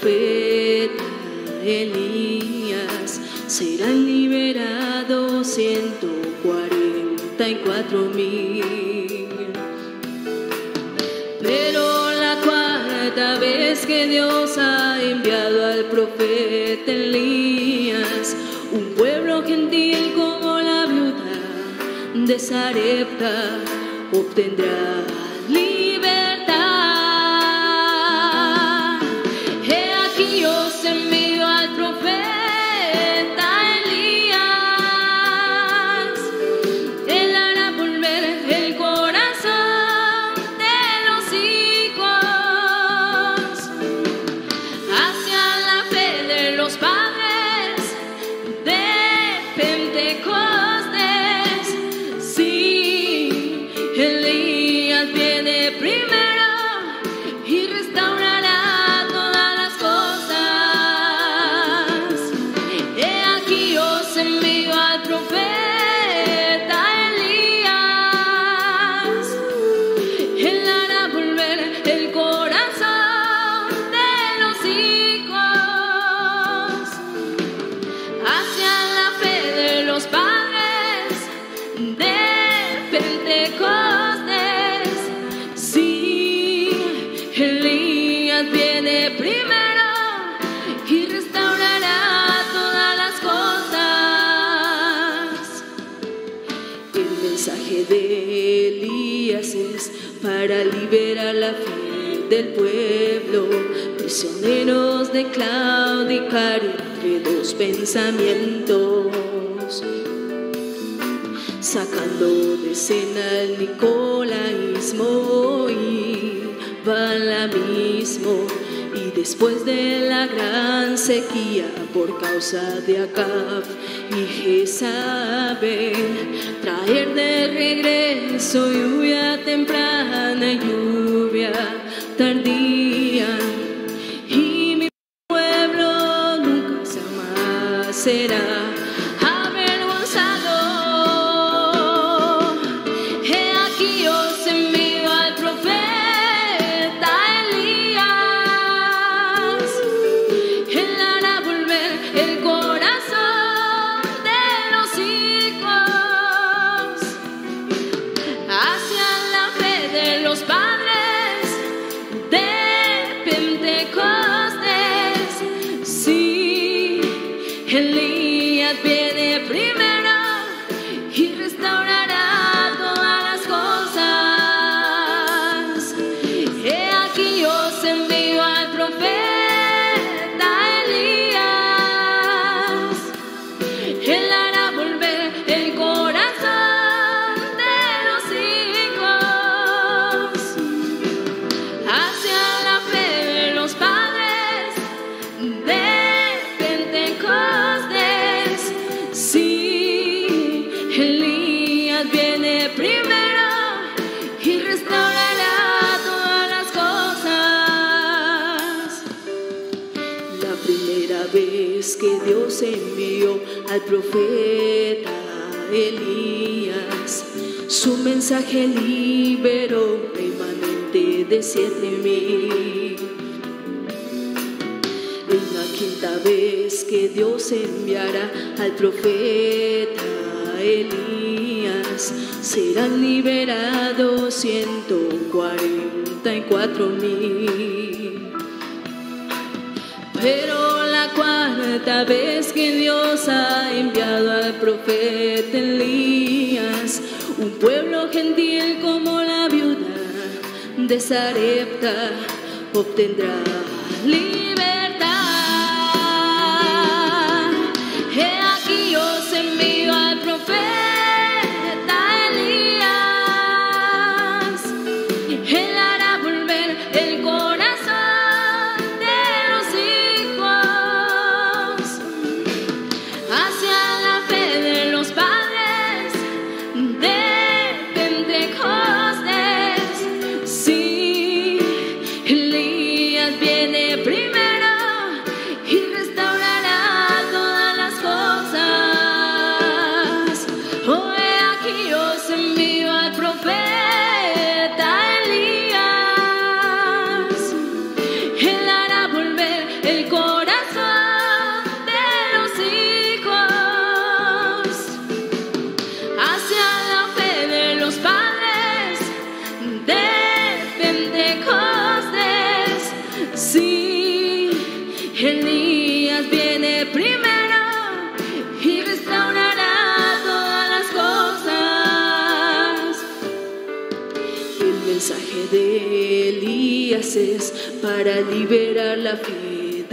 profeta Elías serán liberados 144 mil. Pero la cuarta vez que Dios ha enviado al profeta Elías, un pueblo gentil como la viuda de Sarepta obtendrá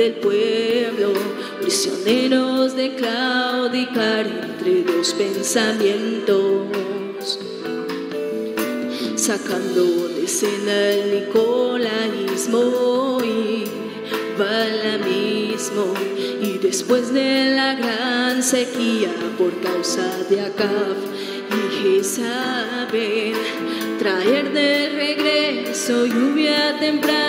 del pueblo, prisioneros de claudicar entre dos pensamientos, sacando de escena el nicolanismo y balamismo, y después de la gran sequía por causa de Acab y Jezabel, traer de regreso lluvia temprana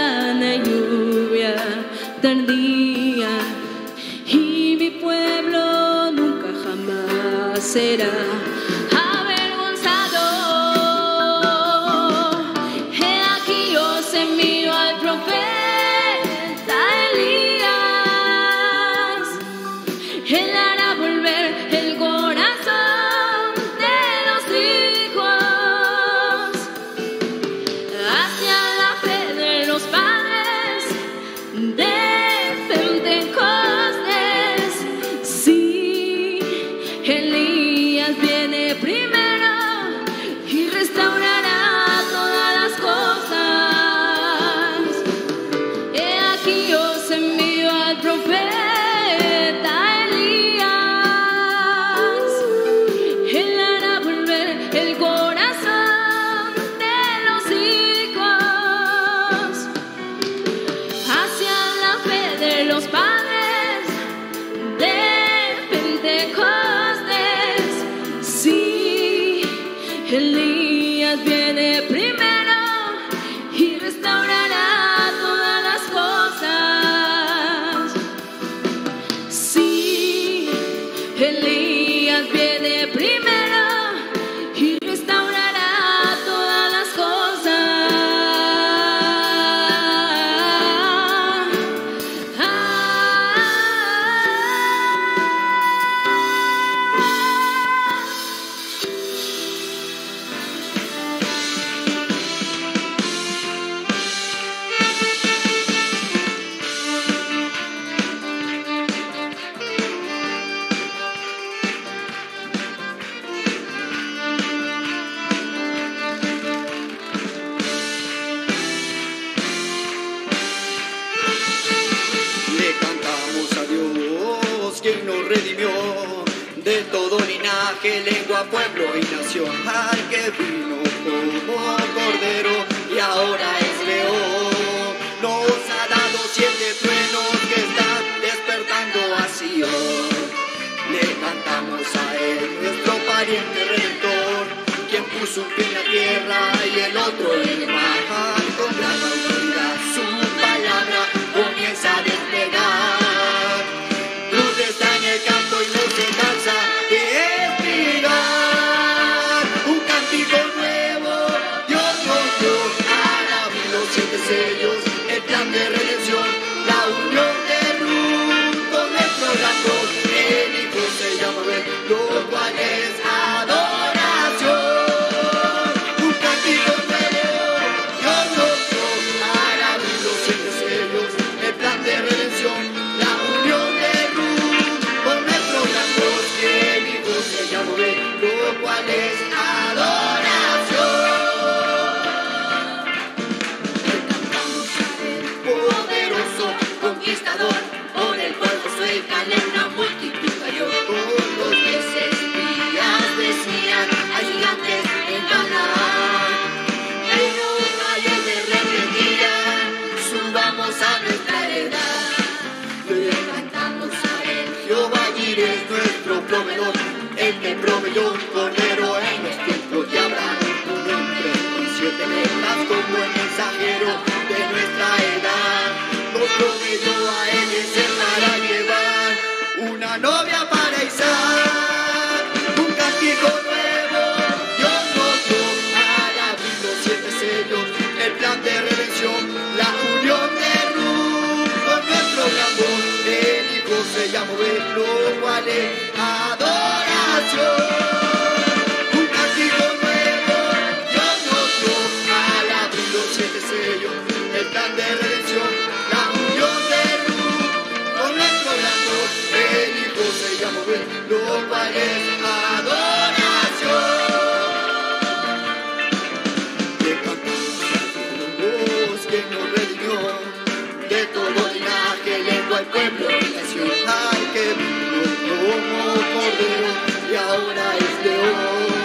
pueblo. Ay, que vino como cordero y ahora es león.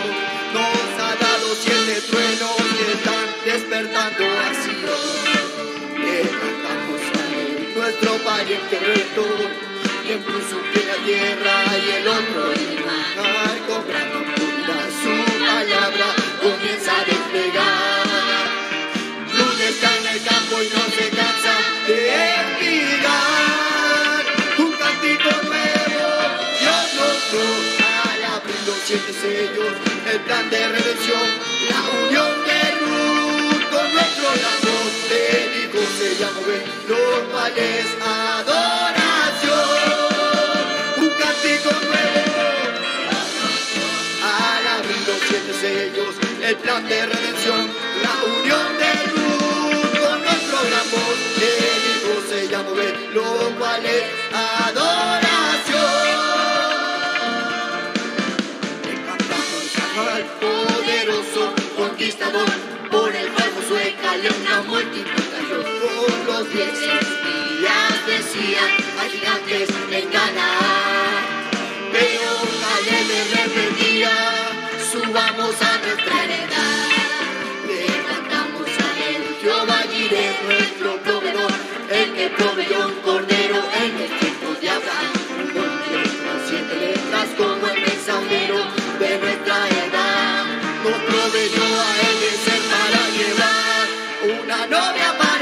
Nos ha dado siete truenos que están despertando así. Le cantamos a él, nuestro pariente rector. Quien puso en la tierra y el otro el mar, cobrando pura su palabra, comienza a desplegar. Luz está en el campo y no se cansa de espigar. Cantito nuevo, nos dio al abrir los siete sellos, el plan de redención, la unión de Ruth con nuestro amor. El hijo se llama Ben, lo cual es adoración. Un cántico nuevo al abrir los siete sellos, el plan de redención, la unión de luz con nuestro el Hijo Ben, lo cual es adoración. Le cantamos al poderoso conquistador, por el cual Josué Caleb la multiplicación, por los diez espías decían a gigantes en Canaán. Pero Caleb le reprendía, subamos a nuestra heredad. Le cantamos a él, Jehová nuestro que proveyó un cordero en el tiempo de Abraham. Con letras, siete letras como el mensajero de nuestra edad. Nos proveyó a él de ser para llevar una novia para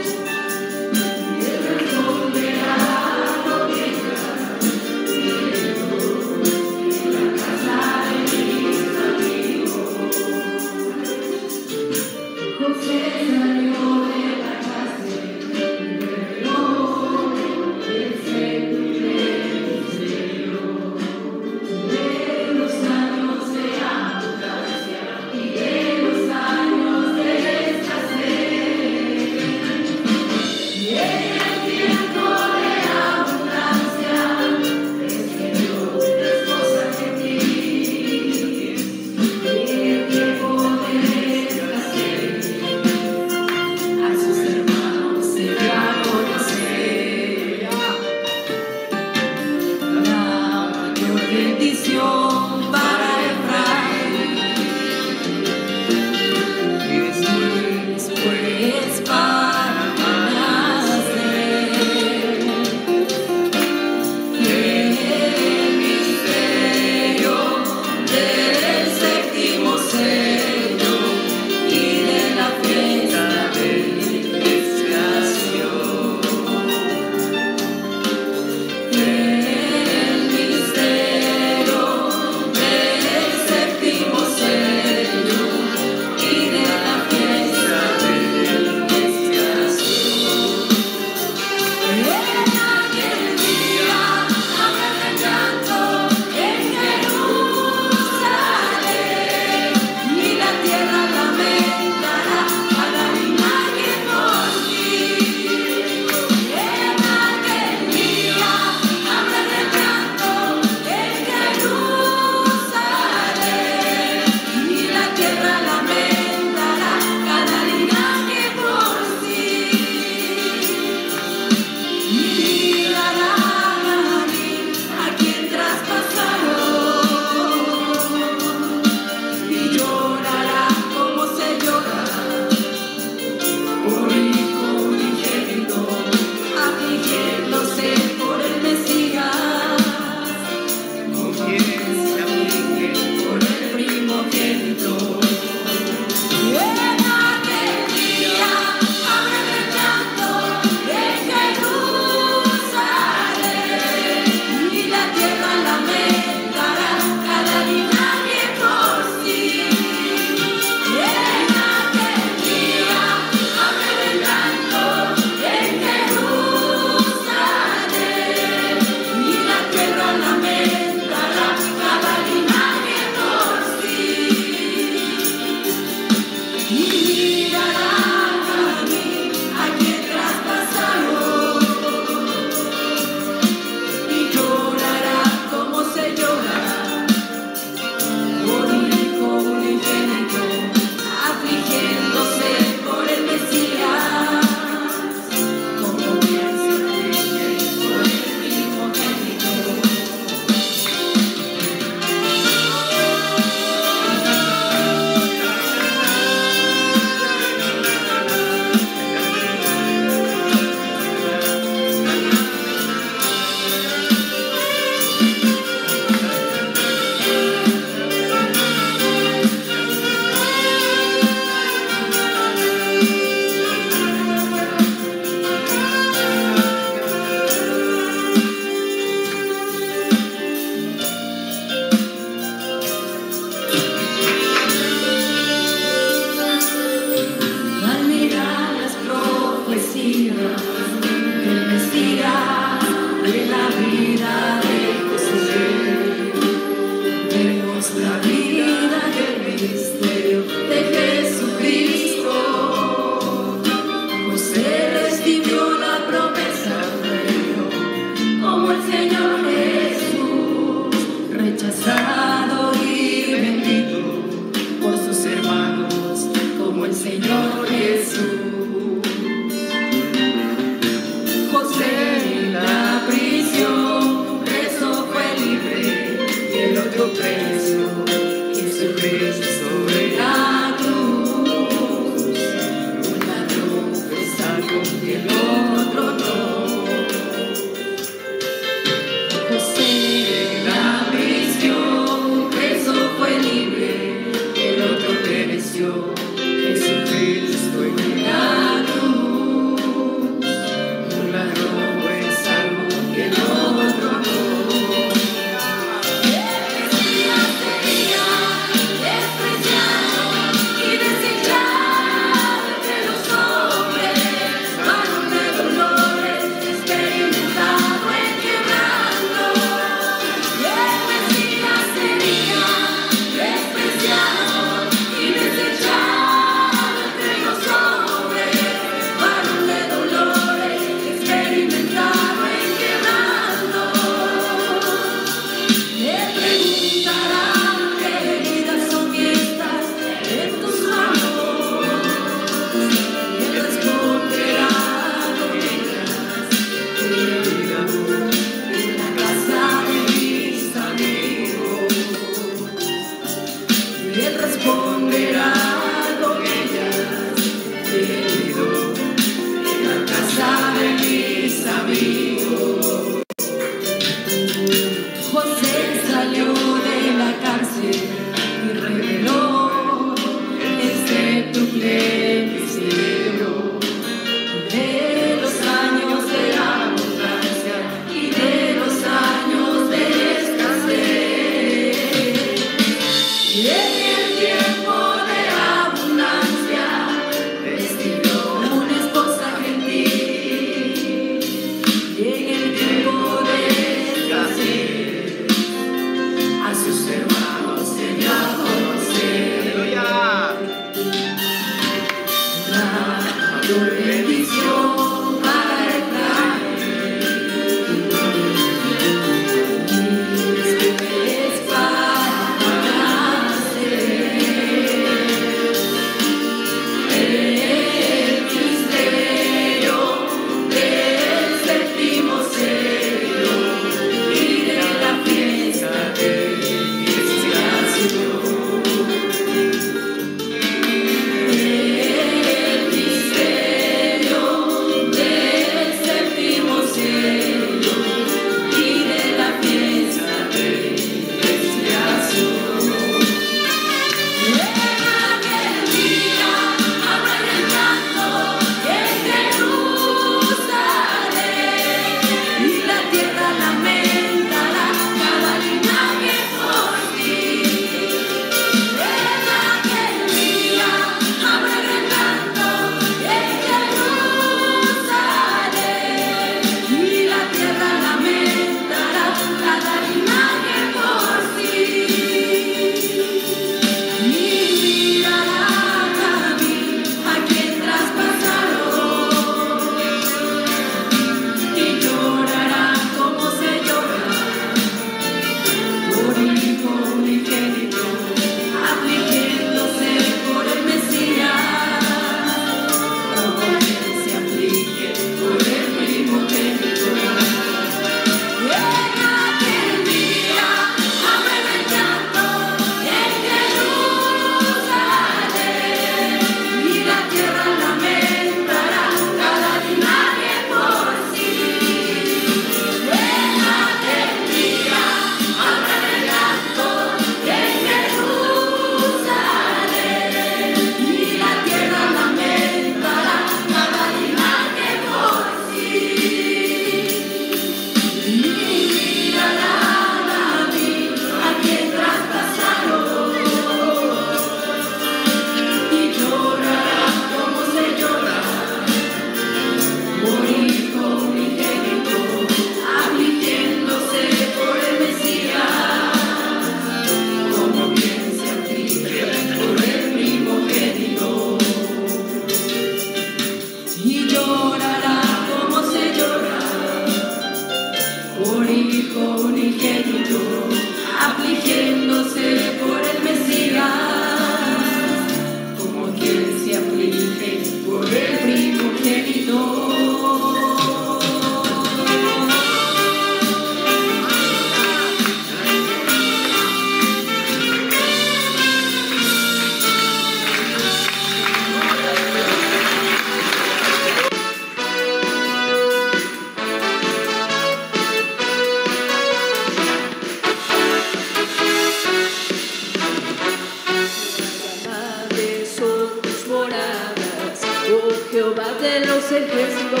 Jehová de los ejércitos,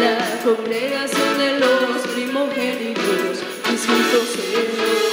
la congregación de los primogénitos, mis santos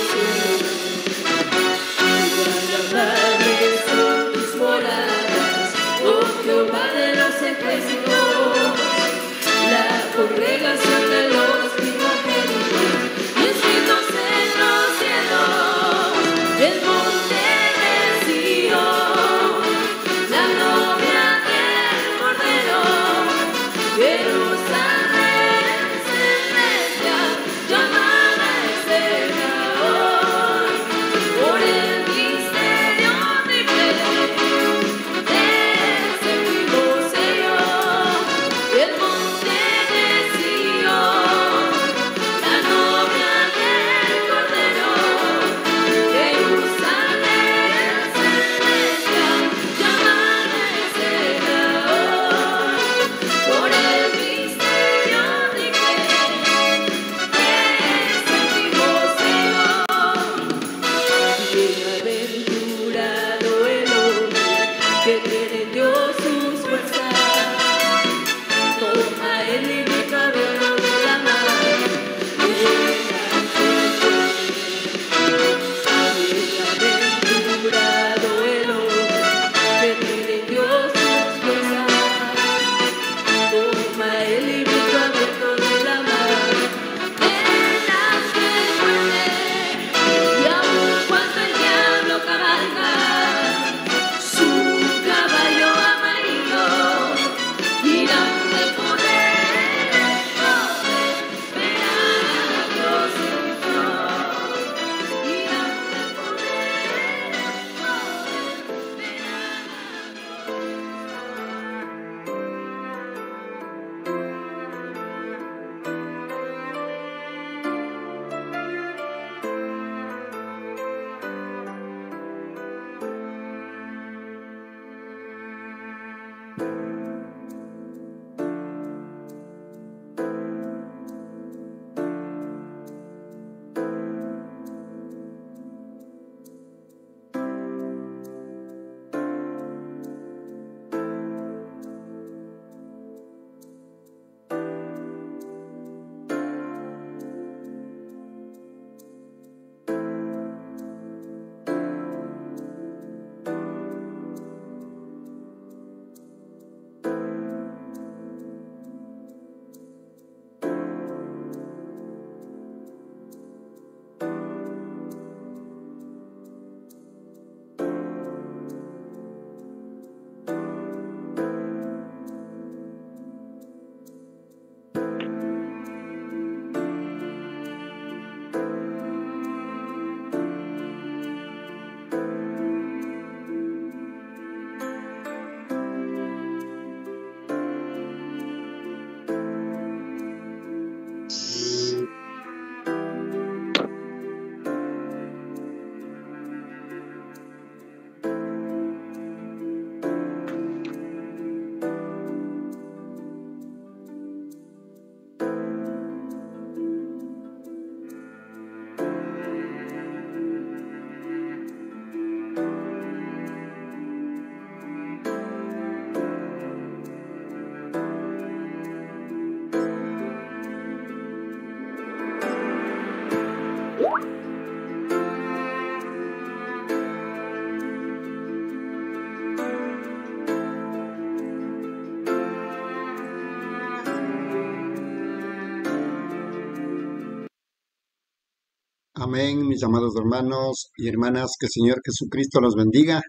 Amén, mis amados hermanos y hermanas, que el Señor Jesucristo los bendiga.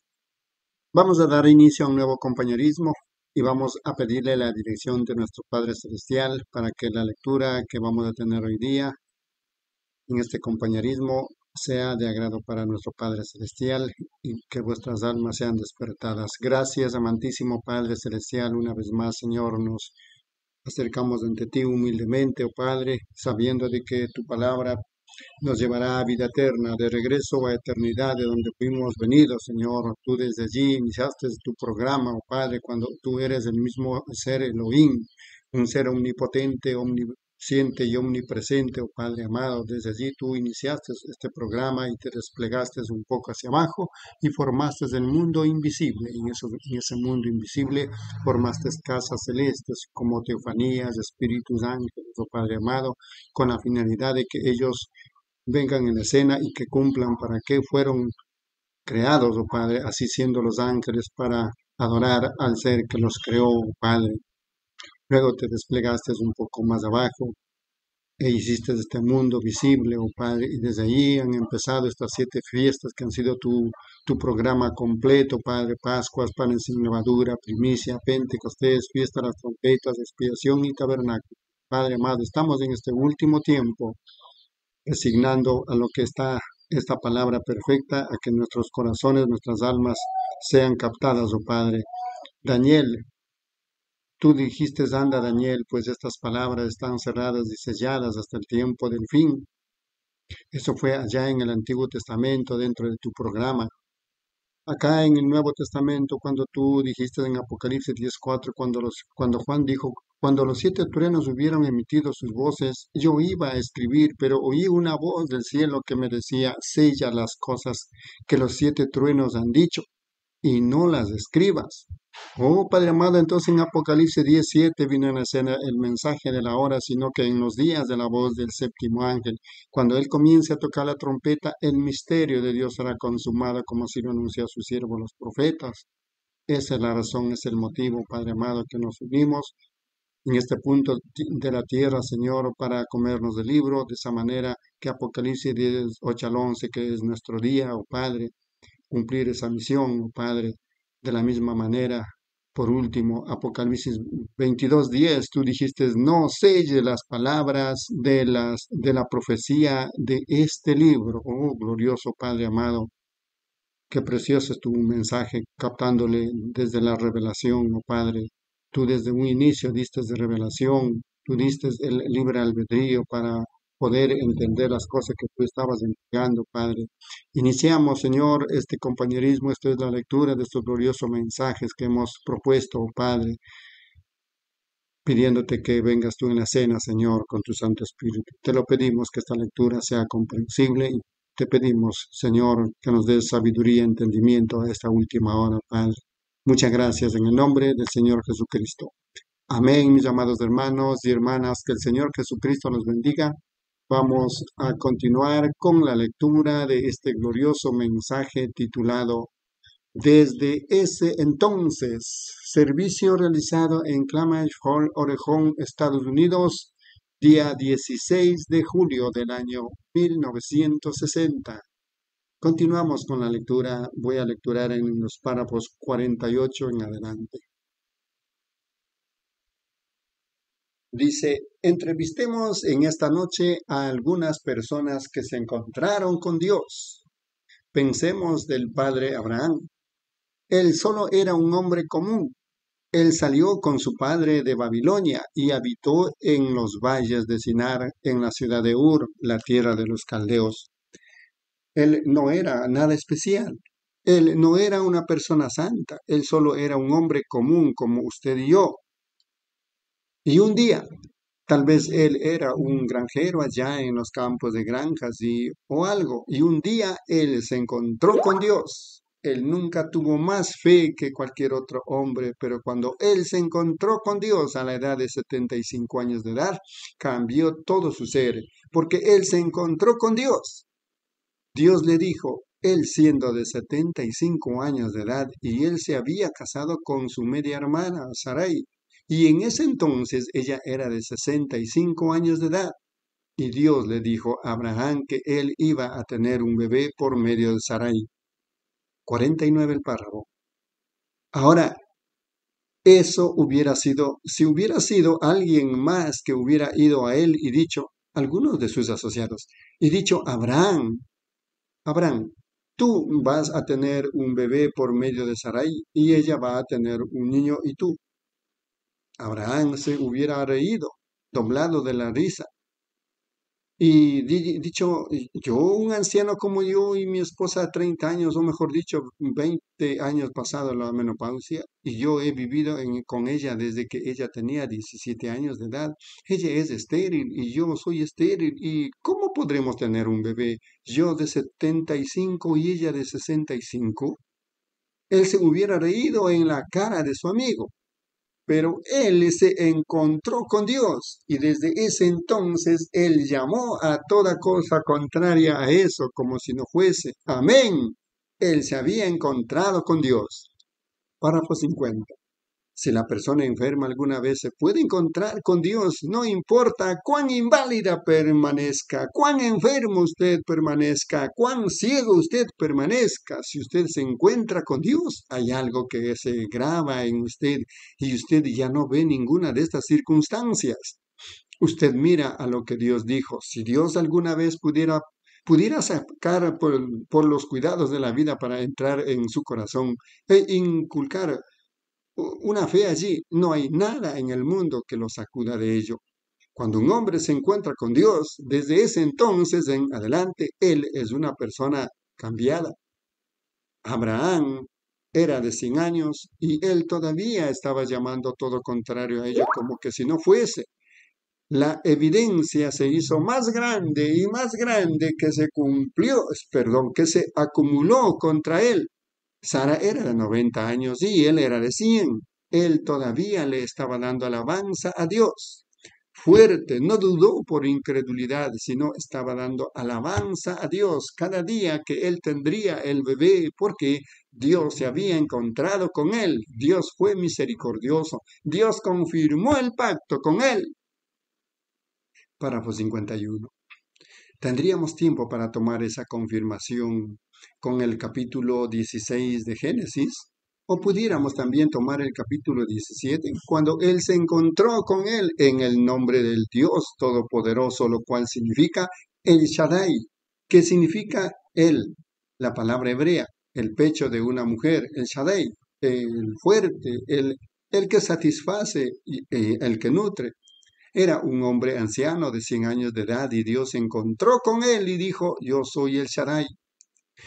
Vamos a dar inicio a un nuevo compañerismo y vamos a pedirle la dirección de nuestro Padre Celestial para que la lectura que vamos a tener hoy día en este compañerismo sea de agrado para nuestro Padre Celestial y que vuestras almas sean despertadas. Gracias, amantísimo Padre Celestial, una vez más, Señor, nos acercamos ante ti humildemente, oh Padre, sabiendo de que tu palabra nos llevará a vida eterna, de regreso a eternidad, de donde fuimos venidos, Señor. Tú desde allí iniciaste tu programa, oh Padre, cuando tú eres el mismo ser Elohim, un ser omnipotente, omnisciente y omnipresente, oh Padre amado. Desde allí tú iniciaste este programa y te desplegaste un poco hacia abajo y formaste el mundo invisible. En ese mundo invisible formaste casas celestes como teofanías, espíritus, ángeles, oh Padre amado, con la finalidad de que ellos vengan en escena y que cumplan para qué fueron creados, oh Padre, así siendo los ángeles para adorar al ser que los creó, oh Padre. Luego te desplegaste un poco más abajo e hiciste este mundo visible, oh Padre, y desde allí han empezado estas siete fiestas que han sido tu, tu programa completo, Padre, Pascuas, panes sin levadura, primicia, Pentecostés, fiesta de las trompetas, expiación y tabernáculo. Padre amado, estamos en este último tiempo resignando a lo que está esta palabra perfecta, a que nuestros corazones, nuestras almas sean captadas, oh Padre. Daniel, tú dijiste, anda Daniel, pues estas palabras están cerradas y selladas hasta el tiempo del fin. Eso fue allá en el Antiguo Testamento, dentro de tu programa. Acá en el Nuevo Testamento, cuando tú dijiste en Apocalipsis 10.4, cuando, cuando Juan dijo, cuando los siete truenos hubieron emitido sus voces, yo iba a escribir, pero oí una voz del cielo que me decía, sella las cosas que los siete truenos han dicho, y no las escribas. Oh Padre amado, entonces en Apocalipsis 17 vino en escena el mensaje de la hora, sino que en los días de la voz del séptimo ángel, cuando él comience a tocar la trompeta, el misterio de Dios será consumado, como si lo anunció a sus siervos los profetas. Esa es la razón, es el motivo, Padre amado, que nos unimos en este punto de la tierra, Señor, para comernos del libro, de esa manera que Apocalipsis 10, 8 al 11, que es nuestro día, oh Padre, cumplir esa misión, oh Padre, de la misma manera. Por último, Apocalipsis 22, 10, tú dijiste, no selle las palabras de, las, de la profecía de este libro, oh glorioso Padre amado. Qué precioso es tu mensaje, captándole desde la revelación, oh Padre, Tú desde un inicio diste de revelación, tú diste el libre albedrío para poder entender las cosas que tú estabas entregando, Padre. Iniciamos, Señor, este compañerismo, esto es la lectura de estos gloriosos mensajes que hemos propuesto, oh Padre, pidiéndote que vengas tú en la cena, Señor, con tu Santo Espíritu. Te lo pedimos que esta lectura sea comprensible y te pedimos, Señor, que nos des sabiduría y entendimiento a esta última hora, Padre. Muchas gracias en el nombre del Señor Jesucristo. Amén, mis amados hermanos y hermanas, que el Señor Jesucristo nos bendiga. Vamos a continuar con la lectura de este glorioso mensaje titulado Desde ese entonces, servicio realizado en Clamash Hall, Oregon, Estados Unidos, día 16 de julio del año 1960. Continuamos con la lectura. Voy a lecturar en los párrafos 48 en adelante. Dice, entrevistemos en esta noche a algunas personas que se encontraron con Dios. Pensemos del padre Abraham. Él solo era un hombre común. Él salió con su padre de Babilonia y habitó en los valles de Sinar, en la ciudad de Ur, la tierra de los caldeos. Él no era nada especial. Él no era una persona santa. Él solo era un hombre común como usted y yo. Y un día, tal vez él era un granjero allá en los campos de granjas y, o algo. Y un día él se encontró con Dios. Él nunca tuvo más fe que cualquier otro hombre, pero cuando él se encontró con Dios a la edad de 75 años de edad, cambió todo su ser, porque él se encontró con Dios. Dios le dijo, él siendo de 75 años de edad, y él se había casado con su media hermana, Sarai, y en ese entonces ella era de 65 años de edad. Y Dios le dijo a Abraham que él iba a tener un bebé por medio de Sarai. 49 el párrafo. Ahora, eso hubiera sido, si hubiera sido alguien más que hubiera ido a él y dicho, algunos de sus asociados, y dicho, Abraham, Abraham, tú vas a tener un bebé por medio de Sarai y ella va a tener un niño y tú. Abraham se hubiera reído, doblado de la risa, y dicho, yo, un anciano como yo y mi esposa 30 años, o mejor dicho, 20 años pasado la menopausia, y yo he vivido con ella desde que ella tenía 17 años de edad. Ella es estéril y yo soy estéril. ¿Y cómo podremos tener un bebé? Yo de 75 y ella de 65. Él se hubiera reído en la cara de su amigo. Pero él se encontró con Dios y desde ese entonces él llamó a toda cosa contraria a eso como si no fuese. Amén. Él se había encontrado con Dios. Párrafo 50. Si la persona enferma alguna vez se puede encontrar con Dios, no importa cuán inválida permanezca, cuán enfermo usted permanezca, cuán ciego usted permanezca, si usted se encuentra con Dios, hay algo que se graba en usted y usted ya no ve ninguna de estas circunstancias. Usted mira a lo que Dios dijo. Si Dios alguna vez pudiera pudiera sacar por, por, los cuidados de la vida para entrar en su corazón e inculcar una fe allí, no hay nada en el mundo que lo sacuda de ello. Cuando un hombre se encuentra con Dios, desde ese entonces en adelante, él es una persona cambiada. Abraham era de 100 años y él todavía estaba llamando todo contrario a ello como que si no fuese. La evidencia se hizo más grande y más grande que se cumplió, perdón, que se acumuló contra él Sara era de 90 años y él era de 100. Él todavía le estaba dando alabanza a Dios. Fuerte, no dudó por incredulidad, sino estaba dando alabanza a Dios cada día que él tendría el bebé, porque Dios se había encontrado con él. Dios fue misericordioso. Dios confirmó el pacto con él. Párrafo 51. Tendríamos tiempo para tomar esa confirmación con el capítulo 16 de Génesis, o pudiéramos también tomar el capítulo 17, cuando él se encontró con él en el nombre del Dios Todopoderoso, lo cual significa el Shaddai, que significa él, la palabra hebrea, el pecho de una mujer, el Shaddai, el fuerte, el, el que satisface, y, el que nutre. Era un hombre anciano de 100 años de edad y Dios se encontró con él y dijo, yo soy el Shaddai,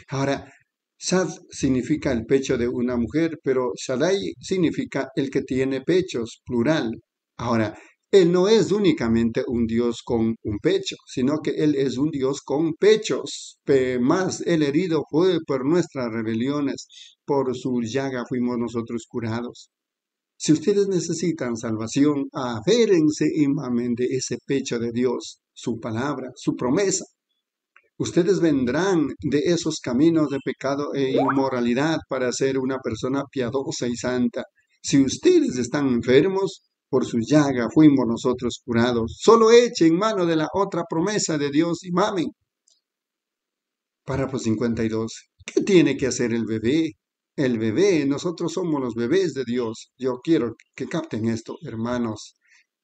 Ahora, Sad significa el pecho de una mujer, pero Shaddai significa el que tiene pechos, plural. Ahora, Él no es únicamente un Dios con un pecho, sino que Él es un Dios con pechos. Más el herido fue por nuestras rebeliones, por su llaga fuimos nosotros curados. Si ustedes necesitan salvación, aférense de ese pecho de Dios, su palabra, su promesa. Ustedes vendrán de esos caminos de pecado e inmoralidad para ser una persona piadosa y santa. Si ustedes están enfermos, por su llaga fuimos nosotros curados. Solo echen mano de la otra promesa de Dios y mamen. Párrafo 52. ¿Qué tiene que hacer el bebé? El bebé, nosotros somos los bebés de Dios. Yo quiero que capten esto, hermanos.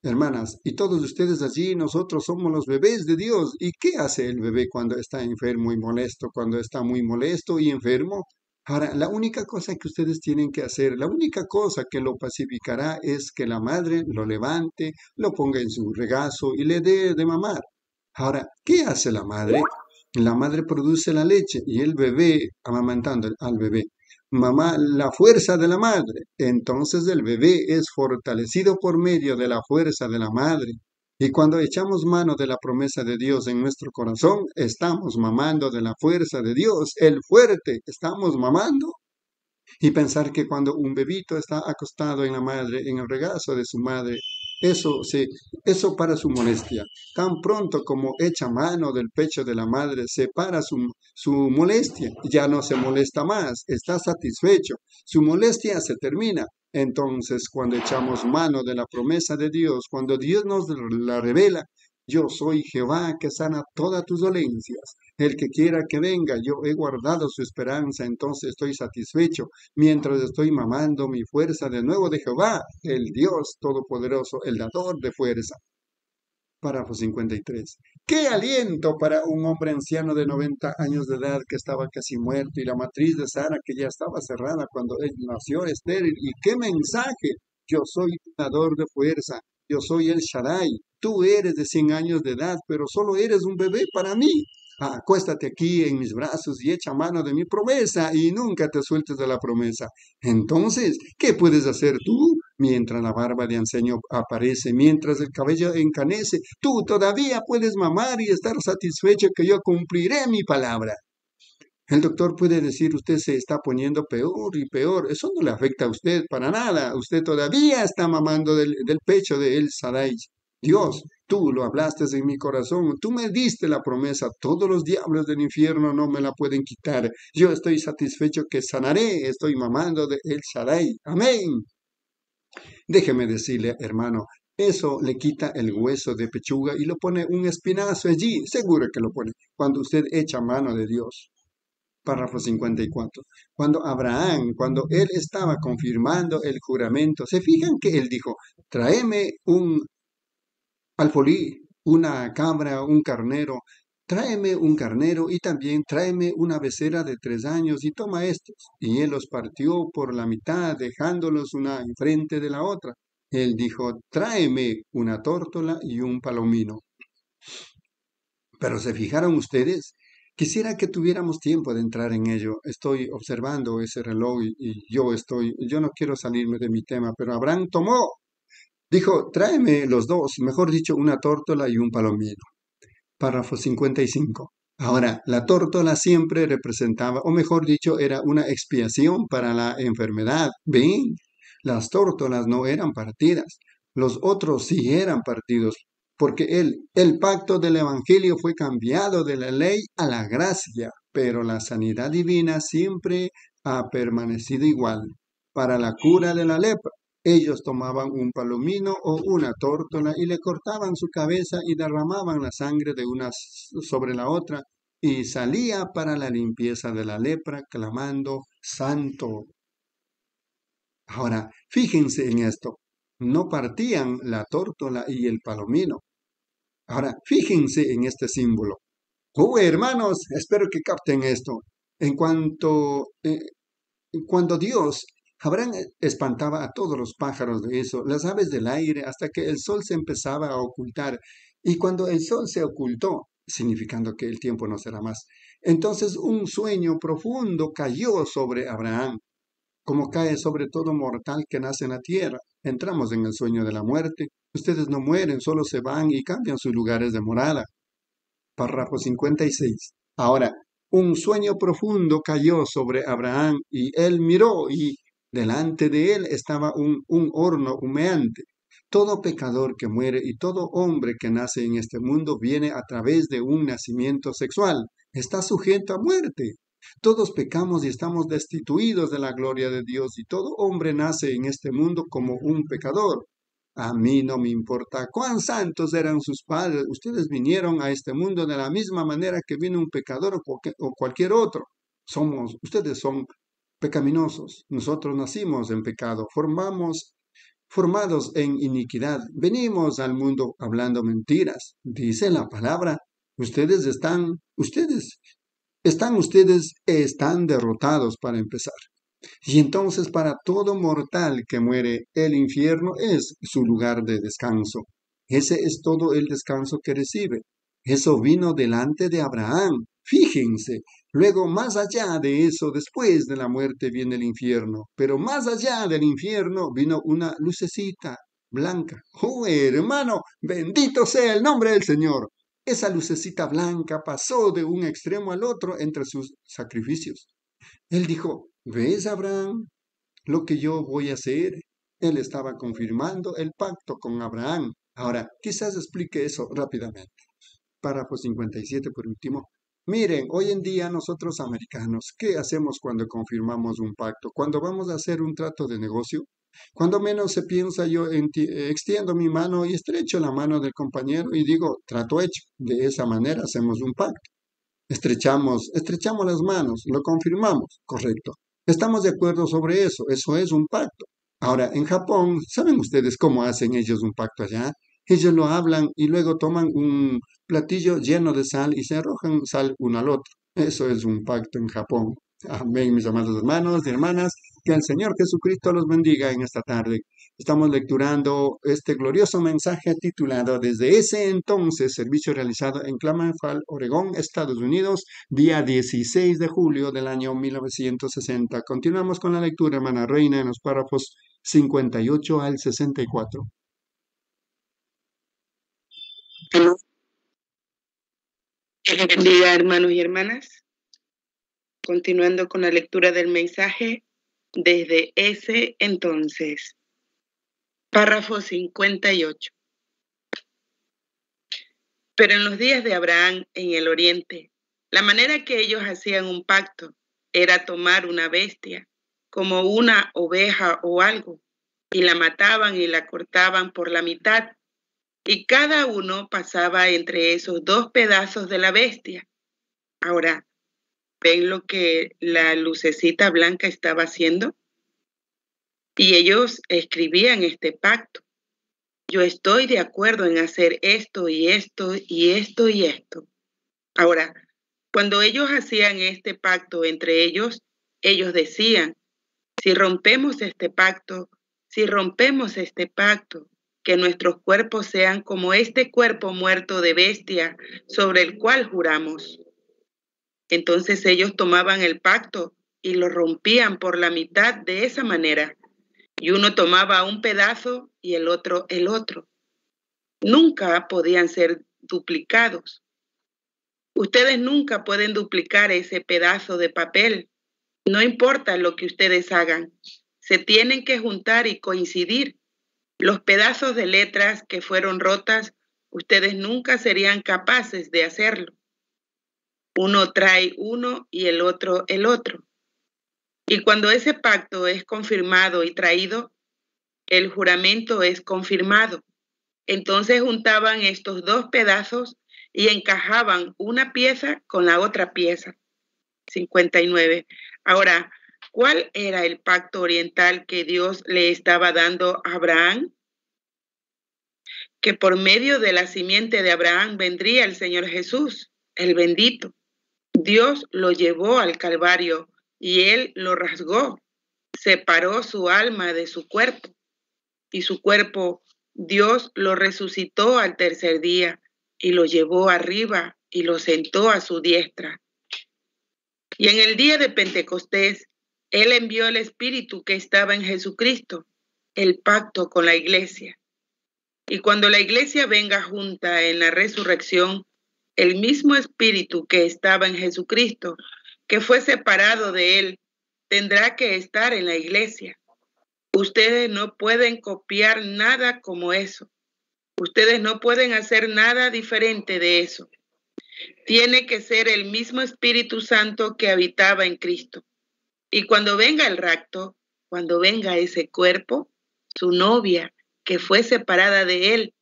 Hermanas, y todos ustedes allí, nosotros somos los bebés de Dios. ¿Y qué hace el bebé cuando está enfermo y molesto, cuando está muy molesto y enfermo? Ahora, la única cosa que ustedes tienen que hacer, la única cosa que lo pacificará es que la madre lo levante, lo ponga en su regazo y le dé de mamar. Ahora, ¿qué hace la madre? La madre produce la leche y el bebé, amamantando al bebé, mamá la fuerza de la madre. Entonces el bebé es fortalecido por medio de la fuerza de la madre. Y cuando echamos mano de la promesa de Dios en nuestro corazón, estamos mamando de la fuerza de Dios, el fuerte, estamos mamando. Y pensar que cuando un bebito está acostado en la madre, en el regazo de su madre, eso, sí, eso para su molestia. Tan pronto como echa mano del pecho de la madre, separa su, su molestia. Ya no se molesta más, está satisfecho. Su molestia se termina. Entonces, cuando echamos mano de la promesa de Dios, cuando Dios nos la revela, Yo soy Jehová que sana todas tus dolencias. El que quiera que venga, yo he guardado su esperanza, entonces estoy satisfecho, mientras estoy mamando mi fuerza de nuevo de Jehová, el Dios Todopoderoso, el dador de fuerza. Párrafo 53. ¡Qué aliento para un hombre anciano de 90 años de edad que estaba casi muerto y la matriz de Sara que ya estaba cerrada cuando él nació estéril! ¡Y qué mensaje! Yo soy dador de fuerza, yo soy el Shaddai, tú eres de 100 años de edad, pero solo eres un bebé para mí. Acuéstate aquí en mis brazos y echa mano de mi promesa y nunca te sueltes de la promesa. Entonces, ¿qué puedes hacer tú? Mientras la barba de anciano aparece, mientras el cabello encanece, tú todavía puedes mamar y estar satisfecho que yo cumpliré mi palabra. El doctor puede decir, usted se está poniendo peor y peor. Eso no le afecta a usted para nada. Usted todavía está mamando del, pecho de El Sadai. Dios, tú lo hablaste en mi corazón, tú me diste la promesa, todos los diablos del infierno no me la pueden quitar. Yo estoy satisfecho que sanaré, estoy mamando de El Shaddai. Amén. Déjeme decirle, hermano, eso le quita el hueso de pechuga y lo pone un espinazo allí, seguro que lo pone, cuando usted echa mano de Dios. Párrafo 54. Cuando Abraham, cuando él estaba confirmando el juramento, se fijan que él dijo, tráeme un alfolí, una cabra, un carnero, tráeme un carnero y también tráeme una becera de tres años y toma estos. Y él los partió por la mitad, dejándolos una enfrente de la otra. Él dijo, tráeme una tórtola y un palomino. Pero se fijaron ustedes, quisiera que tuviéramos tiempo de entrar en ello. Estoy observando ese reloj y, y yo estoy, yo no quiero salirme de mi tema, pero Abraham tomó Dijo, tráeme los dos, mejor dicho, una tórtola y un palomino. Párrafo 55. Ahora, la tórtola siempre representaba, o mejor dicho, era una expiación para la enfermedad. Ven, las tórtolas no eran partidas, los otros sí eran partidos, porque el, el pacto del Evangelio fue cambiado de la ley a la gracia, pero la sanidad divina siempre ha permanecido igual. Para la cura de la lepra, ellos tomaban un palomino o una tórtola y le cortaban su cabeza y derramaban la sangre de una sobre la otra y salía para la limpieza de la lepra clamando santo. Ahora, fíjense en esto. No partían la tórtola y el palomino. Ahora, fíjense en este símbolo. Oh, hermanos, espero que capten esto. En cuanto, eh, cuando Dios Abraham espantaba a todos los pájaros de eso, las aves del aire, hasta que el sol se empezaba a ocultar. Y cuando el sol se ocultó, significando que el tiempo no será más, entonces un sueño profundo cayó sobre Abraham, como cae sobre todo mortal que nace en la tierra. Entramos en el sueño de la muerte. Ustedes no mueren, solo se van y cambian sus lugares de morada. Párrafo 56. Ahora, un sueño profundo cayó sobre Abraham y él miró y Delante de él estaba un, horno humeante. Todo pecador que muere y todo hombre que nace en este mundo viene a través de un nacimiento sexual. Está sujeto a muerte. Todos pecamos y estamos destituidos de la gloria de Dios y todo hombre nace en este mundo como un pecador. A mí no me importa cuán santos eran sus padres. Ustedes vinieron a este mundo de la misma manera que vino un pecador o cualquier otro. Somos, ustedes son pecaminosos. Nosotros nacimos en pecado, formamos, formados en iniquidad. Venimos al mundo hablando mentiras. Dice la palabra, ustedes están, ustedes, están ustedes, están derrotados para empezar. Y entonces para todo mortal que muere, el infierno es su lugar de descanso. Ese es todo el descanso que recibe. Eso vino delante de Abraham. Fíjense, Luego, más allá de eso, después de la muerte viene el infierno, pero más allá del infierno vino una lucecita blanca. Oh, hermano, bendito sea el nombre del Señor. Esa lucecita blanca pasó de un extremo al otro entre sus sacrificios. Él dijo, ¿ves, Abraham, lo que yo voy a hacer? Él estaba confirmando el pacto con Abraham. Ahora, quizás explique eso rápidamente. Párrafo 57 por último. Miren, hoy en día nosotros americanos, ¿qué hacemos cuando confirmamos un pacto? Cuando vamos a hacer un trato de negocio, Cuando menos se piensa, yo extiendo mi mano y estrecho la mano del compañero y digo, trato hecho. De esa manera hacemos un pacto. Estrechamos, estrechamos las manos, lo confirmamos, correcto. Estamos de acuerdo sobre eso, eso es un pacto. Ahora, en Japón, ¿saben ustedes cómo hacen ellos un pacto allá? Ellos lo hablan y luego toman un platillo lleno de sal y se arrojan sal uno al otro. Eso es un pacto en Japón. Amén, mis amados hermanos y hermanas. Que el Señor Jesucristo los bendiga en esta tarde. Estamos lecturando este glorioso mensaje titulado Desde ese entonces, servicio realizado en Clamanfal, Oregón, Estados Unidos, día 16 de julio del año 1960. Continuamos con la lectura, hermana Reina, en los párrafos 58 al 64. Hermanos y hermanas. Continuando con la lectura del mensaje, desde ese entonces. Párrafo 58. Pero en los días de Abraham en el oriente, la manera que ellos hacían un pacto era tomar una bestia, como una oveja o algo, y la mataban y la cortaban por la mitad, y cada uno pasaba entre esos dos pedazos de la bestia. Ahora, ¿ven lo que la lucecita blanca estaba haciendo? Y ellos escribían este pacto. Yo estoy de acuerdo en hacer esto y esto y esto y esto. Ahora, cuando ellos hacían este pacto entre ellos, ellos decían, si rompemos este pacto, si rompemos este pacto, que nuestros cuerpos sean como este cuerpo muerto de bestia sobre el cual juramos. Entonces ellos tomaban el pacto y lo rompían por la mitad de esa manera y uno tomaba un pedazo y el otro el otro. Nunca podían ser duplicados. Ustedes nunca pueden duplicar ese pedazo de papel. No importa lo que ustedes hagan, se tienen que juntar y coincidir. Los pedazos de letras que fueron rotas, ustedes nunca serían capaces de hacerlo. Uno trae uno y el otro el otro. Y cuando ese pacto es confirmado y traído, el juramento es confirmado. Entonces juntaban estos dos pedazos y encajaban una pieza con la otra pieza. 59. Ahora, ¿cuál era el pacto oriental que Dios le estaba dando a Abraham? Que por medio de la simiente de Abraham vendría el Señor Jesús, el bendito. Dios lo llevó al Calvario y él lo rasgó, separó su alma de su cuerpo y su cuerpo Dios lo resucitó al tercer día y lo llevó arriba y lo sentó a su diestra. Y en el día de Pentecostés, Él envió el Espíritu que estaba en Jesucristo, el pacto con la iglesia. Y cuando la iglesia venga junta en la resurrección, el mismo Espíritu que estaba en Jesucristo que fue separado de él tendrá que estar en la iglesia. Ustedes no pueden copiar nada como eso. Ustedes no pueden hacer nada diferente de eso. Tiene que ser el mismo Espíritu Santo que habitaba en Cristo. Y cuando venga el rapto, cuando venga ese cuerpo, su novia, que fue separada de él,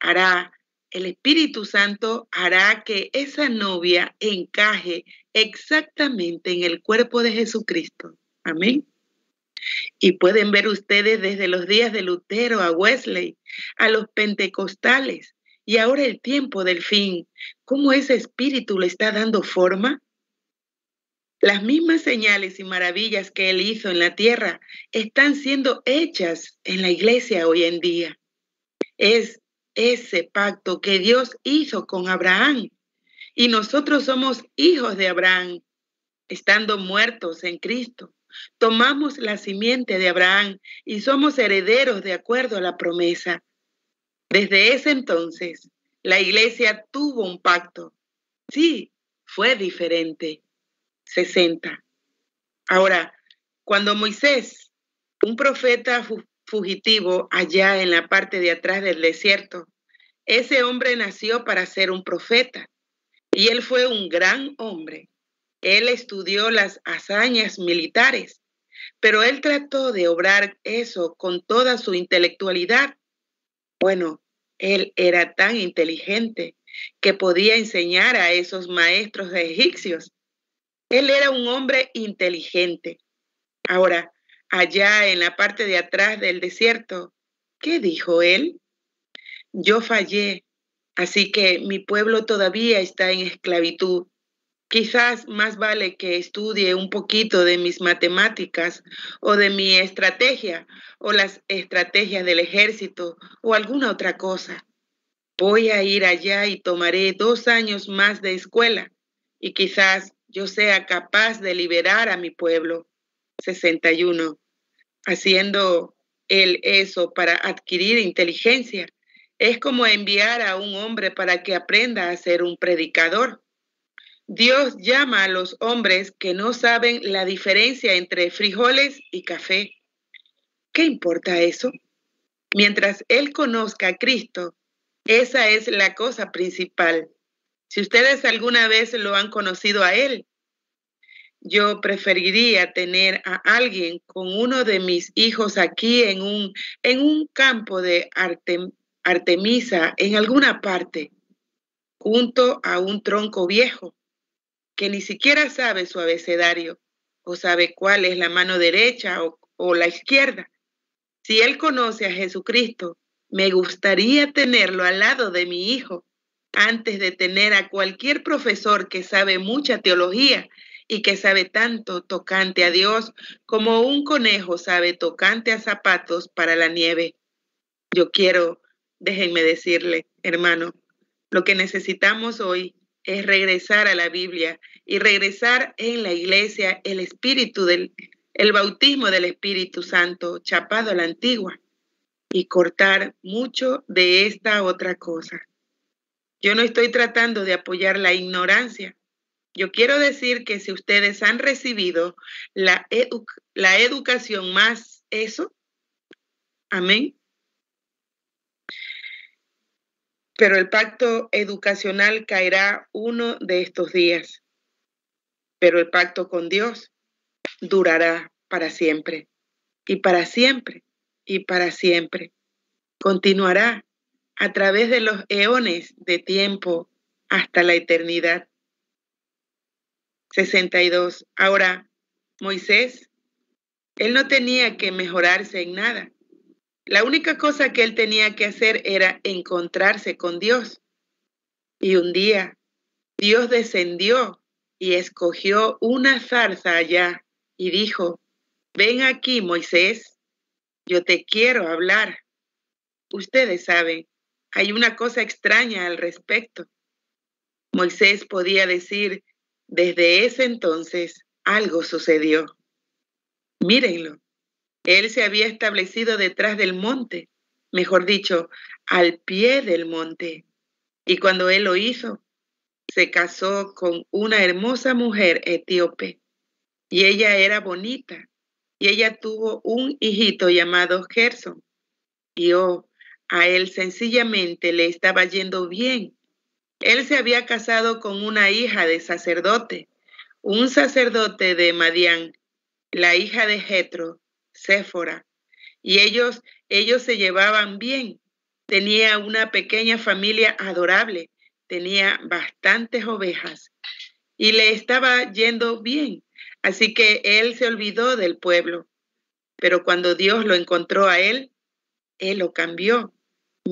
hará el Espíritu Santo hará que esa novia encaje exactamente en el cuerpo de Jesucristo. Amén. Y pueden ver ustedes desde los días de Lutero a Wesley, a los pentecostales y ahora el tiempo del fin, cómo ese espíritu le está dando forma. Las mismas señales y maravillas que él hizo en la tierra están siendo hechas en la iglesia hoy en día. Es ese pacto que Dios hizo con Abraham. Y nosotros somos hijos de Abraham, estando muertos en Cristo. Tomamos la simiente de Abraham y somos herederos de acuerdo a la promesa. Desde ese entonces, la iglesia tuvo un pacto. Sí, fue diferente. 60. Ahora, cuando Moisés, un profeta fugitivo allá en la parte de atrás del desierto. Ese hombre nació para ser un profeta y él fue un gran hombre. Él estudió las hazañas militares. pero él trató de obrar eso con toda su intelectualidad. Bueno, él era tan inteligente que podía enseñar a esos maestros egipcios. Él era un hombre inteligente. Ahora, allá en la parte de atrás del desierto, ¿qué dijo él? Yo fallé, así que mi pueblo todavía está en esclavitud. Quizás más vale que estudie un poquito de mis matemáticas o de mi estrategia o las estrategias del ejército o alguna otra cosa. Voy a ir allá y tomaré dos años más de escuela y quizás yo sea capaz de liberar a mi pueblo. 61. Haciendo él eso para adquirir inteligencia. Es como enviar a un hombre para que aprenda a ser un predicador. Dios llama a los hombres que no saben la diferencia entre frijoles y café. ¿Qué importa eso? Mientras Él conozca a Cristo, esa es la cosa principal. Si ustedes alguna vez lo han conocido a Él, yo preferiría tener a alguien con uno de mis hijos aquí en un, en un campo de Artemisa, en alguna parte, junto a un tronco viejo que ni siquiera sabe su abecedario o sabe cuál es la mano derecha o, o la izquierda. Si él conoce a Jesucristo, me gustaría tenerlo al lado de mi hijo antes de tener a cualquier profesor que sabe mucha teología y que sabe tanto tocante a Dios como un conejo sabe tocante a zapatos para la nieve. Yo quiero, déjenme decirle, hermano, lo que necesitamos hoy es regresar a la Biblia y regresar en la iglesia el espíritu del el bautismo del Espíritu Santo chapado a la antigua y cortar mucho de esta otra cosa. Yo no estoy tratando de apoyar la ignorancia. Yo quiero decir que si ustedes han recibido la, la educación más eso, amén, pero el pacto educacional caerá uno de estos días. Pero el pacto con Dios durará para siempre y para siempre y para siempre. Continuará a través de los eones de tiempo hasta la eternidad. 62. Ahora, Moisés, él no tenía que mejorarse en nada. La única cosa que él tenía que hacer era encontrarse con Dios. Y un día Dios descendió y escogió una zarza allá y dijo, ven aquí, Moisés, yo te quiero hablar. Ustedes saben, hay una cosa extraña al respecto. Moisés podía decir, desde ese entonces algo sucedió. Mírenlo, él se había establecido detrás del monte, mejor dicho, al pie del monte. Y cuando él lo hizo, se casó con una hermosa mujer etíope. Y ella era bonita. Y ella tuvo un hijito llamado Gerson. Y oh, a él sencillamente le estaba yendo bien. Él se había casado con una hija de sacerdote, un sacerdote de Madián, la hija de Jetro, Séfora. Y ellos, ellos se llevaban bien. Tenía una pequeña familia adorable, tenía bastantes ovejas y le estaba yendo bien. Así que él se olvidó del pueblo. Pero cuando Dios lo encontró a él, él lo cambió.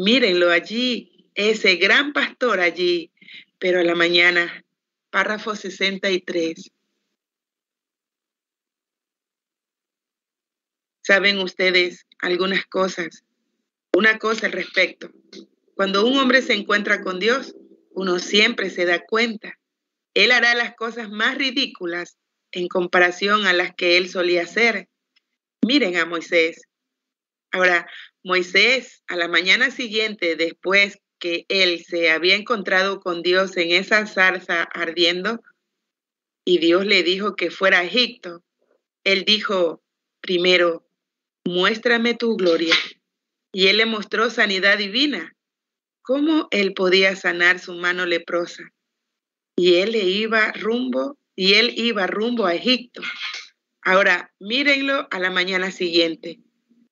Mírenlo allí, ese gran pastor allí. Pero a la mañana, párrafo 63. saben ustedes algunas cosas. Una cosa al respecto. Cuando un hombre se encuentra con Dios, uno siempre se da cuenta. Él hará las cosas más ridículas en comparación a las que él solía hacer. Miren a Moisés. Ahora, Moisés, a la mañana siguiente, después que él se había encontrado con Dios en esa zarza ardiendo, y Dios le dijo que fuera a Egipto, él dijo, primero, muéstrame tu gloria. Y él le mostró sanidad divina. ¿Cómo él podía sanar su mano leprosa? Y él le iba rumbo, y él iba rumbo a Egipto. Ahora, mírenlo a la mañana siguiente.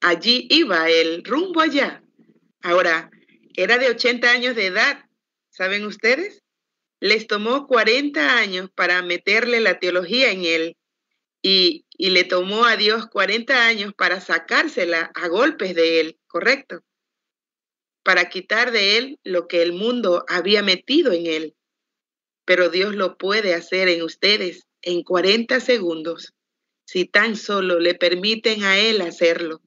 Allí iba él, rumbo allá. Ahora, era de 80 años de edad, ¿saben ustedes? Les tomó 40 años para meterle la teología en él y, y le tomó a Dios 40 años para sacársela a golpes de él, ¿correcto? Para quitar de él lo que el mundo había metido en él. Pero Dios lo puede hacer en ustedes en 40 segundos, si tan solo le permiten a él hacerlo.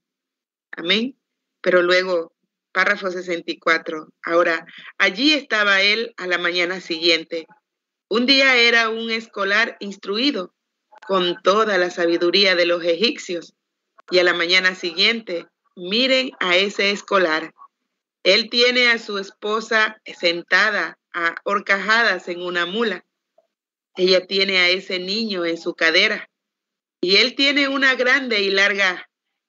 Amén. Pero luego, párrafo 64. Ahora, allí estaba él a la mañana siguiente. Un día era un escolar instruido con toda la sabiduría de los egipcios. Y a la mañana siguiente, miren a ese escolar. Él tiene a su esposa sentada a horcajadas en una mula. Ella tiene a ese niño en su cadera. Y él tiene una grande y larga,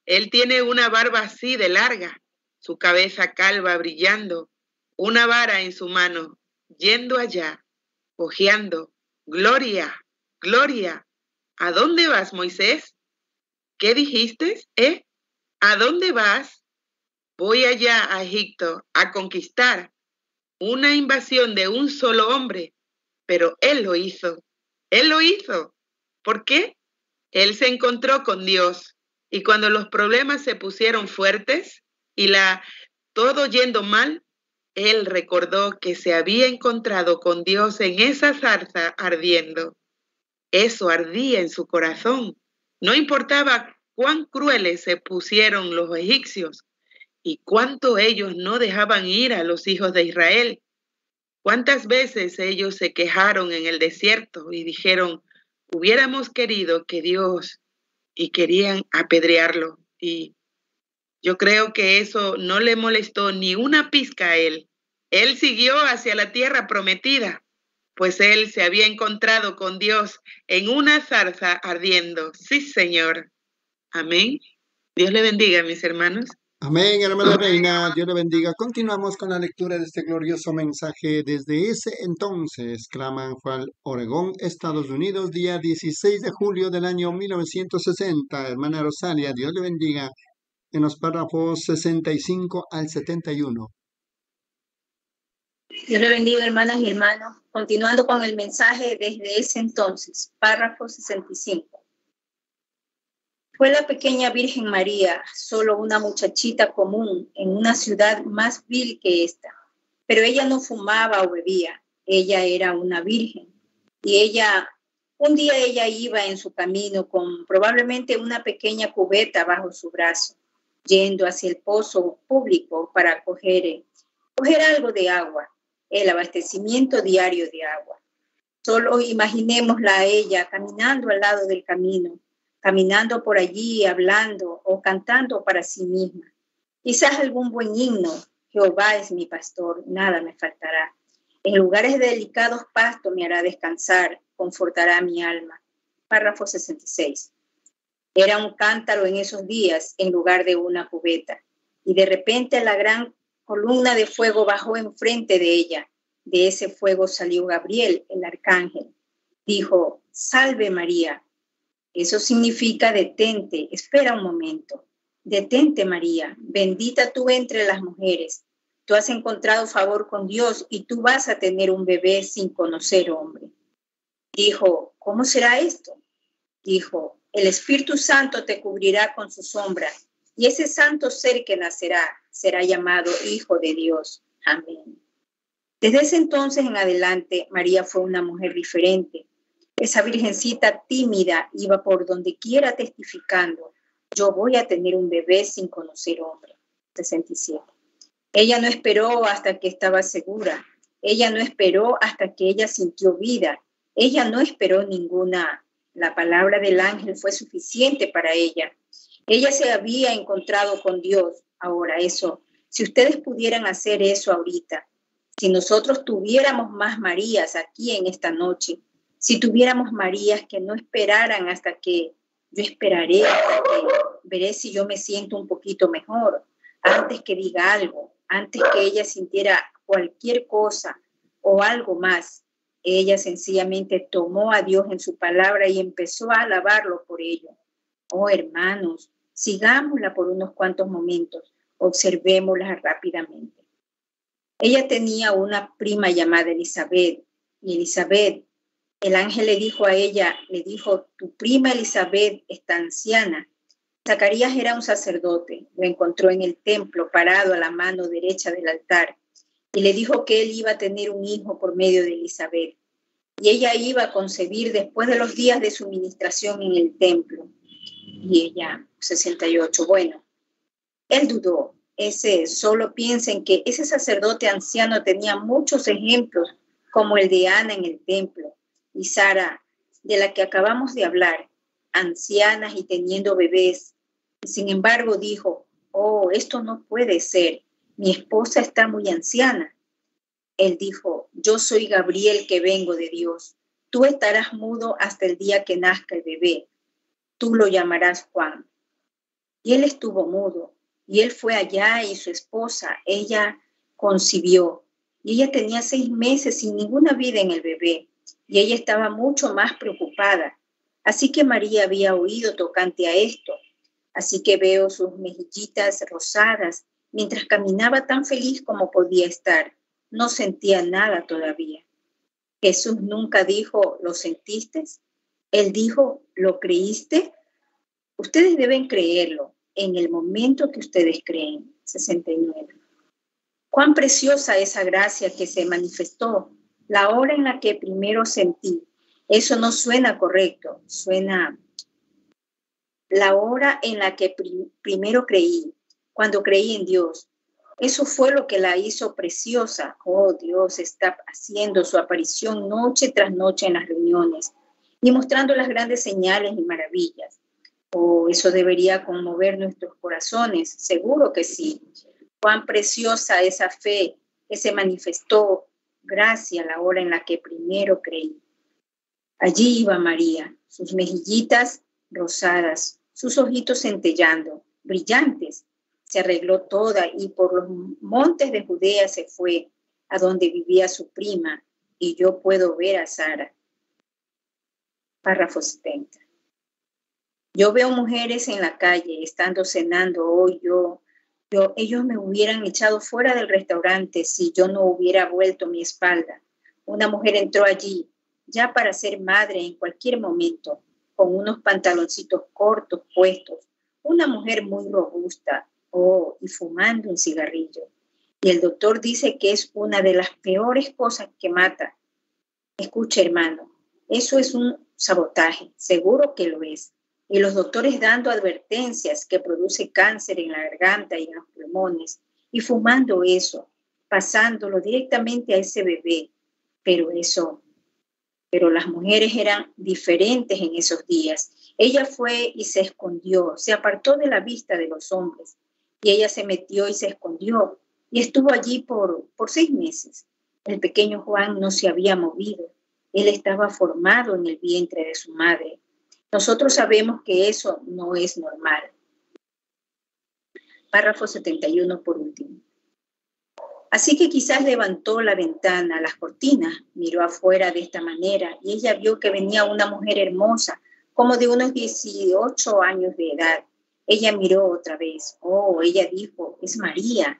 él tiene una barba así de larga, su cabeza calva brillando, una vara en su mano, yendo allá, cojeando. Gloria, gloria, ¿A dónde vas, Moisés? ¿Qué dijiste? ¿Eh? ¿A dónde vas? Voy allá a Egipto a conquistar una invasión de un solo hombre, pero él lo hizo. Él lo hizo. ¿Por qué? Él se encontró con Dios y cuando los problemas se pusieron fuertes y la todo yendo mal, él recordó que se había encontrado con Dios en esa zarza ardiendo. Eso ardía en su corazón. No importaba cuán crueles se pusieron los egipcios y cuánto ellos no dejaban ir a los hijos de Israel. Cuántas veces ellos se quejaron en el desierto y dijeron, hubiéramos querido que Dios y querían apedrearlo. Y yo creo que eso no le molestó ni una pizca a él. Él siguió hacia la tierra prometida pues él se había encontrado con Dios en una zarza ardiendo. Sí, Señor. Amén. Dios le bendiga, mis hermanos. Amén, hermana reina, Dios le bendiga. Continuamos con la lectura de este glorioso mensaje. Desde ese entonces, claman Juan Oregón, Estados Unidos, día 16 de julio del año 1960. Hermana Rosalia, Dios le bendiga. En los párrafos 65 al 71. Dios le bendiga, hermanas y hermanos. Continuando con el mensaje desde ese entonces, párrafo 65. Fue la pequeña Virgen María, solo una muchachita común en una ciudad más vil que esta. Pero ella no fumaba o bebía, ella era una virgen. Y ella, un día ella iba en su camino con probablemente una pequeña cubeta bajo su brazo, yendo hacia el pozo público para coger, coger algo de agua el abastecimiento diario de agua. Solo imaginémosla a ella caminando al lado del camino, caminando por allí, hablando o cantando para sí misma. Quizás algún buen himno, Jehová es mi pastor, nada me faltará. En lugares de delicados pastos me hará descansar, confortará mi alma. Párrafo 66. Era un cántaro en esos días en lugar de una cubeta, y de repente la gran columna de fuego bajó enfrente de ella. De ese fuego salió Gabriel, el arcángel. Dijo, salve María. Eso significa detente, espera un momento. Detente María, bendita tú entre las mujeres. Tú has encontrado favor con Dios y tú vas a tener un bebé sin conocer hombre. Dijo, ¿cómo será esto? Dijo, el Espíritu Santo te cubrirá con su sombra y ese santo ser que nacerá será llamado Hijo de Dios. Amén. Desde ese entonces en adelante, María fue una mujer diferente. Esa virgencita tímida iba por donde quiera testificando, yo voy a tener un bebé sin conocer hombre. 67. Ella no esperó hasta que estaba segura. Ella no esperó hasta que ella sintió vida. Ella no esperó ninguna. La palabra del ángel fue suficiente para ella. Ella se había encontrado con Dios. Ahora, eso, si ustedes pudieran hacer eso ahorita, si nosotros tuviéramos más Marías aquí en esta noche, si tuviéramos Marías que no esperaran hasta que yo esperaré, hasta que veré si yo me siento un poquito mejor, antes que diga algo, antes que ella sintiera cualquier cosa o algo más. Ella sencillamente tomó a Dios en su palabra y empezó a alabarlo por ello Oh hermanos, sigámosla por unos cuantos momentos, observémosla rápidamente. Ella tenía una prima llamada Elizabeth y Elizabeth, el ángel le dijo a ella, le dijo, tu prima Elizabeth está anciana. Zacarías era un sacerdote, lo encontró en el templo parado a la mano derecha del altar y le dijo que él iba a tener un hijo por medio de Elizabeth y ella iba a concebir después de los días de su ministración en el templo. Y ella, 68, bueno, él dudó, ese solo piensen que ese sacerdote anciano tenía muchos ejemplos como el de Ana en el templo y Sara, de la que acabamos de hablar, ancianas y teniendo bebés. sin embargo dijo, oh, esto no puede ser, mi esposa está muy anciana. Él dijo, yo soy Gabriel que vengo de Dios. Tú estarás mudo hasta el día que nazca el bebé. Tú lo llamarás Juan. Y él estuvo mudo. Y él fue allá y su esposa, ella concibió. Y ella tenía seis meses sin ninguna vida en el bebé. Y ella estaba mucho más preocupada. Así que María había oído tocante a esto. Así que veo sus mejillitas rosadas mientras caminaba tan feliz como podía estar no sentía nada todavía. Jesús nunca dijo, ¿lo sentiste? Él dijo, ¿lo creíste? Ustedes deben creerlo en el momento que ustedes creen. 69. Cuán preciosa esa gracia que se manifestó, la hora en la que primero sentí. Eso no suena correcto, suena la hora en la que primero creí, cuando creí en Dios, eso fue lo que la hizo preciosa. Oh, Dios está haciendo su aparición noche tras noche en las reuniones y mostrando las grandes señales y maravillas. Oh, eso debería conmover nuestros corazones. Seguro que sí. Cuán preciosa esa fe que se manifestó gracias a la hora en la que primero creí. Allí iba María, sus mejillitas rosadas, sus ojitos centellando, brillantes, se arregló toda y por los montes de Judea se fue a donde vivía su prima y yo puedo ver a Sara. Párrafo 70. Yo veo mujeres en la calle estando cenando hoy yo, yo, ellos me hubieran echado fuera del restaurante si yo no hubiera vuelto mi espalda. Una mujer entró allí, ya para ser madre en cualquier momento, con unos pantaloncitos cortos puestos, una mujer muy robusta, oh, y fumando un cigarrillo. Y el doctor dice que es una de las peores cosas que mata. Escucha, hermano, eso es un sabotaje, seguro que lo es. Y los doctores dando advertencias que produce cáncer en la garganta y en los pulmones, y fumando eso, pasándolo directamente a ese bebé. Pero eso, pero las mujeres eran diferentes en esos días. Ella fue y se escondió, se apartó de la vista de los hombres y ella se metió y se escondió y estuvo allí por, por seis meses. El pequeño Juan no se había movido, él estaba formado en el vientre de su madre. Nosotros sabemos que eso no es normal. Párrafo 71 por último. Así que quizás levantó la ventana, las cortinas, miró afuera de esta manera y ella vio que venía una mujer hermosa, como de unos 18 años de edad, ella miró otra vez. Oh, ella dijo, es María.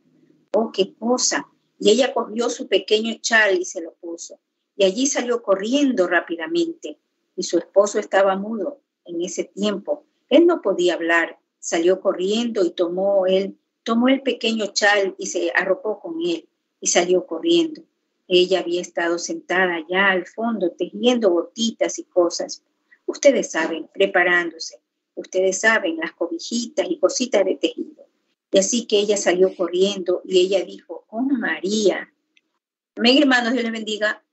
Oh, qué cosa. Y ella cogió su pequeño chal y se lo puso. Y allí salió corriendo rápidamente. Y su esposo estaba mudo en ese tiempo. Él no podía hablar. Salió corriendo y tomó él, tomó el pequeño chal y se arropó con él y salió corriendo. Ella había estado sentada allá al fondo tejiendo botitas y cosas. Ustedes saben, preparándose ustedes saben, las cobijitas y cositas de tejido. Y así que ella salió corriendo y ella dijo, oh María. Amén, hermanos, Dios les bendiga.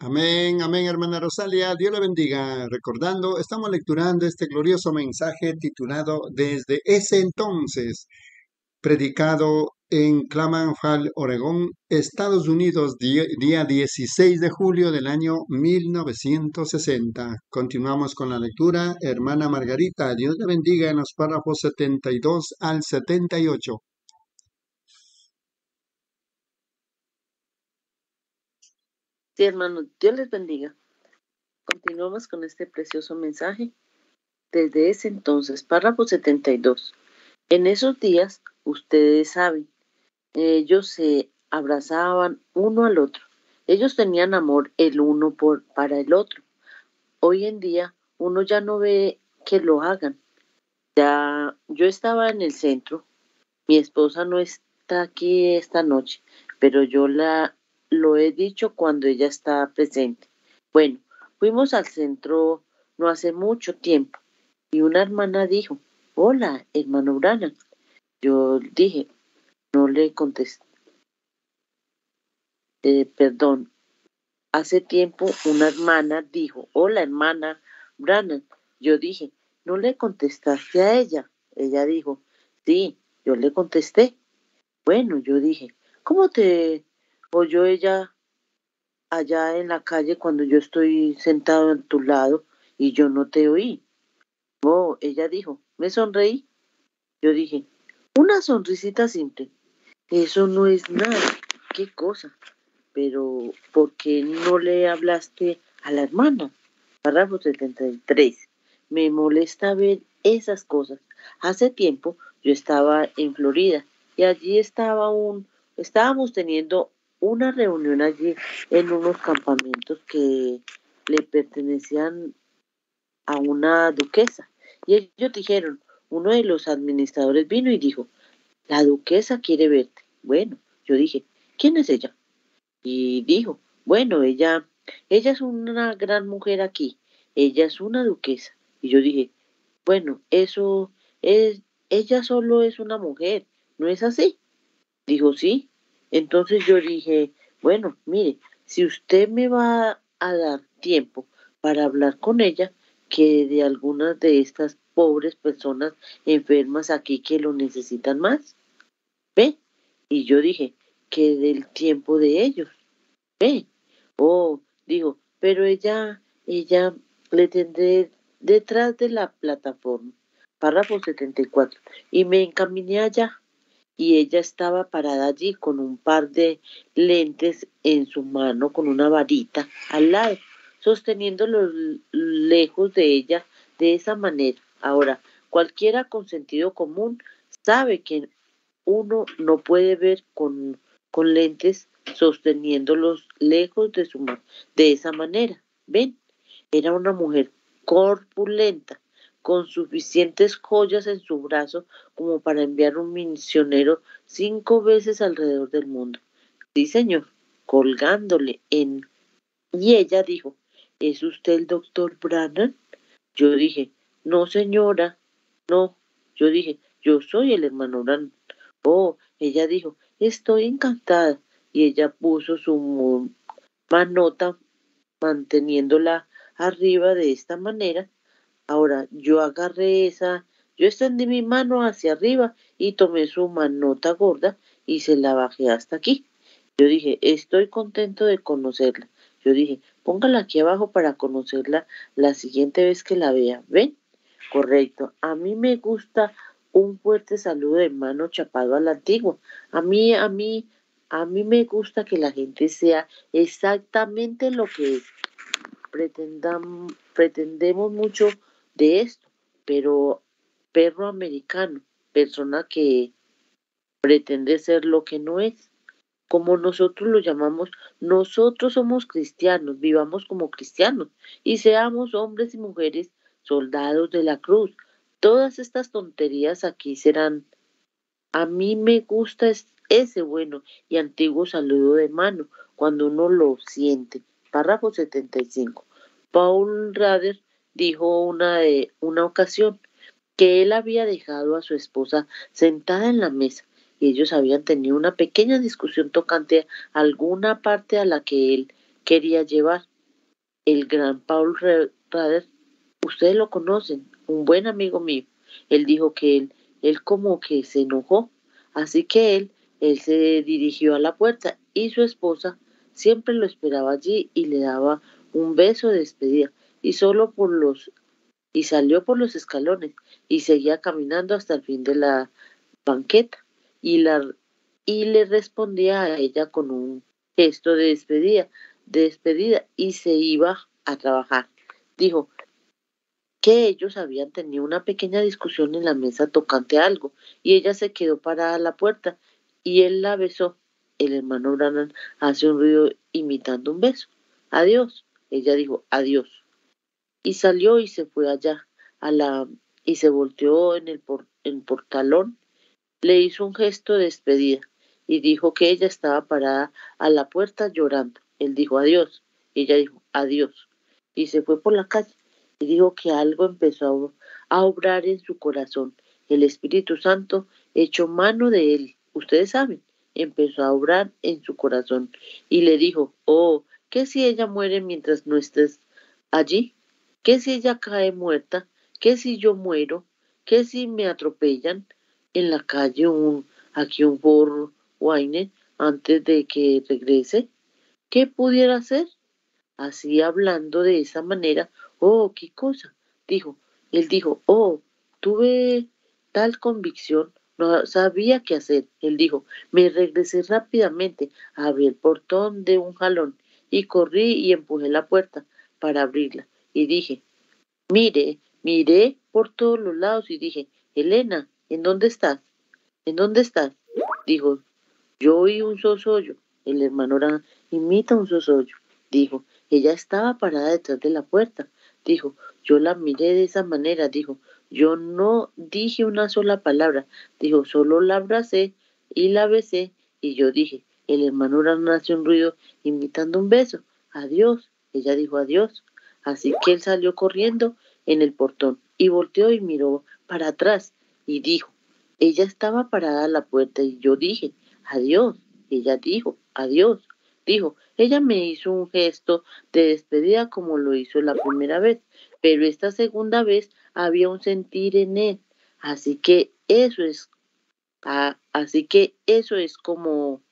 Amén, amén, hermana Rosalia, Dios le bendiga. Recordando, estamos lecturando este glorioso mensaje titulado Desde ese entonces, predicado en Clamanfal, Oregón, Estados Unidos, día 16 de julio del año 1960. Continuamos con la lectura. Hermana Margarita, Dios le bendiga en los párrafos 72 al 78. Sí, hermanos, Dios les bendiga. Continuamos con este precioso mensaje desde ese entonces, párrafo 72. En esos días, ustedes saben, ellos se abrazaban uno al otro. Ellos tenían amor el uno por, para el otro. Hoy en día uno ya no ve que lo hagan. Ya yo estaba en el centro. Mi esposa no está aquí esta noche, pero yo la lo he dicho cuando ella está presente. Bueno, fuimos al centro no hace mucho tiempo y una hermana dijo, hola, hermano Brana. Yo dije, no le contesté. Eh, perdón, hace tiempo una hermana dijo, hola hermana Brannan. Yo dije, no le contestaste a ella. Ella dijo, sí, yo le contesté. Bueno, yo dije, ¿cómo te oyó ella allá en la calle cuando yo estoy sentado en tu lado y yo no te oí? Oh, ella dijo, me sonreí. Yo dije, una sonrisita simple. Eso no es nada. ¿Qué cosa? Pero, ¿por qué no le hablaste a la hermana? Párrafo 73. Me molesta ver esas cosas. Hace tiempo yo estaba en Florida y allí estaba un, estábamos teniendo una reunión allí en unos campamentos que le pertenecían a una duquesa. Y ellos dijeron, uno de los administradores vino y dijo, la duquesa quiere verte. Bueno, yo dije, ¿quién es ella? Y dijo, bueno, ella, ella es una gran mujer aquí, ella es una duquesa. Y yo dije, bueno, eso es, ella solo es una mujer, ¿no es así? Dijo, sí. Entonces yo dije, bueno, mire, si usted me va a dar tiempo para hablar con ella, que de algunas de estas pobres personas enfermas aquí que lo necesitan más. ¿Ve? Y yo dije, que del tiempo de ellos. ¿Ve? Oh, digo, pero ella, ella le tendré detrás de la plataforma. Párrafo 74. Y me encaminé allá. Y ella estaba parada allí con un par de lentes en su mano, con una varita al lado, sosteniéndolos lejos de ella de esa manera. Ahora, cualquiera con sentido común sabe que uno no puede ver con, con lentes sosteniéndolos lejos de su mano. De esa manera, ven, era una mujer corpulenta, con suficientes joyas en su brazo como para enviar un misionero cinco veces alrededor del mundo. Sí, señor, colgándole en... Y ella dijo, ¿es usted el doctor Brannan? Yo dije, no, señora, no. Yo dije, yo soy el hermano Brannan. Oh, ella dijo, estoy encantada. Y ella puso su manota manteniéndola arriba de esta manera. Ahora yo agarré esa, yo extendí mi mano hacia arriba y tomé su manota gorda y se la bajé hasta aquí. Yo dije, estoy contento de conocerla. Yo dije, póngala aquí abajo para conocerla la siguiente vez que la vea. ¿Ven? Correcto. A mí me gusta un fuerte saludo de mano chapado a la antigua. A mí, a mí, a mí me gusta que la gente sea exactamente lo que es. pretendemos mucho de esto, pero perro americano, persona que pretende ser lo que no es. Como nosotros lo llamamos, nosotros somos cristianos, vivamos como cristianos y seamos hombres y mujeres soldados de la cruz, Todas estas tonterías aquí serán. A mí me gusta ese bueno y antiguo saludo de mano cuando uno lo siente. Párrafo 75. Paul Rader dijo una, una ocasión que él había dejado a su esposa sentada en la mesa y ellos habían tenido una pequeña discusión tocante a alguna parte a la que él quería llevar. El gran Paul Rader, ustedes lo conocen, un buen amigo mío, él dijo que él, él como que se enojó, así que él, él se dirigió a la puerta y su esposa siempre lo esperaba allí y le daba un beso de despedida y solo por los y salió por los escalones y seguía caminando hasta el fin de la banqueta y la y le respondía a ella con un gesto de despedida, de despedida y se iba a trabajar. Dijo, que ellos habían tenido una pequeña discusión en la mesa tocante algo, y ella se quedó parada a la puerta, y él la besó. El hermano Branham hace un ruido imitando un beso. Adiós. Ella dijo adiós. Y salió y se fue allá a la y se volteó en el, por, en portalón. Le hizo un gesto de despedida y dijo que ella estaba parada a la puerta llorando. Él dijo adiós. Ella dijo adiós. Y se fue por la calle y dijo que algo empezó a obrar en su corazón. El Espíritu Santo echó mano de él. Ustedes saben, empezó a obrar en su corazón y le dijo, oh, ¿qué si ella muere mientras no estés allí? ¿Qué si ella cae muerta? ¿Qué si yo muero? ¿Qué si me atropellan en la calle un, aquí un borro Wayne antes de que regrese? ¿Qué pudiera hacer? Así hablando de esa manera, oh, qué cosa, dijo. Él dijo, oh, tuve tal convicción no sabía qué hacer. Él dijo, me regresé rápidamente, abrí el portón de un jalón y corrí y empujé la puerta para abrirla. Y dije, mire, miré por todos los lados y dije, Elena, ¿en dónde estás? ¿En dónde estás? Dijo, yo oí un sosollo. El hermano era, imita un sosollo. Dijo, ella estaba parada detrás de la puerta. Dijo, yo la miré de esa manera. Dijo, yo no dije una sola palabra, dijo, solo la abracé y la besé y yo dije, el hermano Urano hace un ruido imitando un beso. Adiós. Ella dijo adiós. Así que él salió corriendo en el portón y volteó y miró para atrás y dijo, ella estaba parada a la puerta y yo dije, adiós. Ella dijo, adiós. Dijo, ella me hizo un gesto de despedida como lo hizo la primera vez, pero esta segunda vez había un sentir en él. Así que eso es, así que eso es como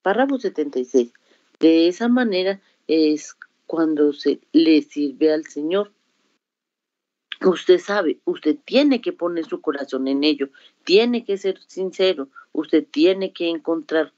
párrafo 76. De esa manera es cuando se le sirve al Señor. Usted sabe, usted tiene que poner su corazón en ello, tiene que ser sincero, usted tiene que encontrar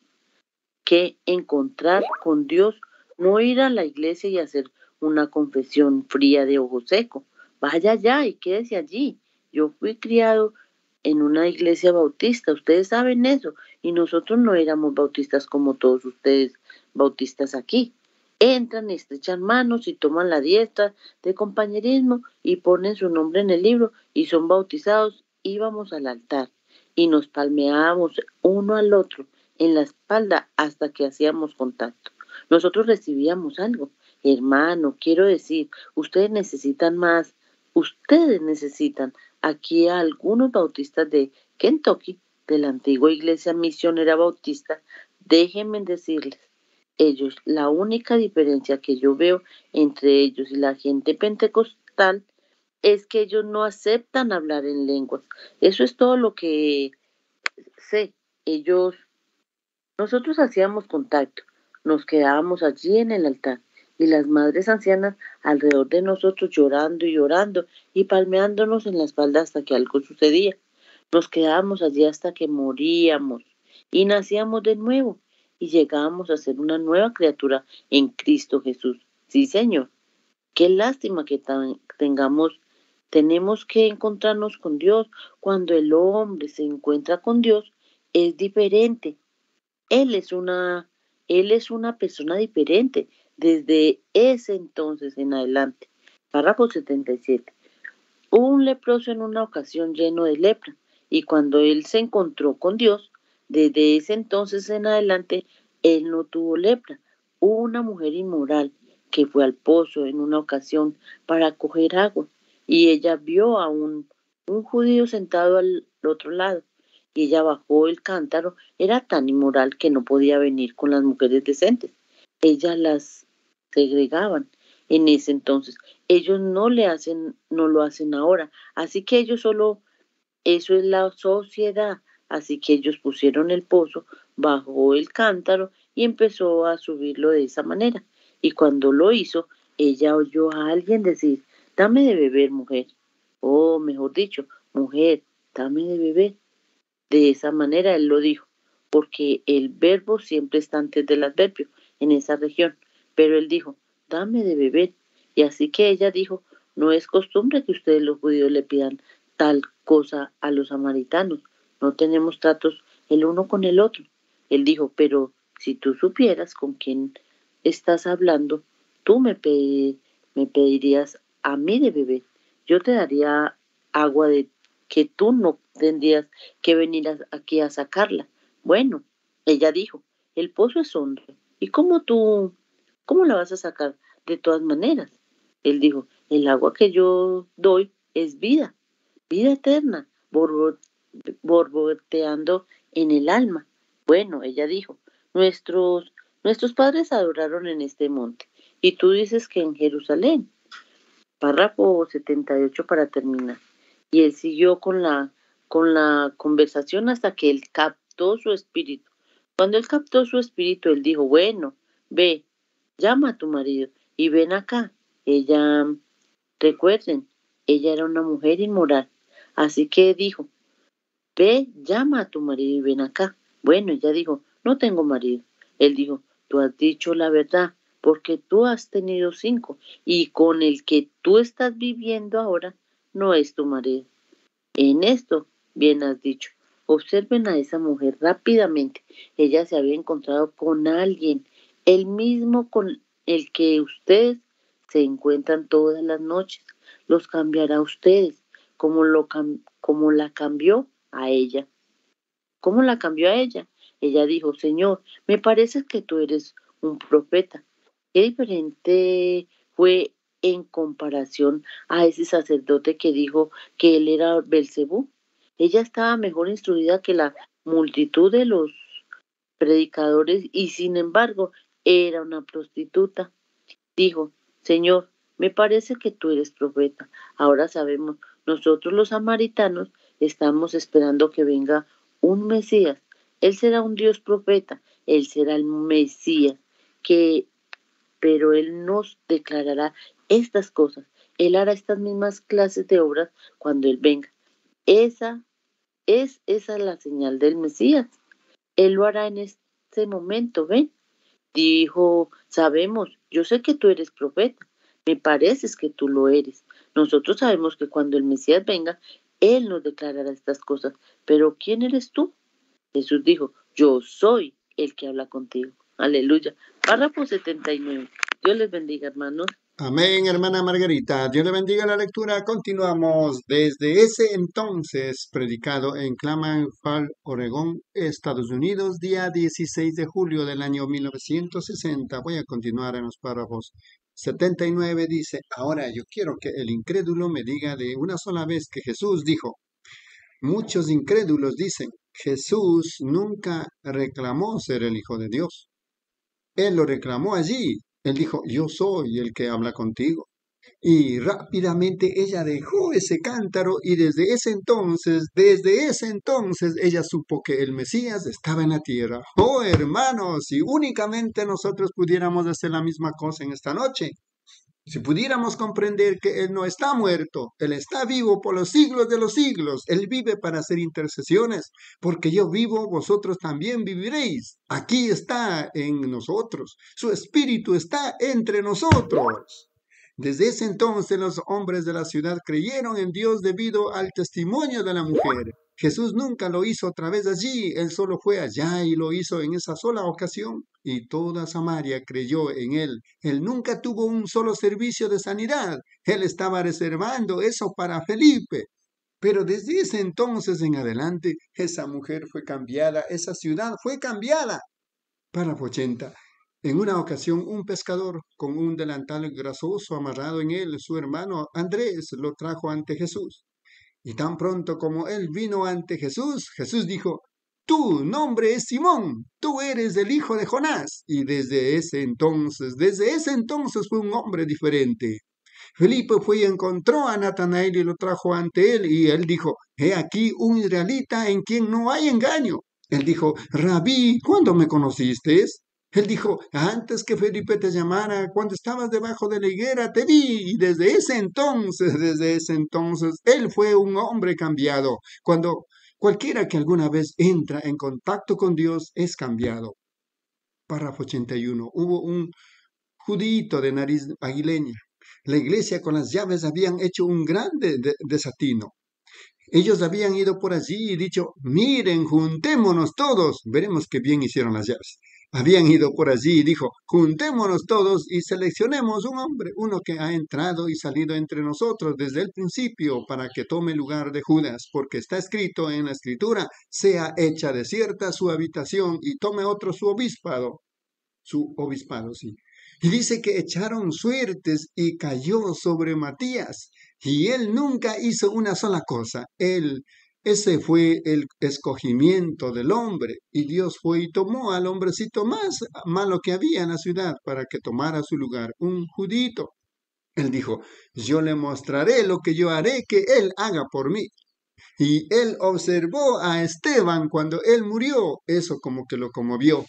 que encontrar con Dios, no ir a la iglesia y hacer una confesión fría de ojo seco. Vaya allá y quédese allí. Yo fui criado en una iglesia bautista, ustedes saben eso, y nosotros no éramos bautistas como todos ustedes bautistas aquí. Entran, estrechan manos y toman la dieta de compañerismo y ponen su nombre en el libro y son bautizados. Íbamos al altar y nos palmeábamos uno al otro en la espalda hasta que hacíamos contacto. Nosotros recibíamos algo. Hermano, quiero decir, ustedes necesitan más Ustedes necesitan aquí a algunos bautistas de Kentucky, de la antigua iglesia misionera bautista. Déjenme decirles, ellos, la única diferencia que yo veo entre ellos y la gente pentecostal es que ellos no aceptan hablar en lenguas. Eso es todo lo que sé. Ellos, nosotros hacíamos contacto, nos quedábamos allí en el altar y las madres ancianas alrededor de nosotros llorando y llorando y palmeándonos en la espalda hasta que algo sucedía. Nos quedábamos allí hasta que moríamos y nacíamos de nuevo y llegábamos a ser una nueva criatura en Cristo Jesús. Sí, Señor. Qué lástima que tengamos, tenemos que encontrarnos con Dios. Cuando el hombre se encuentra con Dios, es diferente. Él es una, él es una persona diferente desde ese entonces en adelante. Párrafo 77. Hubo un leproso en una ocasión lleno de lepra, y cuando él se encontró con Dios, desde ese entonces en adelante, él no tuvo lepra. Una mujer inmoral que fue al pozo en una ocasión para coger agua, y ella vio a un, un judío sentado al otro lado, y ella bajó el cántaro, era tan inmoral que no podía venir con las mujeres decentes. Ella las segregaban en ese entonces. Ellos no le hacen, no lo hacen ahora. Así que ellos solo, eso es la sociedad. Así que ellos pusieron el pozo, bajó el cántaro y empezó a subirlo de esa manera. Y cuando lo hizo, ella oyó a alguien decir, dame de beber, mujer. O mejor dicho, mujer, dame de beber. De esa manera él lo dijo, porque el verbo siempre está antes del adverbio en esa región. Pero él dijo, dame de beber. Y así que ella dijo, no es costumbre que ustedes los judíos le pidan tal cosa a los samaritanos. No tenemos tratos el uno con el otro. Él dijo, pero si tú supieras con quién estás hablando, tú me, me pedirías a mí de beber. Yo te daría agua de que tú no tendrías que venir aquí a sacarla. Bueno, ella dijo, el pozo es hondo. ¿Y cómo tú, cómo la vas a sacar de todas maneras? Él dijo, el agua que yo doy es vida, vida eterna, borboteando en el alma. Bueno, ella dijo, nuestros, nuestros padres adoraron en este monte, y tú dices que en Jerusalén. Párrafo 78 para terminar. Y él siguió con la, con la conversación hasta que él captó su espíritu. Cuando él captó su espíritu, él dijo, bueno, ve, llama a tu marido y ven acá. Ella, recuerden, ella era una mujer inmoral. Así que dijo, ve, llama a tu marido y ven acá. Bueno, ella dijo, no tengo marido. Él dijo, tú has dicho la verdad, porque tú has tenido cinco, y con el que tú estás viviendo ahora no es tu marido. En esto, bien has dicho. Observen a esa mujer rápidamente. Ella se había encontrado con alguien, el mismo con el que ustedes se encuentran todas las noches. Los cambiará a ustedes, como, lo como la cambió a ella. ¿Cómo la cambió a ella? Ella dijo, Señor, me parece que tú eres un profeta. Qué diferente fue en comparación a ese sacerdote que dijo que él era Belcebú. Ella estaba mejor instruida que la multitud de los predicadores y sin embargo era una prostituta. Dijo, Señor, me parece que tú eres profeta. Ahora sabemos, nosotros los samaritanos estamos esperando que venga un Mesías. Él será un Dios profeta, él será el Mesías, que pero él nos declarará estas cosas. Él hará estas mismas clases de obras cuando él venga. Esa es esa la señal del Mesías. Él lo hará en este momento, ven. Dijo, sabemos, yo sé que tú eres profeta, me pareces que tú lo eres. Nosotros sabemos que cuando el Mesías venga, Él nos declarará estas cosas. Pero ¿quién eres tú? Jesús dijo, yo soy el que habla contigo. Aleluya. Párrafo 79. Dios les bendiga, hermanos. Amén, hermana Margarita. Dios le bendiga la lectura. Continuamos desde ese entonces, predicado en Claman Fall, Oregón, Estados Unidos, día 16 de julio del año 1960. Voy a continuar en los párrafos 79. Dice, ahora yo quiero que el incrédulo me diga de una sola vez que Jesús dijo. Muchos incrédulos dicen, Jesús nunca reclamó ser el Hijo de Dios. Él lo reclamó allí, él dijo, yo soy el que habla contigo. Y rápidamente ella dejó ese cántaro y desde ese entonces, desde ese entonces ella supo que el Mesías estaba en la tierra. Oh hermanos, si únicamente nosotros pudiéramos hacer la misma cosa en esta noche, si pudiéramos comprender que Él no está muerto, Él está vivo por los siglos de los siglos, Él vive para hacer intercesiones, porque yo vivo, vosotros también viviréis. Aquí está en nosotros, su espíritu está entre nosotros. Desde ese entonces los hombres de la ciudad creyeron en Dios debido al testimonio de la mujer. Jesús nunca lo hizo otra vez allí, él solo fue allá y lo hizo en esa sola ocasión. Y toda Samaria creyó en él. Él nunca tuvo un solo servicio de sanidad. Él estaba reservando eso para Felipe. Pero desde ese entonces en adelante, esa mujer fue cambiada, esa ciudad fue cambiada. Para 80. En una ocasión, un pescador con un delantal grasoso amarrado en él, su hermano Andrés, lo trajo ante Jesús. Y tan pronto como él vino ante Jesús, Jesús dijo, Tu nombre es Simón, tú eres el hijo de Jonás. Y desde ese entonces, desde ese entonces fue un hombre diferente. Felipe fue y encontró a Natanael y lo trajo ante él, y él dijo, He aquí un israelita en quien no hay engaño. Él dijo, Rabí, ¿cuándo me conociste? Él dijo, antes que Felipe te llamara, cuando estabas debajo de la higuera, te vi. Y desde ese entonces, desde ese entonces, él fue un hombre cambiado. Cuando cualquiera que alguna vez entra en contacto con Dios es cambiado. Párrafo 81. Hubo un judito de nariz aguileña. La iglesia con las llaves habían hecho un grande desatino. Ellos habían ido por allí y dicho, miren, juntémonos todos. Veremos qué bien hicieron las llaves. Habían ido por allí y dijo, juntémonos todos y seleccionemos un hombre, uno que ha entrado y salido entre nosotros desde el principio para que tome lugar de Judas, porque está escrito en la escritura, sea hecha desierta su habitación y tome otro su obispado. Su obispado, sí. Y dice que echaron suertes y cayó sobre Matías. Y él nunca hizo una sola cosa. Él, ese fue el escogimiento del hombre. Y Dios fue y tomó al hombrecito más malo que había en la ciudad para que tomara su lugar, un judito. Él dijo, yo le mostraré lo que yo haré que él haga por mí. Y él observó a Esteban cuando él murió. Eso como que lo conmovió.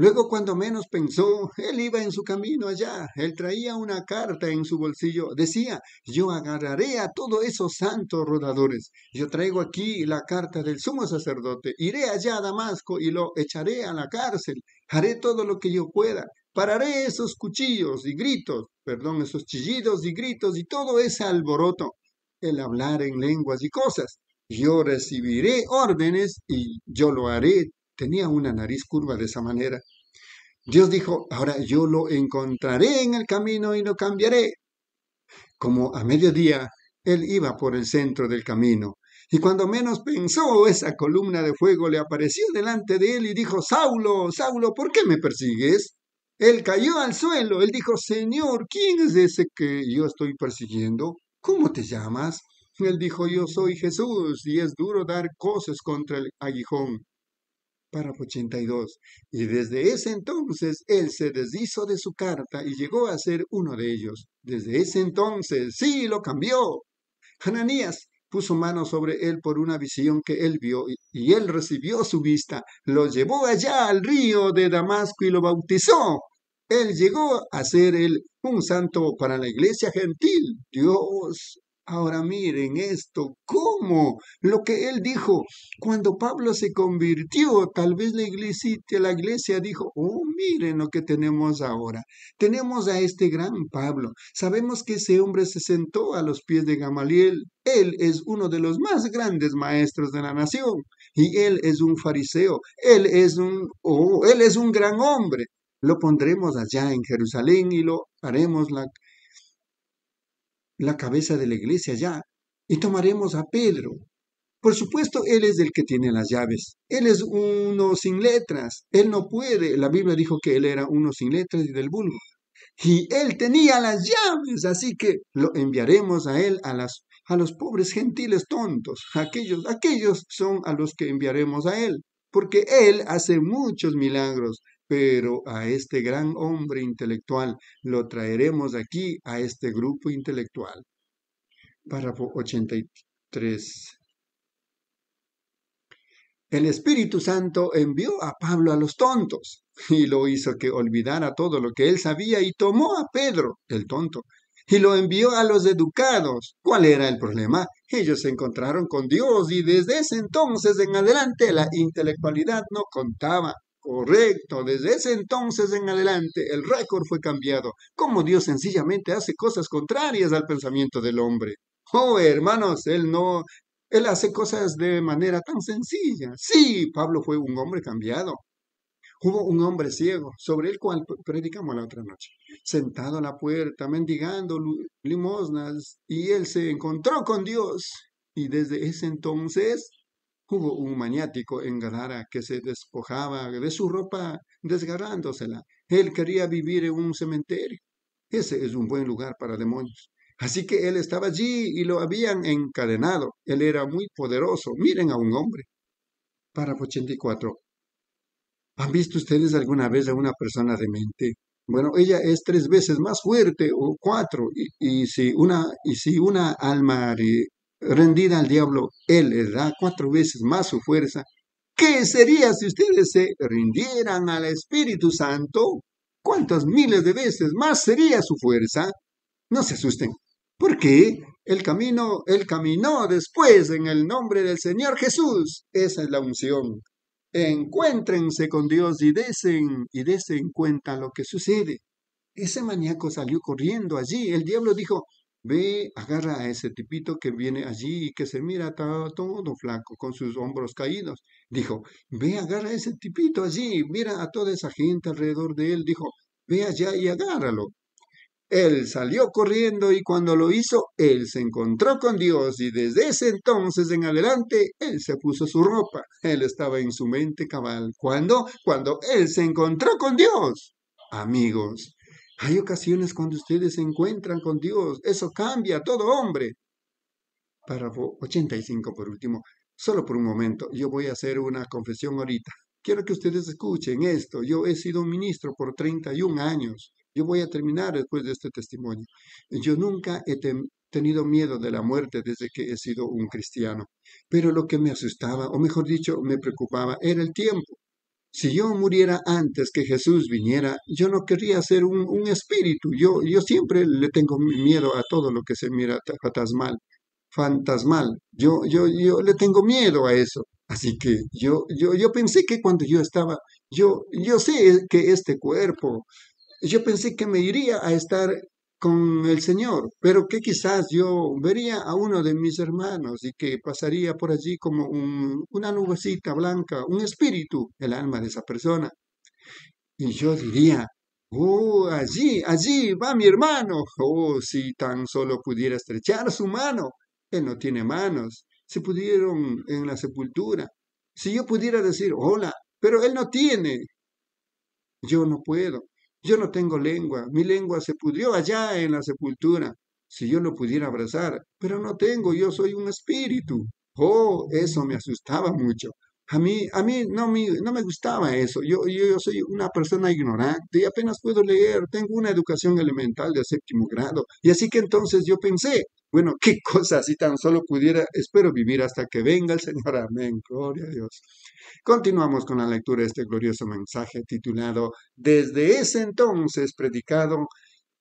Luego, cuando menos pensó, él iba en su camino allá. Él traía una carta en su bolsillo. Decía, yo agarraré a todos esos santos rodadores. Yo traigo aquí la carta del sumo sacerdote. Iré allá a Damasco y lo echaré a la cárcel. Haré todo lo que yo pueda. Pararé esos cuchillos y gritos, perdón, esos chillidos y gritos y todo ese alboroto. El hablar en lenguas y cosas. Yo recibiré órdenes y yo lo haré tenía una nariz curva de esa manera. Dios dijo, ahora yo lo encontraré en el camino y lo cambiaré. Como a mediodía, él iba por el centro del camino, y cuando menos pensó, esa columna de fuego le apareció delante de él y dijo, Saulo, Saulo, ¿por qué me persigues? Él cayó al suelo, él dijo, Señor, ¿quién es ese que yo estoy persiguiendo? ¿Cómo te llamas? Él dijo, yo soy Jesús, y es duro dar cosas contra el aguijón párrafo 82. Y desde ese entonces él se deshizo de su carta y llegó a ser uno de ellos. Desde ese entonces, sí, lo cambió. Hananías puso mano sobre él por una visión que él vio y, él recibió su vista, lo llevó allá al río de Damasco y lo bautizó. Él llegó a ser el, un santo para la iglesia gentil. Dios Ahora miren esto, ¿cómo? Lo que él dijo, cuando Pablo se convirtió, tal vez la iglesia, la iglesia dijo, oh, miren lo que tenemos ahora. Tenemos a este gran Pablo. Sabemos que ese hombre se sentó a los pies de Gamaliel. Él es uno de los más grandes maestros de la nación. Y él es un fariseo. Él es un, oh, él es un gran hombre. Lo pondremos allá en Jerusalén y lo haremos la la cabeza de la iglesia ya, y tomaremos a Pedro. Por supuesto, él es el que tiene las llaves. Él es uno sin letras. Él no puede. La Biblia dijo que él era uno sin letras y del vulgo. Y él tenía las llaves, así que lo enviaremos a él, a, las, a los pobres gentiles tontos. Aquellos, aquellos son a los que enviaremos a él, porque él hace muchos milagros pero a este gran hombre intelectual lo traeremos aquí a este grupo intelectual. Párrafo 83. El Espíritu Santo envió a Pablo a los tontos y lo hizo que olvidara todo lo que él sabía y tomó a Pedro, el tonto, y lo envió a los educados. ¿Cuál era el problema? Ellos se encontraron con Dios y desde ese entonces en adelante la intelectualidad no contaba. Correcto, desde ese entonces en adelante el récord fue cambiado, como Dios sencillamente hace cosas contrarias al pensamiento del hombre. Oh, hermanos, Él no, Él hace cosas de manera tan sencilla. Sí, Pablo fue un hombre cambiado. Hubo un hombre ciego, sobre el cual predicamos la otra noche, sentado a la puerta, mendigando limosnas, y él se encontró con Dios. Y desde ese entonces Hubo un maniático en Gadara que se despojaba de su ropa desgarrándosela. Él quería vivir en un cementerio. Ese es un buen lugar para demonios. Así que él estaba allí y lo habían encadenado. Él era muy poderoso. Miren a un hombre. Párrafo 84. ¿Han visto ustedes alguna vez a una persona demente? Bueno, ella es tres veces más fuerte o cuatro. Y, si, una, y si una alma rendida al diablo, él le da cuatro veces más su fuerza. ¿Qué sería si ustedes se rindieran al Espíritu Santo? ¿Cuántas miles de veces más sería su fuerza? No se asusten. Porque el camino, él caminó después en el nombre del Señor Jesús. Esa es la unción. Encuéntrense con Dios y desen, y desen cuenta lo que sucede. ese maníaco salió corriendo allí. El diablo dijo, ve, agarra a ese tipito que viene allí y que se mira todo, todo flaco, con sus hombros caídos. Dijo, ve, agarra a ese tipito allí, mira a toda esa gente alrededor de él. Dijo, ve allá y agárralo. Él salió corriendo y cuando lo hizo, él se encontró con Dios y desde ese entonces en adelante, él se puso su ropa. Él estaba en su mente cabal. ¿Cuándo? Cuando él se encontró con Dios. Amigos, hay ocasiones cuando ustedes se encuentran con Dios. Eso cambia a todo hombre. Párrafo 85 por último. Solo por un momento, yo voy a hacer una confesión ahorita. Quiero que ustedes escuchen esto. Yo he sido ministro por 31 años. Yo voy a terminar después de este testimonio. Yo nunca he tenido miedo de la muerte desde que he sido un cristiano, pero lo que me asustaba, o mejor dicho, me preocupaba, era el tiempo. Si yo muriera antes que Jesús viniera, yo no querría ser un, espíritu. Yo, yo siempre le tengo miedo a todo lo que se mira fantasmal. Fantasmal. Yo, yo, yo le tengo miedo a eso. Así que yo, yo, yo pensé que cuando yo estaba, yo, yo sé que este cuerpo, yo pensé que me iría a estar con el Señor, pero que quizás yo vería a uno de mis hermanos y que pasaría por allí como una nubecita blanca, un espíritu, el alma de esa persona. Y yo diría, oh, allí, allí va mi hermano. Oh, si tan solo pudiera estrechar su mano. Él no tiene manos. Se pudieron en la sepultura. Si yo pudiera decir, hola, pero él no tiene. Yo no puedo. Yo no tengo lengua, mi lengua se pudrió allá en la sepultura. Si yo lo pudiera abrazar, pero no tengo, yo soy un espíritu. Oh, eso me asustaba mucho. A mí, a mí no, me, no me gustaba eso. Yo, yo, soy una persona ignorante y apenas puedo leer. Tengo una educación elemental de séptimo grado. Y así que entonces yo pensé, bueno, qué cosa si tan solo pudiera, espero vivir hasta que venga el Señor. Amén. Gloria a Dios. Continuamos con la lectura de este glorioso mensaje titulado Desde ese entonces predicado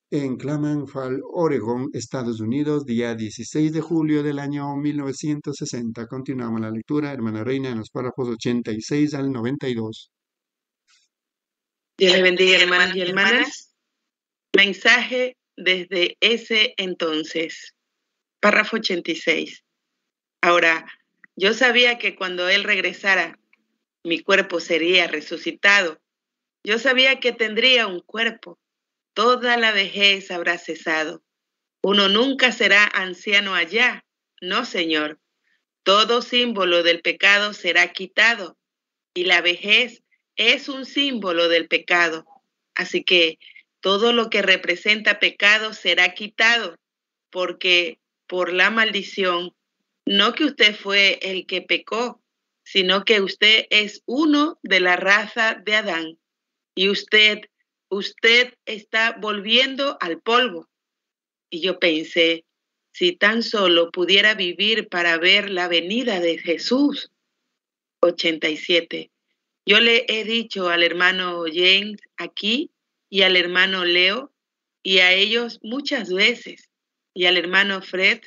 en Clamanfal, Oregon, Estados Unidos, día 16 de julio del año 1960. Continuamos la lectura, hermana Reina, en los párrafos 86 al 92. Dios le bendiga, hermanos y hermanas. Mensaje desde ese entonces. Párrafo 86. Ahora, yo sabía que cuando Él regresara, mi cuerpo sería resucitado. Yo sabía que tendría un cuerpo. Toda la vejez habrá cesado. Uno nunca será anciano allá. No, Señor. Todo símbolo del pecado será quitado. Y la vejez es un símbolo del pecado. Así que todo lo que representa pecado será quitado, porque por la maldición, no que usted fue el que pecó, sino que usted es uno de la raza de Adán y usted, usted está volviendo al polvo. Y yo pensé, si tan solo pudiera vivir para ver la venida de Jesús. 87. Yo le he dicho al hermano James aquí y al hermano Leo y a ellos muchas veces y al hermano Fred,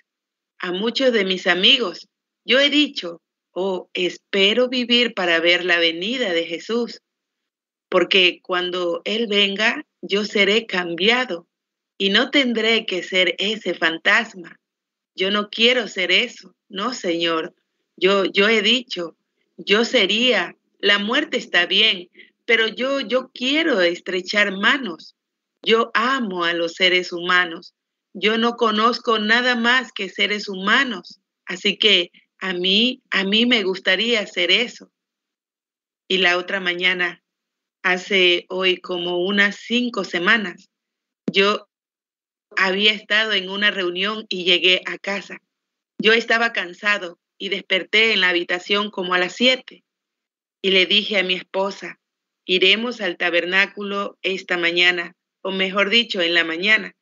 a muchos de mis amigos, yo he dicho, oh, espero vivir para ver la venida de Jesús, porque cuando Él venga, yo seré cambiado y no tendré que ser ese fantasma. Yo no quiero ser eso, no, Señor. Yo, yo he dicho, yo sería, la muerte está bien, pero yo, yo quiero estrechar manos. Yo amo a los seres humanos. Yo no conozco nada más que seres humanos. Así que a mí, a mí me gustaría hacer eso. Y la otra mañana, hace hoy como unas cinco semanas, yo había estado en una reunión y llegué a casa. Yo estaba cansado y desperté en la habitación como a las siete. Y le dije a mi esposa, iremos al tabernáculo esta mañana, o mejor dicho, en la mañana.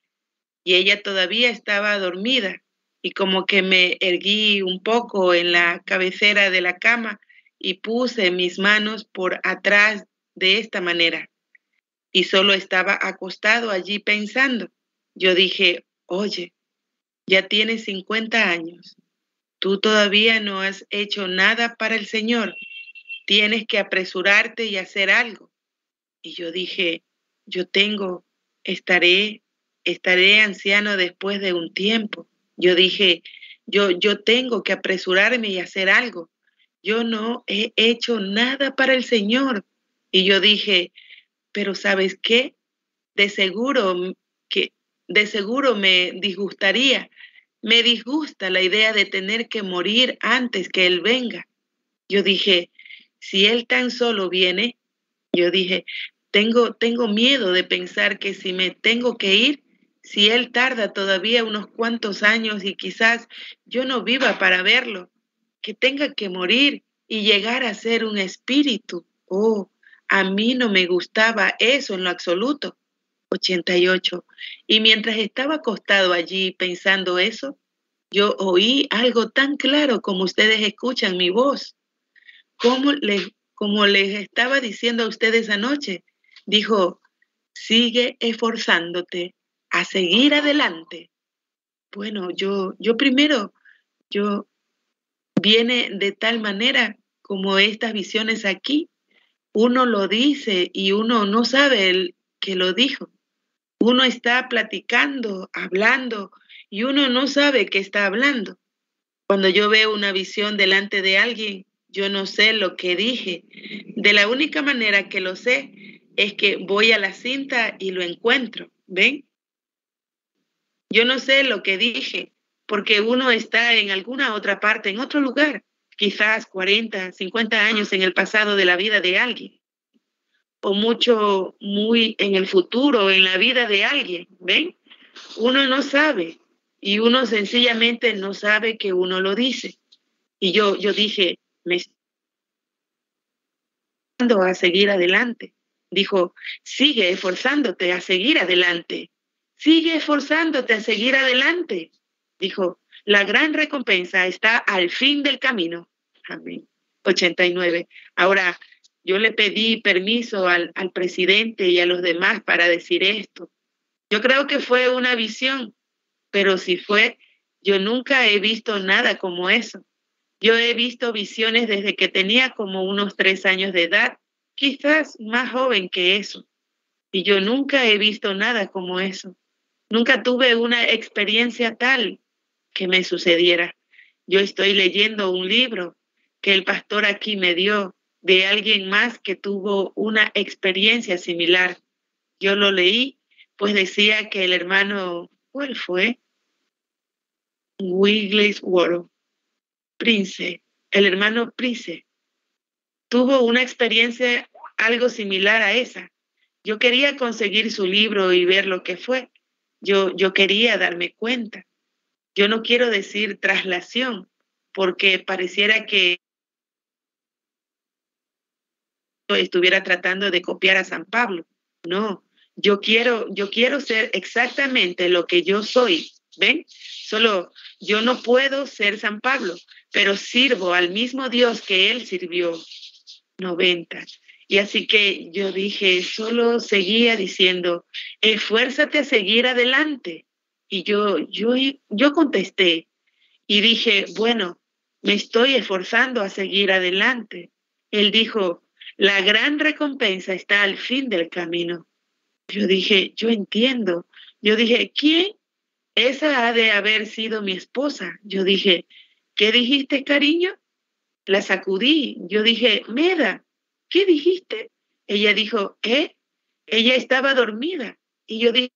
Y ella todavía estaba dormida y como que me erguí un poco en la cabecera de la cama y puse mis manos por atrás de esta manera. Y solo estaba acostado allí pensando. Yo dije, oye, ya tienes 50 años. Tú todavía no has hecho nada para el Señor. Tienes que apresurarte y hacer algo. Y yo dije, yo tengo estaré, estaré anciano después de un tiempo. Yo dije, yo, yo tengo que apresurarme y hacer algo. Yo no he hecho nada para el Señor. Y yo dije, pero ¿sabes qué? De seguro que de seguro me disgustaría. Me disgusta la idea de tener que morir antes que Él venga. Yo dije, si Él tan solo viene, yo dije, tengo, tengo miedo de pensar que si me tengo que ir, si Él tarda todavía unos cuantos años y quizás yo no viva para verlo, que tenga que morir y llegar a ser un espíritu. Oh, a mí no me gustaba eso en lo absoluto. 88. Y mientras estaba acostado allí pensando eso, yo oí algo tan claro como ustedes escuchan mi voz. Como les, como les estaba diciendo a ustedes anoche, dijo, sigue esforzándote a seguir adelante. Bueno, yo, yo primero, yo viene de tal manera como estas visiones aquí, uno lo dice y uno no sabe el que lo dijo. Uno está platicando, hablando, y uno no sabe qué está hablando. Cuando yo veo una visión delante de alguien, yo no sé lo que dije. De la única manera que lo sé es que voy a la cinta y lo encuentro. ¿Ven? Yo no sé lo que dije porque uno está en alguna otra parte, en otro lugar, quizás 40, 50 años en el pasado de la vida de alguien o mucho, muy en el futuro, en la vida de alguien, ¿ven? Uno no sabe y uno sencillamente no sabe que uno lo dice. Y yo, yo dije, me estoy a seguir adelante. Dijo, sigue esforzándote a seguir adelante. Sigue esforzándote a seguir adelante. Dijo, la gran recompensa está al fin del camino. Amén. 89. Ahora, yo le pedí permiso al, al presidente y a los demás para decir esto. Yo creo que fue una visión, pero si fue, yo nunca he visto nada como eso. Yo he visto visiones desde que tenía como unos tres años de edad, quizás más joven que eso. Y yo nunca he visto nada como eso. Nunca tuve una experiencia tal que me sucediera. Yo estoy leyendo un libro que el pastor aquí me dio de alguien más que tuvo una experiencia similar. Yo lo leí, pues decía que el hermano, ¿cuál fue? Wigglesworth, Prince, el hermano Prince, tuvo una experiencia algo similar a esa. Yo quería conseguir su libro y ver lo que fue. Yo, yo quería darme cuenta. Yo no quiero decir traslación, porque pareciera que estuviera tratando de copiar a San Pablo. No, yo quiero, yo quiero ser exactamente lo que yo soy. ¿Ven? Solo yo no puedo ser San Pablo, pero sirvo al mismo Dios que él sirvió. 90. Y así que yo dije, solo seguía diciendo, esfuérzate a seguir adelante. Y yo, yo, yo contesté y dije, bueno, me estoy esforzando a seguir adelante. Él dijo, la gran recompensa está al fin del camino. Yo dije, yo entiendo. Yo dije, ¿quién? Esa ha de haber sido mi esposa. Yo dije, ¿qué dijiste, cariño? La sacudí. Yo dije, Meda, ¿qué dijiste? Ella dijo, ¿eh? Ella estaba dormida. Y yo dije,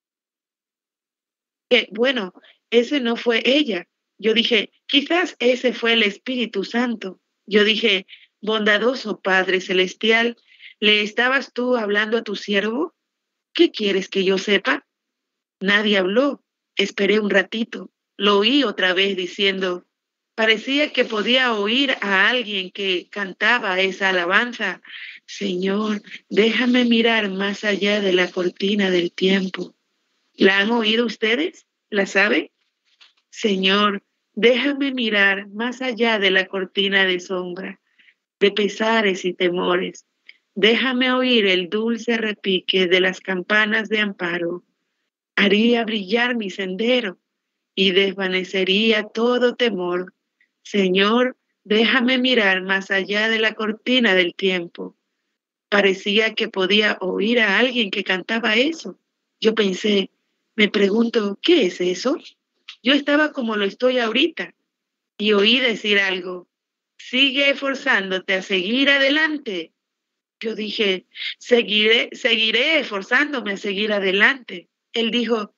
bueno, ese no fue ella. Yo dije, quizás ese fue el Espíritu Santo. Yo dije, bondadoso Padre Celestial, ¿le estabas tú hablando a tu siervo? ¿Qué quieres que yo sepa? Nadie habló. Esperé un ratito. Lo oí otra vez diciendo, parecía que podía oír a alguien que cantaba esa alabanza. Señor, déjame mirar más allá de la cortina del tiempo. ¿La han oído ustedes? ¿La saben? Señor, déjame mirar más allá de la cortina de sombra de pesares y temores. Déjame oír el dulce repique de las campanas de amparo. Haría brillar mi sendero y desvanecería todo temor. Señor, déjame mirar más allá de la cortina del tiempo. Parecía que podía oír a alguien que cantaba eso. Yo pensé, me pregunto, ¿qué es eso? Yo estaba como lo estoy ahorita y oí decir algo, sigue esforzándote a seguir adelante. Yo dije, seguiré, seguiré esforzándome a seguir adelante. Él dijo,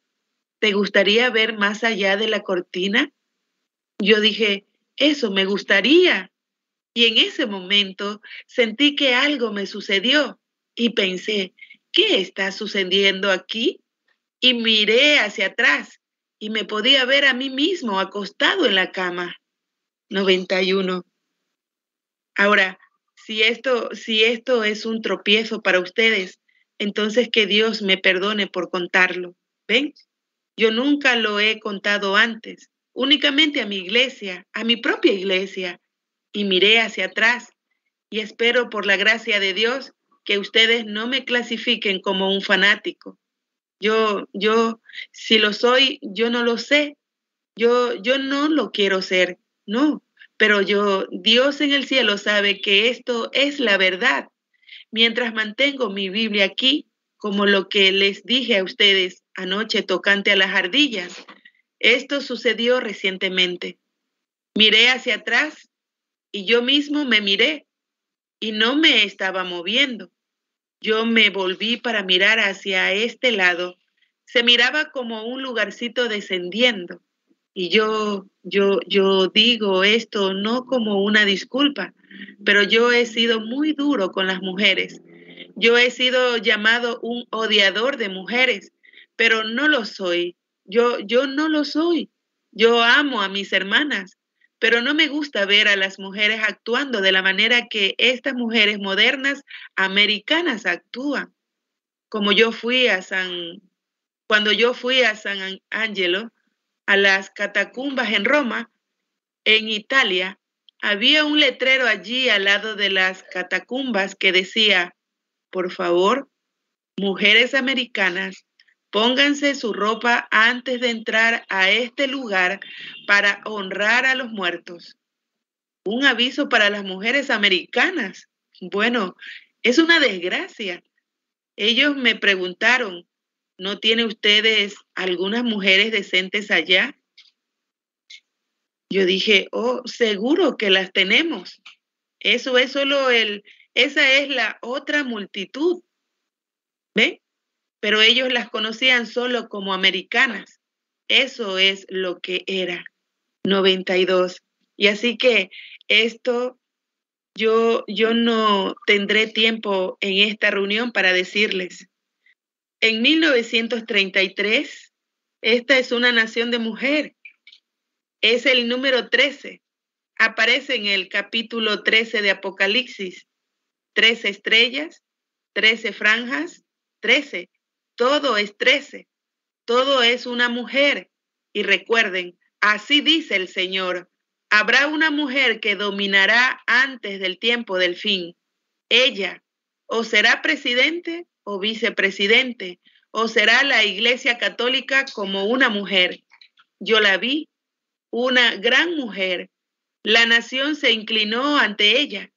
¿te gustaría ver más allá de la cortina? Yo dije, eso me gustaría. Y en ese momento sentí que algo me sucedió y pensé, ¿qué está sucediendo aquí? Y miré hacia atrás y me podía ver a mí mismo acostado en la cama. 91. Ahora, si esto, si esto es un tropiezo para ustedes, entonces que Dios me perdone por contarlo. ¿Ven? Yo nunca lo he contado antes, únicamente a mi iglesia, a mi propia iglesia, y miré hacia atrás y espero por la gracia de Dios que ustedes no me clasifiquen como un fanático. Yo, yo, si lo soy, yo no lo sé. Yo, yo no lo quiero ser, no. Pero yo, Dios en el cielo sabe que esto es la verdad. Mientras mantengo mi Biblia aquí, como lo que les dije a ustedes anoche tocante a las ardillas. Esto sucedió recientemente. Miré hacia atrás y yo mismo me miré y no me estaba moviendo. Yo me volví para mirar hacia este lado. Se miraba como un lugarcito descendiendo. Y yo, yo, yo digo esto no como una disculpa, pero yo he sido muy duro con las mujeres yo he sido llamado un odiador de mujeres, pero no lo soy. Yo, yo no lo soy. Yo amo a mis hermanas, pero no me gusta ver a las mujeres actuando de la manera que estas mujeres modernas americanas actúan. Como yo fui a San, cuando yo fui a San Angelo, a las catacumbas en Roma, en Italia, había un letrero allí al lado de las catacumbas que decía, por favor, mujeres americanas, pónganse su ropa antes de entrar a este lugar para honrar a los muertos. Un aviso para las mujeres americanas. Bueno, es una desgracia. Ellos me preguntaron, ¿no tiene ustedes algunas mujeres decentes allá? Yo dije, oh, seguro que las tenemos. Eso es solo el, esa es la otra multitud. ¿Ve? Pero ellos las conocían solo como americanas. Eso es lo que era 92. Y así que esto yo, yo no tendré tiempo en esta reunión para decirles. En 1933, esta es una nación de mujer. Es el número 13. Aparece en el capítulo 13 de Apocalipsis trece estrellas, trece franjas, trece. Todo es trece. Todo es una mujer. Y recuerden, así dice el Señor, habrá una mujer que dominará antes del tiempo del fin. Ella o será presidente o vicepresidente, o será la Iglesia Católica como una mujer. Yo la vi, una gran mujer. La nación se inclinó ante ella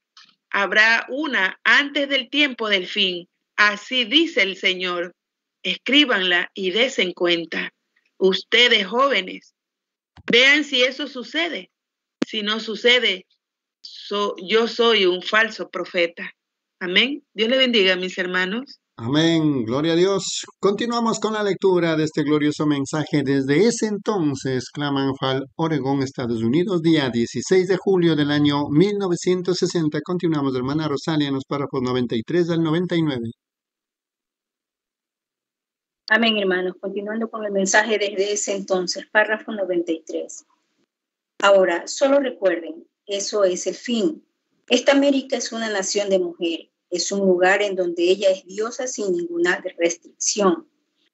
habrá una antes del tiempo del fin. Así dice el Señor. Escríbanla y desen cuenta. Ustedes jóvenes, vean si eso sucede. Si no sucede, yo soy un falso profeta. Amén. Dios le bendiga, mis hermanos. Amén, gloria a Dios. Continuamos con la lectura de este glorioso mensaje. Desde ese entonces, claman Fall, Oregón, Estados Unidos, día 16 de julio del año 1960. Continuamos, hermana Rosalia, en los párrafos 93 al 99. Amén, hermanos. Continuando con el mensaje desde ese entonces, párrafo 93. Ahora, solo recuerden, eso es el fin. Esta América es una nación de mujeres es un lugar en donde ella es diosa sin ninguna restricción.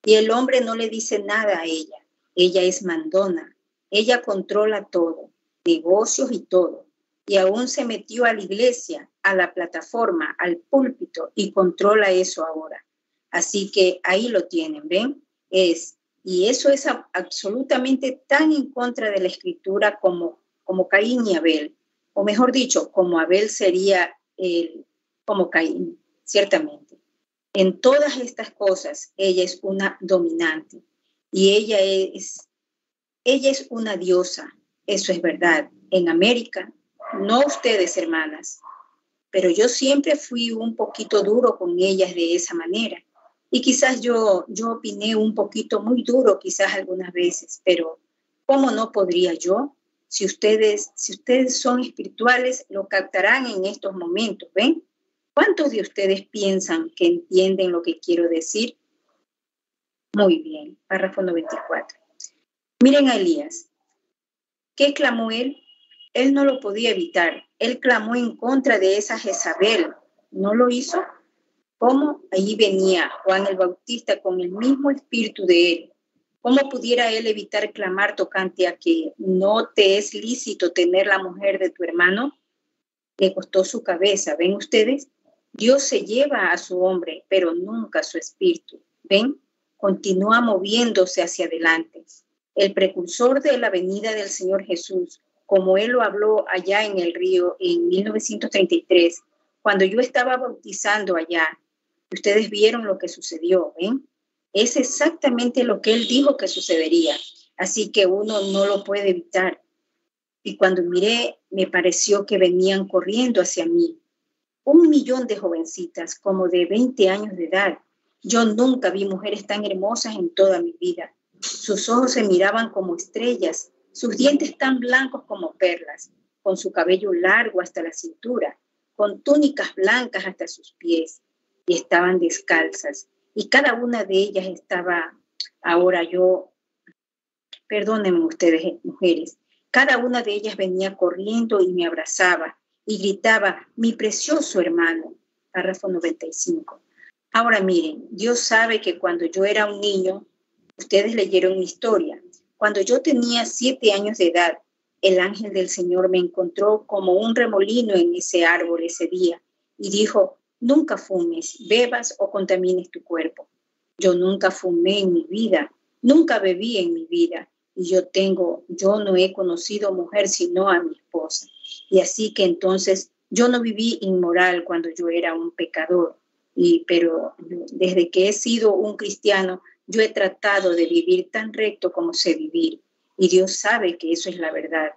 Y el hombre no le dice nada a ella. Ella es mandona. Ella controla todo, negocios y todo. Y aún se metió a la iglesia, a la plataforma, al púlpito y controla eso ahora. Así que ahí lo tienen, ¿ven? Es, y eso es absolutamente tan en contra de la escritura como, como Caín y Abel. O mejor dicho, como Abel sería el, como Caín, ciertamente. En todas estas cosas, ella es una dominante y ella es, ella es una diosa. Eso es verdad. En América, no ustedes, hermanas, pero yo siempre fui un poquito duro con ellas de esa manera. Y quizás yo, yo opiné un poquito muy duro, quizás algunas veces, pero ¿cómo no podría yo? Si ustedes, si ustedes son espirituales, lo captarán en estos momentos, ¿ven? ¿Cuántos de ustedes piensan que entienden lo que quiero decir? Muy bien, párrafo 94. Miren a Elías. ¿Qué clamó él? Él no lo podía evitar. Él clamó en contra de esa Jezabel. ¿No lo hizo? ¿Cómo? Allí venía Juan el Bautista con el mismo espíritu de él. ¿Cómo pudiera él evitar clamar tocante a que no te es lícito tener la mujer de tu hermano? Le costó su cabeza, ¿ven ustedes? Dios se lleva a su hombre, pero nunca su espíritu. ¿Ven? Continúa moviéndose hacia adelante. El precursor de la venida del Señor Jesús, como él lo habló allá en el río en 1933, cuando yo estaba bautizando allá, ustedes vieron lo que sucedió, ¿ven? Es exactamente lo que él dijo que sucedería. Así que uno no lo puede evitar. Y cuando miré, me pareció que venían corriendo hacia mí un millón de jovencitas como de 20 años de edad. Yo nunca vi mujeres tan hermosas en toda mi vida. Sus ojos se miraban como estrellas, sus dientes tan blancos como perlas, con su cabello largo hasta la cintura, con túnicas blancas hasta sus pies, y estaban descalzas. Y cada una de ellas estaba, ahora yo, perdónenme ustedes, mujeres, cada una de ellas venía corriendo y me abrazaba y gritaba, mi precioso hermano, párrafo 95. Ahora miren, Dios sabe que cuando yo era un niño, ustedes leyeron mi historia, cuando yo tenía siete años de edad, el ángel del Señor me encontró como un remolino en ese árbol ese día y dijo, nunca fumes, bebas o contamines tu cuerpo. Yo nunca fumé en mi vida, nunca bebí en mi vida y yo tengo, yo no he conocido mujer sino a mi esposa. Y así que entonces yo no viví inmoral cuando yo era un pecador, y, pero desde que he sido un cristiano, yo he tratado de vivir tan recto como sé vivir. Y Dios sabe que eso es la verdad.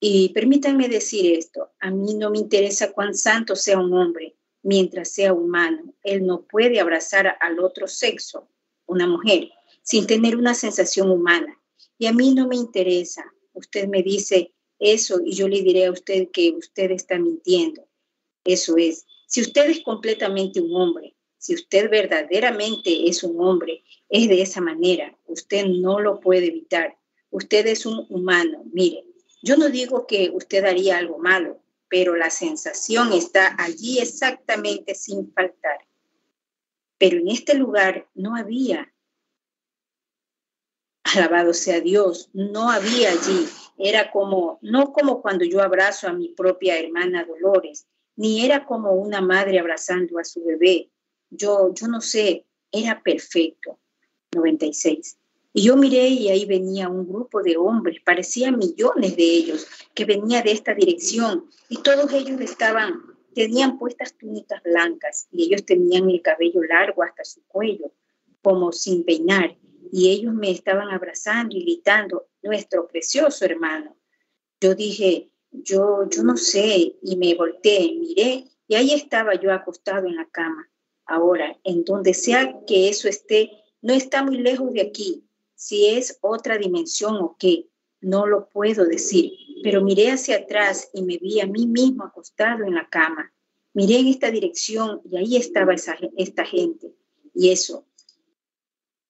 Y permítanme decir esto, a mí no me interesa cuán santo sea un hombre mientras sea humano. Él no puede abrazar al otro sexo, una mujer, sin tener una sensación humana. Y a mí no me interesa. Usted me dice, eso y yo le diré a usted que usted está mintiendo. Eso es, si usted es completamente un hombre, si usted verdaderamente es un hombre, es de esa manera, usted no lo puede evitar. Usted es un humano. Mire, yo no digo que usted haría algo malo, pero la sensación está allí exactamente sin faltar. Pero en este lugar no había, alabado sea Dios, no había allí era como, no como cuando yo abrazo a mi propia hermana Dolores, ni era como una madre abrazando a su bebé. Yo, yo no sé, era perfecto. 96. Y yo miré y ahí venía un grupo de hombres, parecía millones de ellos, que venía de esta dirección y todos ellos estaban, tenían puestas túnicas blancas y ellos tenían el cabello largo hasta su cuello, como sin peinar y ellos me estaban abrazando y gritando, nuestro precioso hermano. Yo dije, yo, yo no sé, y me volteé, miré, y ahí estaba yo acostado en la cama. Ahora, en donde sea que eso esté, no está muy lejos de aquí. Si es otra dimensión o qué, no lo puedo decir, pero miré hacia atrás y me vi a mí mismo acostado en la cama. Miré en esta dirección y ahí estaba esa, esta gente. Y eso,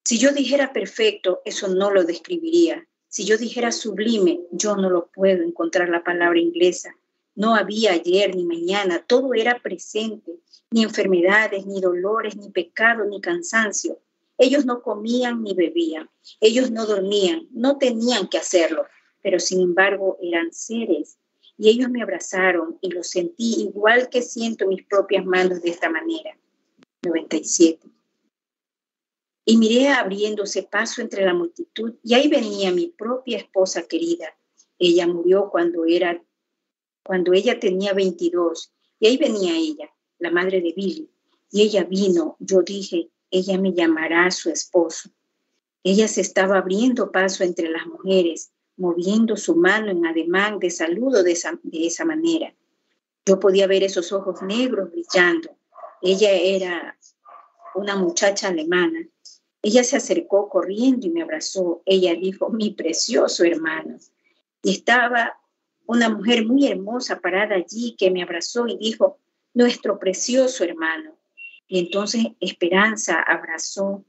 si yo dijera perfecto, eso no lo describiría. Si yo dijera sublime, yo no lo puedo encontrar la palabra inglesa. No había ayer ni mañana, todo era presente, ni enfermedades, ni dolores, ni pecado, ni cansancio. Ellos no comían ni bebían, ellos no dormían, no tenían que hacerlo, pero sin embargo eran seres. Y ellos me abrazaron y lo sentí igual que siento mis propias manos de esta manera. 97 y miré abriéndose paso entre la multitud y ahí venía mi propia esposa querida. Ella murió cuando era cuando ella tenía 22 y ahí venía ella, la madre de Billy. y ella vino. Yo dije, ella me llamará su esposo. Ella se estaba abriendo paso entre las mujeres, moviendo su mano en ademán de saludo de esa, de esa manera. Yo podía ver esos ojos negros brillando. Ella era una muchacha alemana. Ella se acercó corriendo y me abrazó. Ella dijo, mi precioso hermano. Y estaba una mujer muy hermosa parada allí que me abrazó y dijo, nuestro precioso hermano. Y entonces Esperanza abrazó,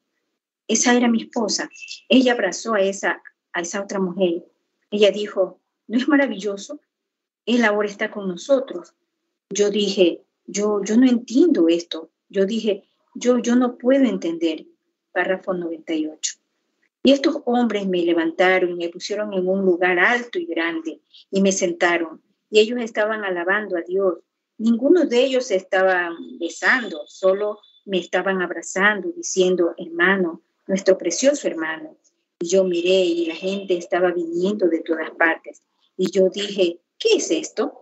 esa era mi esposa, ella abrazó a esa, a esa otra mujer. Ella dijo, ¿no es maravilloso? Él ahora está con nosotros. Yo dije, yo, yo no entiendo esto. Yo dije, yo, yo no puedo entender. Párrafo 98. Y estos hombres me levantaron y me pusieron en un lugar alto y grande y me sentaron. Y ellos estaban alabando a Dios Ninguno de ellos se estaban besando, solo me estaban abrazando, diciendo, hermano, nuestro precioso hermano. Y yo miré y la gente estaba viniendo de todas partes. Y yo dije, ¿qué es esto?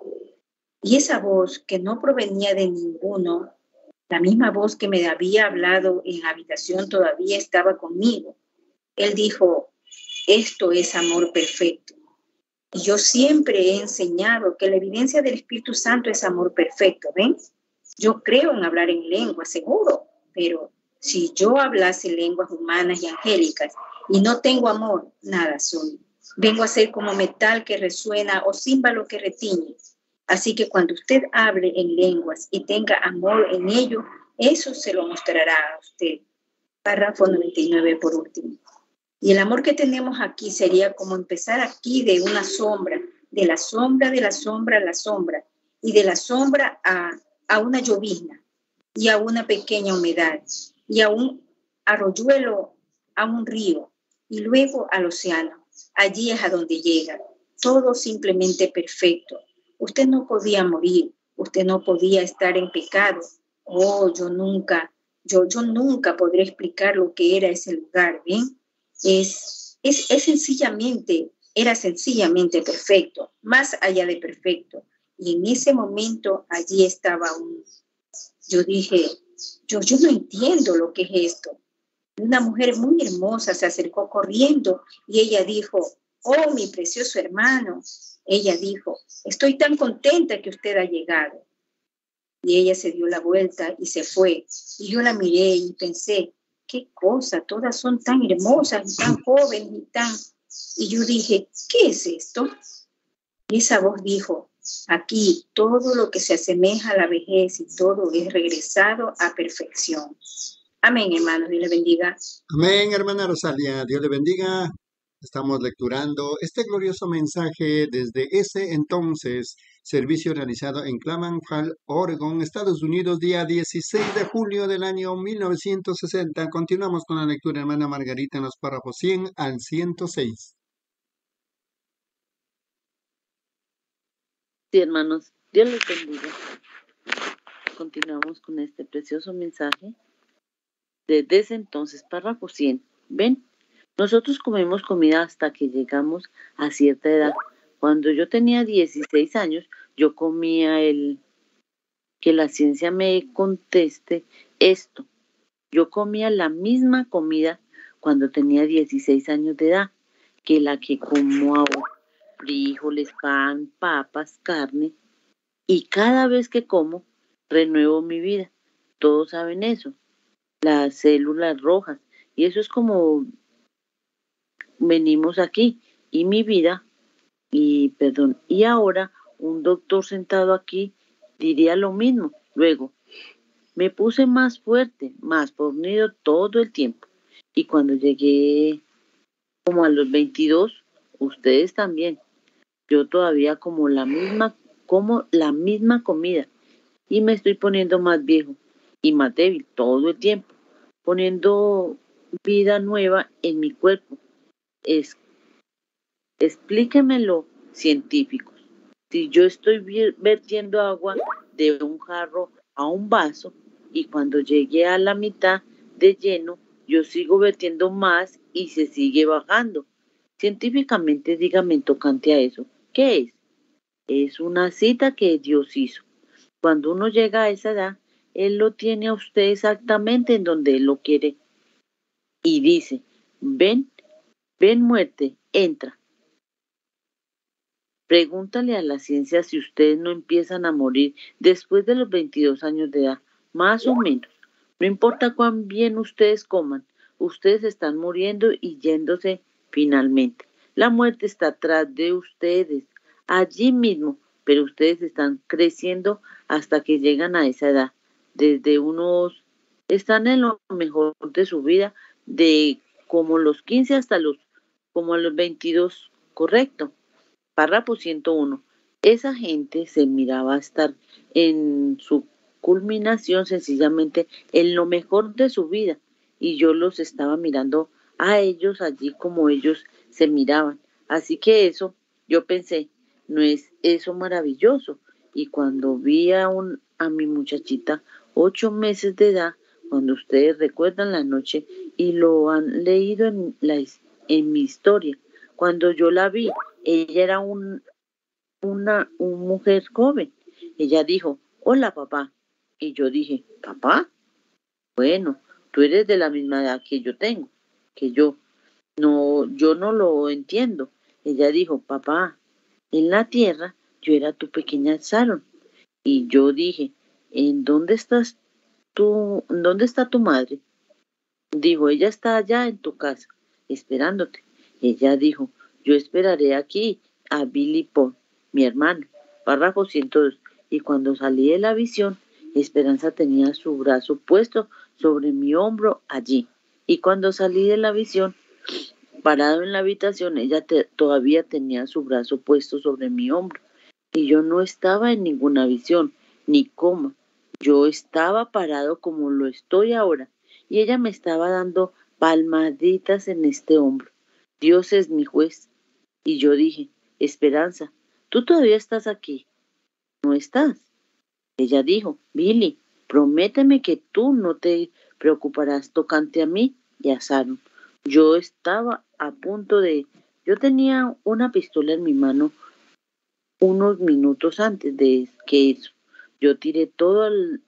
Y esa voz que no provenía de ninguno, la misma voz que me había hablado en la habitación todavía estaba conmigo. Él dijo, esto es amor perfecto. Y yo siempre he enseñado que la evidencia del Espíritu Santo es amor perfecto, ¿ven? Yo creo en hablar en lengua, seguro, pero si yo hablase lenguas humanas y angélicas y no tengo amor, nada soy. Vengo a ser como metal que resuena o címbalo que retiñe. Así que cuando usted hable en lenguas y tenga amor en ello, eso se lo mostrará a usted. Párrafo 99 por último. Y el amor que tenemos aquí sería como empezar aquí de una sombra, de la sombra, de la sombra a la sombra, y de la sombra a, a una llovizna, y a una pequeña humedad, y a un arroyuelo, a un río, y luego al océano. Allí es a donde llega. Todo simplemente perfecto. Usted no podía morir, usted no podía estar en pecado. Oh, yo nunca, yo, yo nunca podré explicar lo que era ese lugar, ¿ven? es, es, sencillamente, era sencillamente perfecto, más allá de perfecto. Y en ese momento allí estaba un, yo dije, yo, yo no entiendo lo que es esto. Una mujer muy hermosa se acercó corriendo y ella dijo, oh, mi precioso hermano. Ella dijo, estoy tan contenta que usted ha llegado. Y ella se dio la vuelta y se fue. Y yo la miré y pensé, qué cosa, todas son tan hermosas y tan jóvenes y tan... Y yo dije, ¿qué es esto? Y esa voz dijo, aquí todo lo que se asemeja a la vejez y todo es regresado a perfección. Amén, hermanos, Dios le bendiga. Amén, hermana Rosalia, Dios le bendiga. Estamos lecturando este glorioso mensaje desde ese entonces servicio realizado en Claman Fall, Oregon, Estados Unidos, día 16 de julio del año 1960. Continuamos con la lectura, hermana Margarita, en los párrafos 100 al 106. Sí, hermanos, Dios les bendiga. Continuamos con este precioso mensaje. Desde ese entonces, párrafo 100. Ven, nosotros comemos comida hasta que llegamos a cierta edad cuando yo tenía 16 años, yo comía el que la ciencia me conteste esto. Yo comía la misma comida cuando tenía 16 años de edad que la que como ahora. Frijoles, pan, papas, carne. Y cada vez que como, renuevo mi vida. Todos saben eso. Las células rojas. Y eso es como venimos aquí. Y mi vida y perdón, y ahora un doctor sentado aquí diría lo mismo. Luego, me puse más fuerte, más fornido todo el tiempo. Y cuando llegué como a los 22, ustedes también. Yo todavía como la misma, como la misma comida. Y me estoy poniendo más viejo y más débil todo el tiempo. Poniendo vida nueva en mi cuerpo. Explíquemelo, científicos. Si yo estoy vertiendo agua de un jarro a un vaso y cuando llegue a la mitad de lleno, yo sigo vertiendo más y se sigue bajando. Científicamente, dígame tocante a eso, ¿qué es? Es una cita que Dios hizo. Cuando uno llega a esa edad, Él lo tiene a usted exactamente en donde Él lo quiere. Y dice, ven, ven muerte, entra. Pregúntale a la ciencia si ustedes no empiezan a morir después de los 22 años de edad, más o menos. No importa cuán bien ustedes coman, ustedes están muriendo y yéndose finalmente. La muerte está atrás de ustedes, allí mismo, pero ustedes están creciendo hasta que llegan a esa edad. Desde unos, están en lo mejor de su vida, de como los 15 hasta los, como a los 22, correcto. Párrafo 101. Esa gente se miraba a estar en su culminación sencillamente en lo mejor de su vida y yo los estaba mirando a ellos allí como ellos se miraban. Así que eso, yo pensé, no es eso maravilloso. Y cuando vi a, un, a mi muchachita, ocho meses de edad, cuando ustedes recuerdan la noche y lo han leído en, la, en mi historia, cuando yo la vi, ella era un, una, una mujer joven. Ella dijo, hola papá. Y yo dije, papá, bueno, tú eres de la misma edad que yo tengo, que yo. No, yo no lo entiendo. Ella dijo, papá, en la tierra yo era tu pequeña Sharon. Y yo dije, ¿en dónde estás tú? ¿Dónde está tu madre? Dijo, ella está allá en tu casa, esperándote. Ella dijo, yo esperaré aquí a Billy Paul, mi hermano. Párrafo 102. Y cuando salí de la visión, Esperanza tenía su brazo puesto sobre mi hombro allí. Y cuando salí de la visión, parado en la habitación, ella todavía tenía su brazo puesto sobre mi hombro. Y yo no estaba en ninguna visión, ni coma. Yo estaba parado como lo estoy ahora. Y ella me estaba dando palmaditas en este hombro. Dios es mi juez. Y yo dije, Esperanza, tú todavía estás aquí. ¿No estás? Ella dijo, Billy, prométeme que tú no te preocuparás tocante a mí y a Sharon. Yo estaba a punto de... Yo tenía una pistola en mi mano unos minutos antes de que eso. Yo tiré todo el,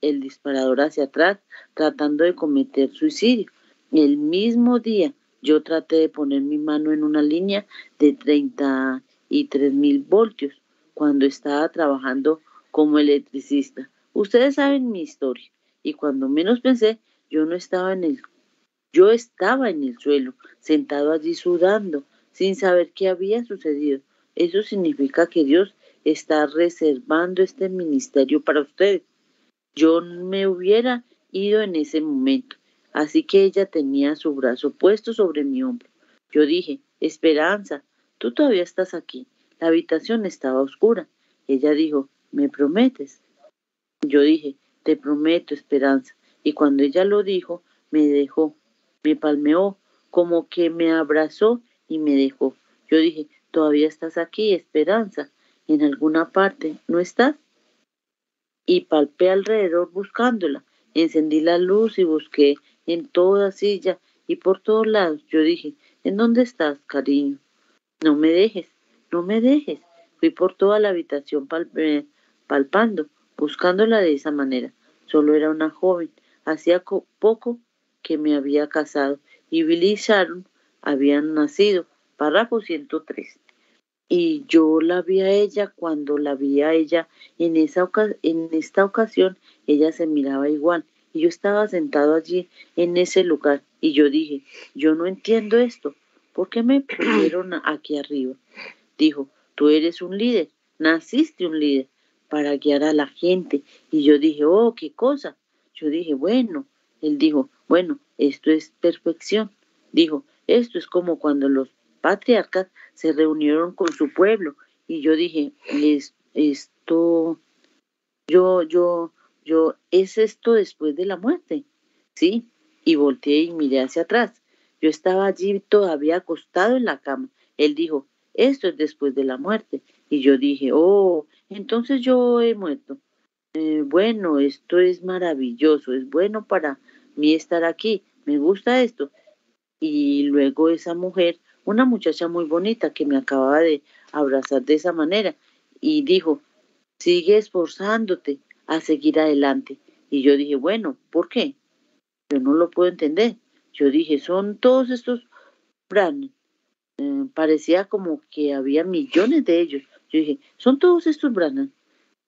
el disparador hacia atrás tratando de cometer suicidio. El mismo día yo traté de poner mi mano en una línea de 33 mil voltios cuando estaba trabajando como electricista. Ustedes saben mi historia y cuando menos pensé, yo no estaba en el yo estaba en el suelo, sentado allí sudando, sin saber qué había sucedido. Eso significa que Dios está reservando este ministerio para ustedes. Yo me hubiera ido en ese momento, así que ella tenía su brazo puesto sobre mi hombro. Yo dije, Esperanza, tú todavía estás aquí. La habitación estaba oscura. Ella dijo, ¿me prometes? Yo dije, te prometo, Esperanza. Y cuando ella lo dijo, me dejó, me palmeó, como que me abrazó y me dejó. Yo dije, todavía estás aquí, Esperanza, en alguna parte, ¿no estás? Y palpé alrededor buscándola. Encendí la luz y busqué en toda silla y por todos lados. Yo dije, ¿en dónde estás, cariño? No me dejes, no me dejes. Fui por toda la habitación palpé, palpando, buscándola de esa manera. Solo era una joven. Hacía poco que me había casado y Billy y Sharon habían nacido. Párrafo 103. Y yo la vi a ella cuando la vi a ella en, esa en esta ocasión, ella se miraba igual y yo estaba sentado allí en ese lugar y yo dije, yo no entiendo esto, ¿por qué me pusieron aquí arriba? Dijo, tú eres un líder, naciste un líder, para guiar a la gente. Y yo dije, oh, qué cosa. Yo dije, bueno. Él dijo, bueno, esto es perfección. Dijo, esto es como cuando los patriarcas se reunieron con su pueblo. Y yo dije, es, esto, yo, yo, yo, ¿es esto después de la muerte? Sí. Y volteé y miré hacia atrás. Yo estaba allí todavía acostado en la cama. Él dijo, esto es después de la muerte. Y yo dije, oh, entonces yo he muerto. Eh, bueno, esto es maravilloso, es bueno para mí estar aquí, me gusta esto. Y luego esa mujer, una muchacha muy bonita que me acababa de abrazar de esa manera, y dijo, sigue esforzándote a seguir adelante. Y yo dije, bueno, ¿por qué? Yo no lo puedo entender. Yo dije, son todos estos Brannan. Eh, parecía como que había millones de ellos. Yo dije, son todos estos Brannan.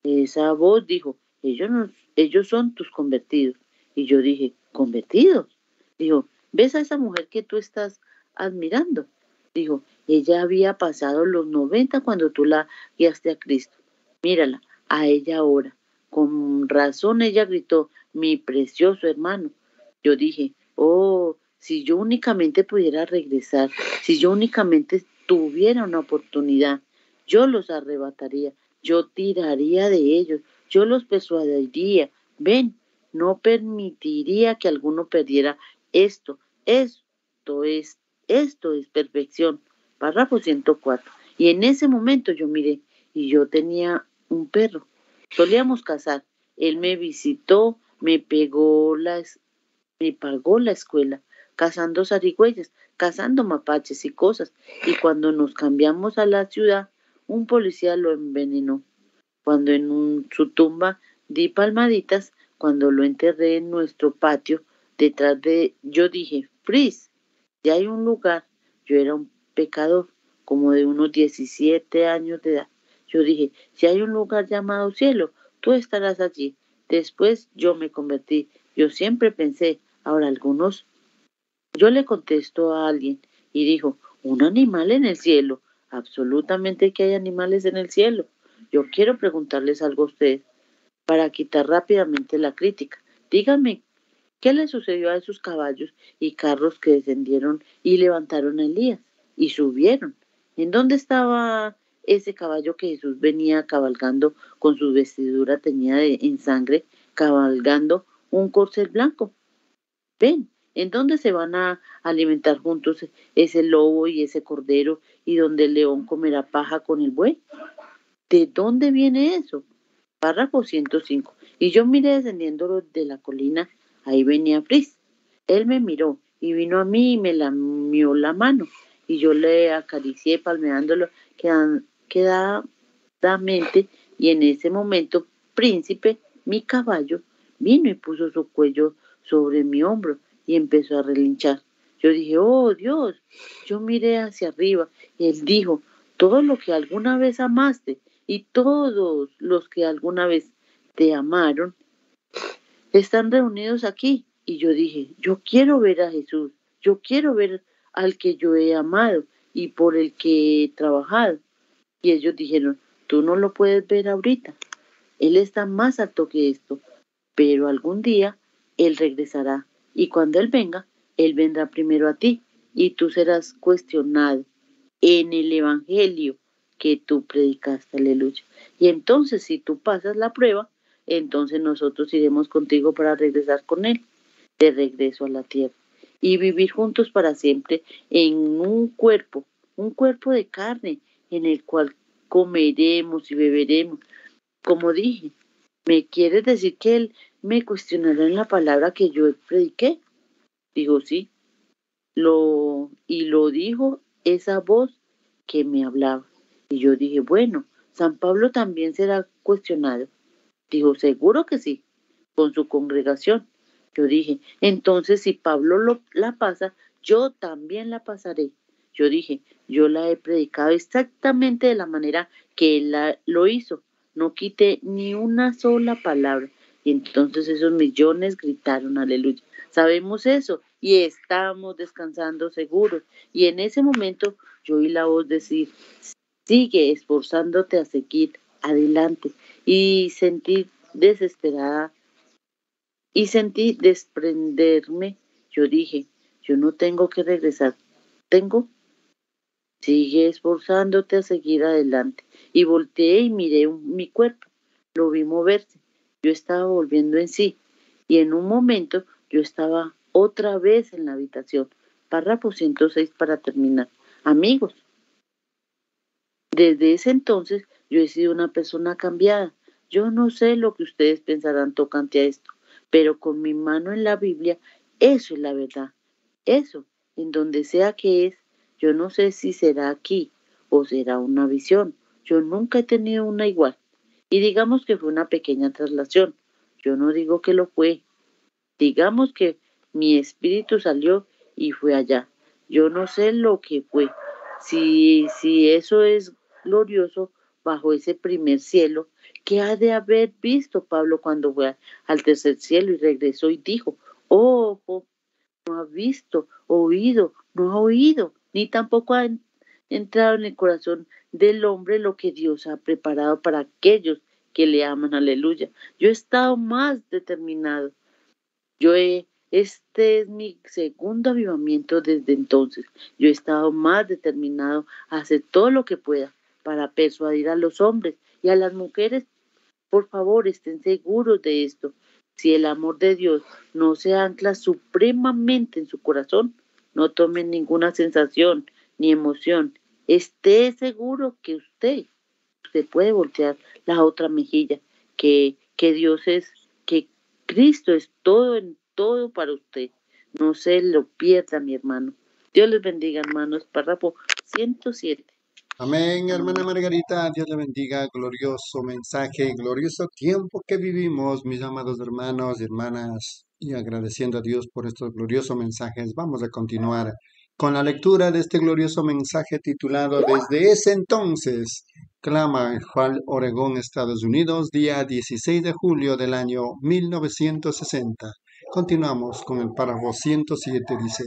Esa voz dijo, ellos, ellos son tus convertidos. Y yo dije, ¿convertidos? Dijo, ¿ves a esa mujer que tú estás admirando? Dijo, ella había pasado los 90 cuando tú la guiaste a Cristo. Mírala, a ella ahora. Con razón ella gritó, mi precioso hermano. Yo dije, oh, si yo únicamente pudiera regresar, si yo únicamente tuviera una oportunidad, yo los arrebataría, yo tiraría de ellos, yo los persuadiría. Ven, no permitiría que alguno perdiera esto. Esto es, esto es perfección. Párrafo 104. Y en ese momento yo miré y yo tenía un perro. Solíamos cazar. Él me visitó, me pegó las, me pagó la escuela, cazando zarigüeyas, cazando mapaches y cosas. Y cuando nos cambiamos a la ciudad, un policía lo envenenó. Cuando en su tumba di palmaditas, cuando lo enterré en nuestro patio, detrás de, yo dije, Fris, ya hay un lugar. Yo era un pecador, como de unos 17 años de edad. Yo dije, si hay un lugar llamado cielo, tú estarás allí. Después yo me convertí. Yo siempre pensé, ahora algunos. Yo le contesto a alguien y dijo, un animal en el cielo. Absolutamente que hay animales en el cielo. Yo quiero preguntarles algo a ustedes para quitar rápidamente la crítica. Díganme, ¿qué le sucedió a esos caballos y carros que descendieron y levantaron a Elías y subieron? ¿En dónde estaba ese caballo que Jesús venía cabalgando con su vestidura teñida en sangre, cabalgando un corcel blanco? Ven, ¿en dónde se van a alimentar juntos ese lobo y ese cordero y donde el león comerá paja con el buey? ¿De dónde viene eso? Párrafo 105. Y yo miré descendiendo de la colina, ahí venía Fris. Él me miró y vino a mí y me lamió la mano. Y yo le acaricié palmeándolo quedadamente y en ese momento Príncipe, mi caballo, vino y puso su cuello sobre mi hombro y empezó a relinchar. Yo dije, oh Dios, yo miré hacia arriba y él dijo, todo lo que alguna vez amaste y todos los que alguna vez te amaron están reunidos aquí. Y yo dije, yo quiero ver a Jesús, yo quiero ver al que yo he amado y por el que he trabajado. Y ellos dijeron, tú no lo puedes ver ahorita, él está más alto que esto, pero algún día él regresará. Y cuando él venga, él vendrá primero a ti y tú serás cuestionado en el Evangelio que tú predicaste, aleluya. Y entonces si tú pasas la prueba, entonces nosotros iremos contigo para regresar con Él, de regreso a la tierra, y vivir juntos para siempre en un cuerpo, un cuerpo de carne, en el cual comeremos y beberemos. Como dije, ¿me quieres decir que Él me cuestionará en la palabra que yo prediqué? Digo, sí. Lo, y lo dijo esa voz que me hablaba. Y yo dije, bueno, San Pablo también será cuestionado. Dijo, seguro que sí, con su congregación. Yo dije, entonces si Pablo lo, la pasa, yo también la pasaré. Yo dije, yo la he predicado exactamente de la manera que él la, lo hizo. No quité ni una sola palabra. Y entonces esos millones gritaron, aleluya. Sabemos eso y estamos descansando seguros. Y en ese momento yo oí la voz decir, Sigue esforzándote a seguir adelante y sentí desesperada y sentí desprenderme. Yo dije, yo no tengo que regresar. ¿Tengo? Sigue esforzándote a seguir adelante. Y volteé y miré mi cuerpo. Lo vi moverse. Yo estaba volviendo en sí. Y en un momento yo estaba otra vez en la habitación. Párrafo 106 para terminar. Amigos, desde ese entonces yo he sido una persona cambiada. Yo no sé lo que ustedes pensarán tocante a esto, pero con mi mano en la Biblia, eso es la verdad. Eso, en donde sea que es, yo no sé si será aquí o será una visión. Yo nunca he tenido una igual. Y digamos que fue una pequeña traslación. Yo no digo que lo fue. Digamos que mi espíritu salió y fue allá. Yo no sé lo que fue. Si, si eso es glorioso bajo ese primer cielo, ¿qué ha de haber visto Pablo cuando fue al tercer cielo y regresó y dijo, ojo, no ha visto, oído, no ha oído, ni tampoco ha entrado en el corazón del hombre lo que Dios ha preparado para aquellos que le aman, aleluya. Yo he estado más determinado. Yo he, este es mi segundo avivamiento desde entonces. Yo he estado más determinado a hacer todo lo que pueda para persuadir a los hombres y a las mujeres. Por favor, estén seguros de esto. Si el amor de Dios no se ancla supremamente en su corazón, no tomen ninguna sensación ni emoción. Esté seguro que usted, se puede voltear la otra mejilla, que, que Dios es, que Cristo es todo en todo para usted. No se lo pierda, mi hermano. Dios les bendiga, hermanos. Párrafo 107. Amén, hermana Margarita, Dios le bendiga, glorioso mensaje, glorioso tiempo que vivimos, mis amados hermanos y hermanas, y agradeciendo a Dios por estos gloriosos mensajes, vamos a continuar con la lectura de este glorioso mensaje titulado Desde ese entonces, clama Juan Oregón, Estados Unidos, día 16 de julio del año 1960. Continuamos con el párrafo 107, dice,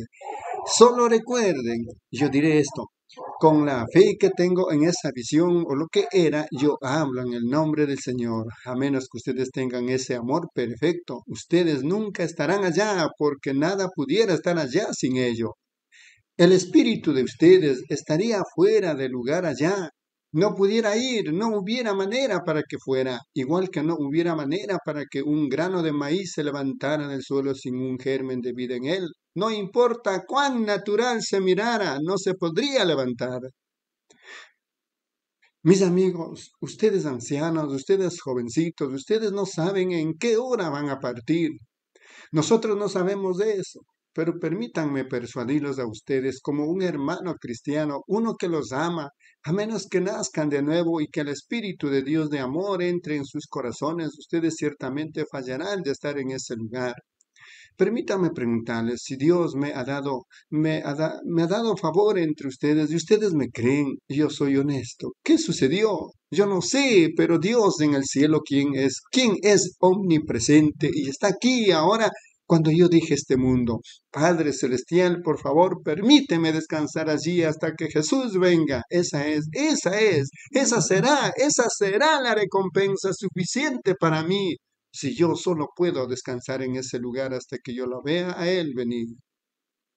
solo recuerden, yo diré esto, con la fe que tengo en esa visión o lo que era, yo hablo en el nombre del Señor. A menos que ustedes tengan ese amor perfecto, ustedes nunca estarán allá porque nada pudiera estar allá sin ello. El espíritu de ustedes estaría fuera del lugar allá. No pudiera ir, no hubiera manera para que fuera, igual que no hubiera manera para que un grano de maíz se levantara en el suelo sin un germen de vida en él. No importa cuán natural se mirara, no se podría levantar. Mis amigos, ustedes ancianos, ustedes jovencitos, ustedes no saben en qué hora van a partir. Nosotros no sabemos de eso, pero permítanme persuadirlos a ustedes como un hermano cristiano, uno que los ama, a menos que nazcan de nuevo y que el Espíritu de Dios de amor entre en sus corazones, ustedes ciertamente fallarán de estar en ese lugar. Permítame preguntarles si Dios me ha dado, me ha, dado favor entre ustedes y ustedes me creen, yo soy honesto. ¿Qué sucedió? Yo no sé, pero Dios en el cielo, ¿quién es? ¿Quién es omnipresente y está aquí ahora cuando yo dije este mundo, Padre Celestial, por favor, permíteme descansar allí hasta que Jesús venga. Esa es, esa es, esa será, esa será la recompensa suficiente para mí si yo solo puedo descansar en ese lugar hasta que yo lo vea a Él venir.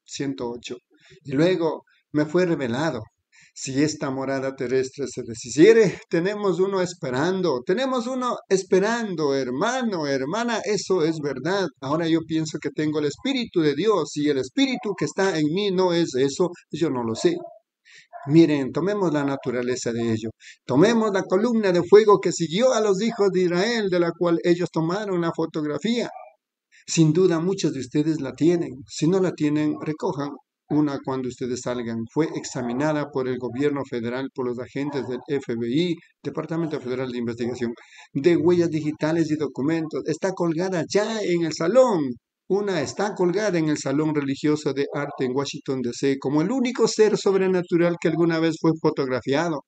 108. Y luego me fue revelado. Si esta morada terrestre se deshiciere, tenemos uno esperando, tenemos uno esperando, hermano, hermana, eso es verdad. Ahora yo pienso que tengo el Espíritu de Dios y el Espíritu que está en mí no es eso, yo no lo sé. Miren, tomemos la naturaleza de ello. Tomemos la columna de fuego que siguió a los hijos de Israel, de la cual ellos tomaron la fotografía. Sin duda muchos de ustedes la tienen. Si no la tienen, recojan una cuando ustedes salgan. Fue examinada por el gobierno federal, por los agentes del FBI, Departamento Federal de Investigación, de huellas digitales y documentos. Está colgada ya en el salón una está colgada en el Salón Religioso de Arte en Washington, D.C., como el único ser sobrenatural que alguna vez fue fotografiado.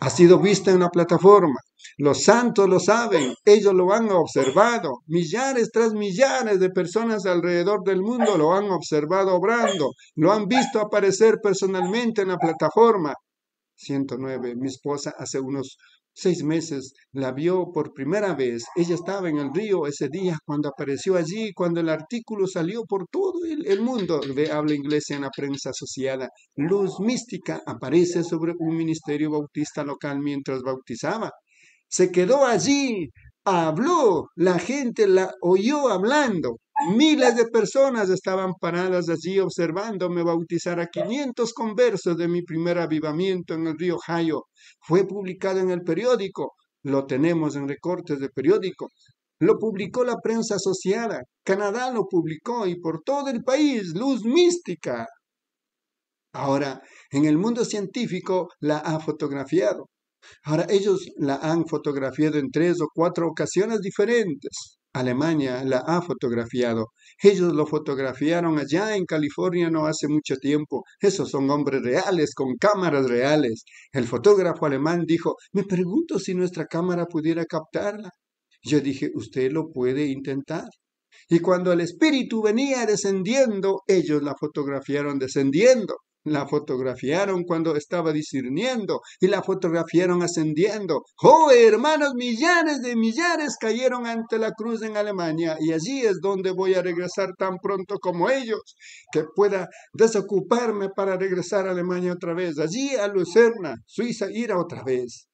Ha sido vista en una plataforma. Los santos lo saben, ellos lo han observado. Millares tras millares de personas alrededor del mundo lo han observado obrando, lo han visto aparecer personalmente en la plataforma. 109. Mi esposa hace unos seis meses la vio por primera vez. Ella estaba en el río ese día cuando apareció allí, cuando el artículo salió por todo el, mundo de habla inglesa en la prensa asociada. Luz mística aparece sobre un ministerio bautista local mientras bautizaba. Se quedó allí, habló, la gente la oyó hablando. Miles de personas estaban paradas allí observándome bautizar a 500 conversos de mi primer avivamiento en el río Ohio. Fue publicado en el periódico. Lo tenemos en recortes de periódico. Lo publicó la prensa asociada. Canadá lo publicó y por todo el país, luz mística. Ahora, en el mundo científico la ha fotografiado. Ahora ellos la han fotografiado en tres o cuatro ocasiones diferentes. Alemania la ha fotografiado. Ellos lo fotografiaron allá en California no hace mucho tiempo. Esos son hombres reales, con cámaras reales. El fotógrafo alemán dijo, me pregunto si nuestra cámara pudiera captarla. Yo dije, usted lo puede intentar. Y cuando el espíritu venía descendiendo, ellos la fotografiaron descendiendo. La fotografiaron cuando estaba discerniendo y la fotografiaron ascendiendo. ¡Oh, hermanos! Millares de millares cayeron ante la cruz en Alemania y allí es donde voy a regresar tan pronto como ellos, que pueda desocuparme para regresar a Alemania otra vez. Allí a Lucerna, Suiza, ir otra vez.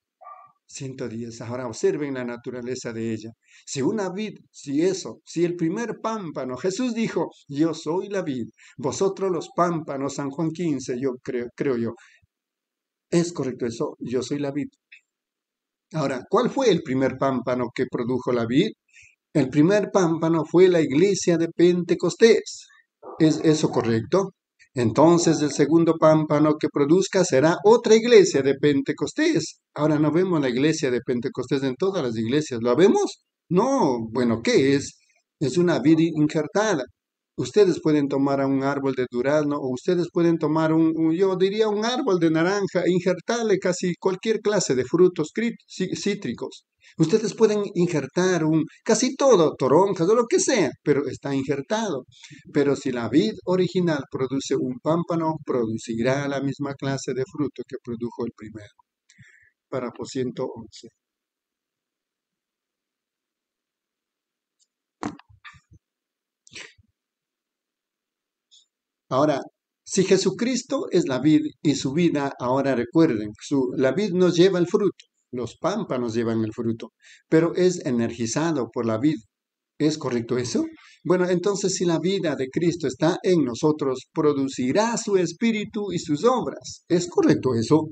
110. Ahora observen la naturaleza de ella. Si una vid, si eso, si el primer pámpano, Jesús dijo, yo soy la vid, vosotros los pámpanos, San Juan 15, yo creo, creo yo. Es correcto eso, yo soy la vid. Ahora, ¿cuál fue el primer pámpano que produjo la vid? El primer pámpano fue la iglesia de Pentecostés. ¿Es eso correcto? Entonces el segundo pámpano que produzca será otra iglesia de Pentecostés. Ahora no vemos la iglesia de Pentecostés en todas las iglesias. ¿Lo vemos? No. Bueno, ¿qué es? Es una vida injertada. Ustedes pueden tomar un árbol de durazno o ustedes pueden tomar un, yo diría un árbol de naranja e injertarle casi cualquier clase de frutos cítricos. Ustedes pueden injertar un, casi todo, toronjas o lo que sea, pero está injertado. Pero si la vid original produce un pámpano, producirá la misma clase de fruto que produjo el primero. Párrafo 111. Ahora, si Jesucristo es la vid y su vida, ahora recuerden, su, la vid nos lleva el fruto. Los pámpanos llevan el fruto, pero es energizado por la vida. ¿Es correcto eso? Bueno, entonces si la vida de Cristo está en nosotros, producirá su espíritu y sus obras. ¿Es correcto eso?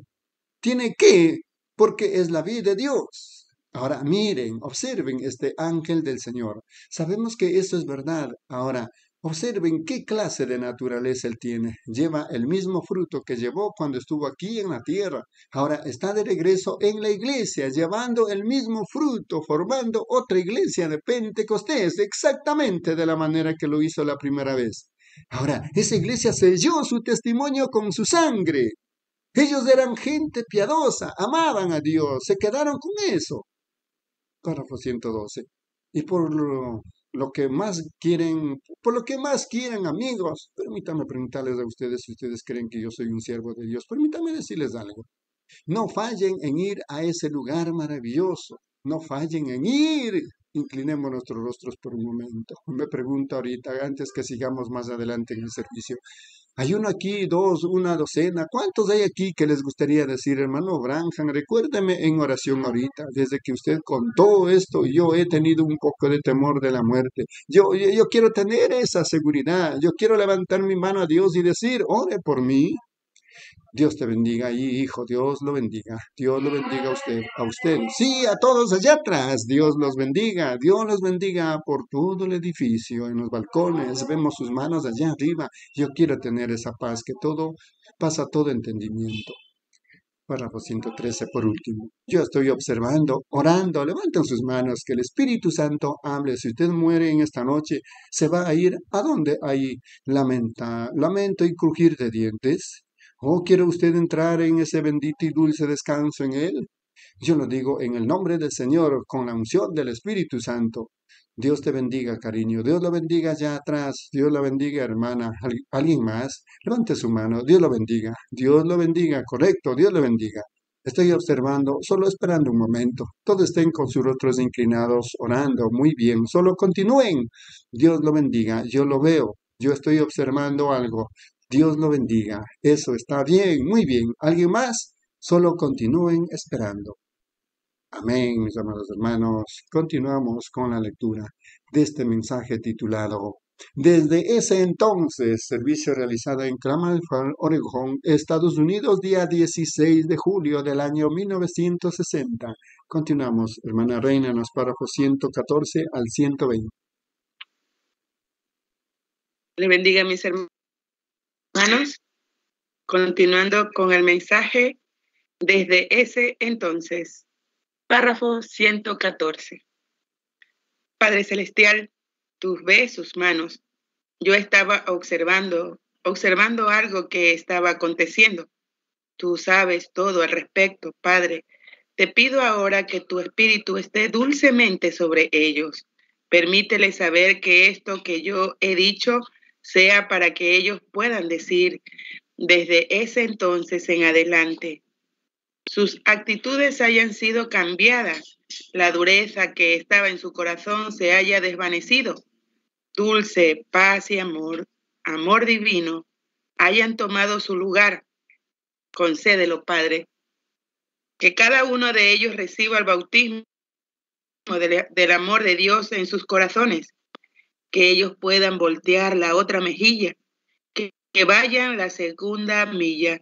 Tiene que, porque es la vida de Dios. Ahora miren, observen este ángel del Señor. Sabemos que eso es verdad. Ahora, Observen qué clase de naturaleza él tiene. Lleva el mismo fruto que llevó cuando estuvo aquí en la tierra. Ahora está de regreso en la iglesia, llevando el mismo fruto, formando otra iglesia de Pentecostés, exactamente de la manera que lo hizo la primera vez. Ahora, esa iglesia selló su testimonio con su sangre. Ellos eran gente piadosa, amaban a Dios, se quedaron con eso. Párrafo 112. Y por lo que más quieren, por lo que más quieren, amigos. Permítame preguntarles a ustedes si ustedes creen que yo soy un siervo de Dios. Permítame decirles algo. No fallen en ir a ese lugar maravilloso. No fallen en ir. Inclinemos nuestros rostros por un momento. Me pregunto ahorita, antes que sigamos más adelante en el servicio, hay uno aquí, dos, una docena. ¿Cuántos hay aquí que les gustaría decir, hermano Branham? Recuérdeme en oración ahorita, desde que usted contó esto, yo he tenido un poco de temor de la muerte. Yo, yo, yo quiero tener esa seguridad. Yo quiero levantar mi mano a Dios y decir, ore por mí. Dios te bendiga ahí, hijo, Dios lo bendiga. Dios lo bendiga a usted, a usted. Sí, a todos allá atrás. Dios los bendiga. Dios los bendiga por todo el edificio, en los balcones. Vemos sus manos allá arriba. Yo quiero tener esa paz, que todo pasa todo entendimiento. Párrafo 113 por último. Yo estoy observando, orando, levanten sus manos, que el Espíritu Santo hable. Si usted muere en esta noche, se va a ir a donde hay lamenta, lamento y crujir de dientes. ¿O quiere usted entrar en ese bendito y dulce descanso en Él? Yo lo digo en el nombre del Señor, con la unción del Espíritu Santo. Dios te bendiga, cariño. Dios lo bendiga allá atrás. Dios lo bendiga, hermana. ¿Alguien más? Levante su mano. Dios lo bendiga. Dios lo bendiga. Correcto. Dios lo bendiga. Estoy observando, solo esperando un momento. Todos estén con sus rostros inclinados, orando. Muy bien. Solo continúen. Dios lo bendiga. Yo lo veo. Yo estoy observando algo. Dios lo bendiga. Eso está bien, muy bien. ¿Alguien más? Solo continúen esperando. Amén, mis amados hermanos. Continuamos con la lectura de este mensaje titulado Desde ese entonces, servicio realizado en Clamalfar, Oregon, Estados Unidos, día 16 de julio del año 1960. Continuamos, hermana Reina, en los párrafos 114 al 120. Le bendiga, mis hermanos Hermanos, continuando con el mensaje desde ese entonces, párrafo 114. Padre Celestial, tú ves sus manos. Yo estaba observando, observando algo que estaba aconteciendo. Tú sabes todo al respecto, Padre. Te pido ahora que tu espíritu esté dulcemente sobre ellos. Permítele saber que esto que yo he dicho sea para que ellos puedan decir desde ese entonces en adelante, sus actitudes hayan sido cambiadas, la dureza que estaba en su corazón se haya desvanecido, dulce paz y amor, amor divino, hayan tomado su lugar. Concédelo, Padre, que cada uno de ellos reciba el bautismo del, amor de Dios en sus corazones, que ellos puedan voltear la otra mejilla, que, vayan la segunda milla,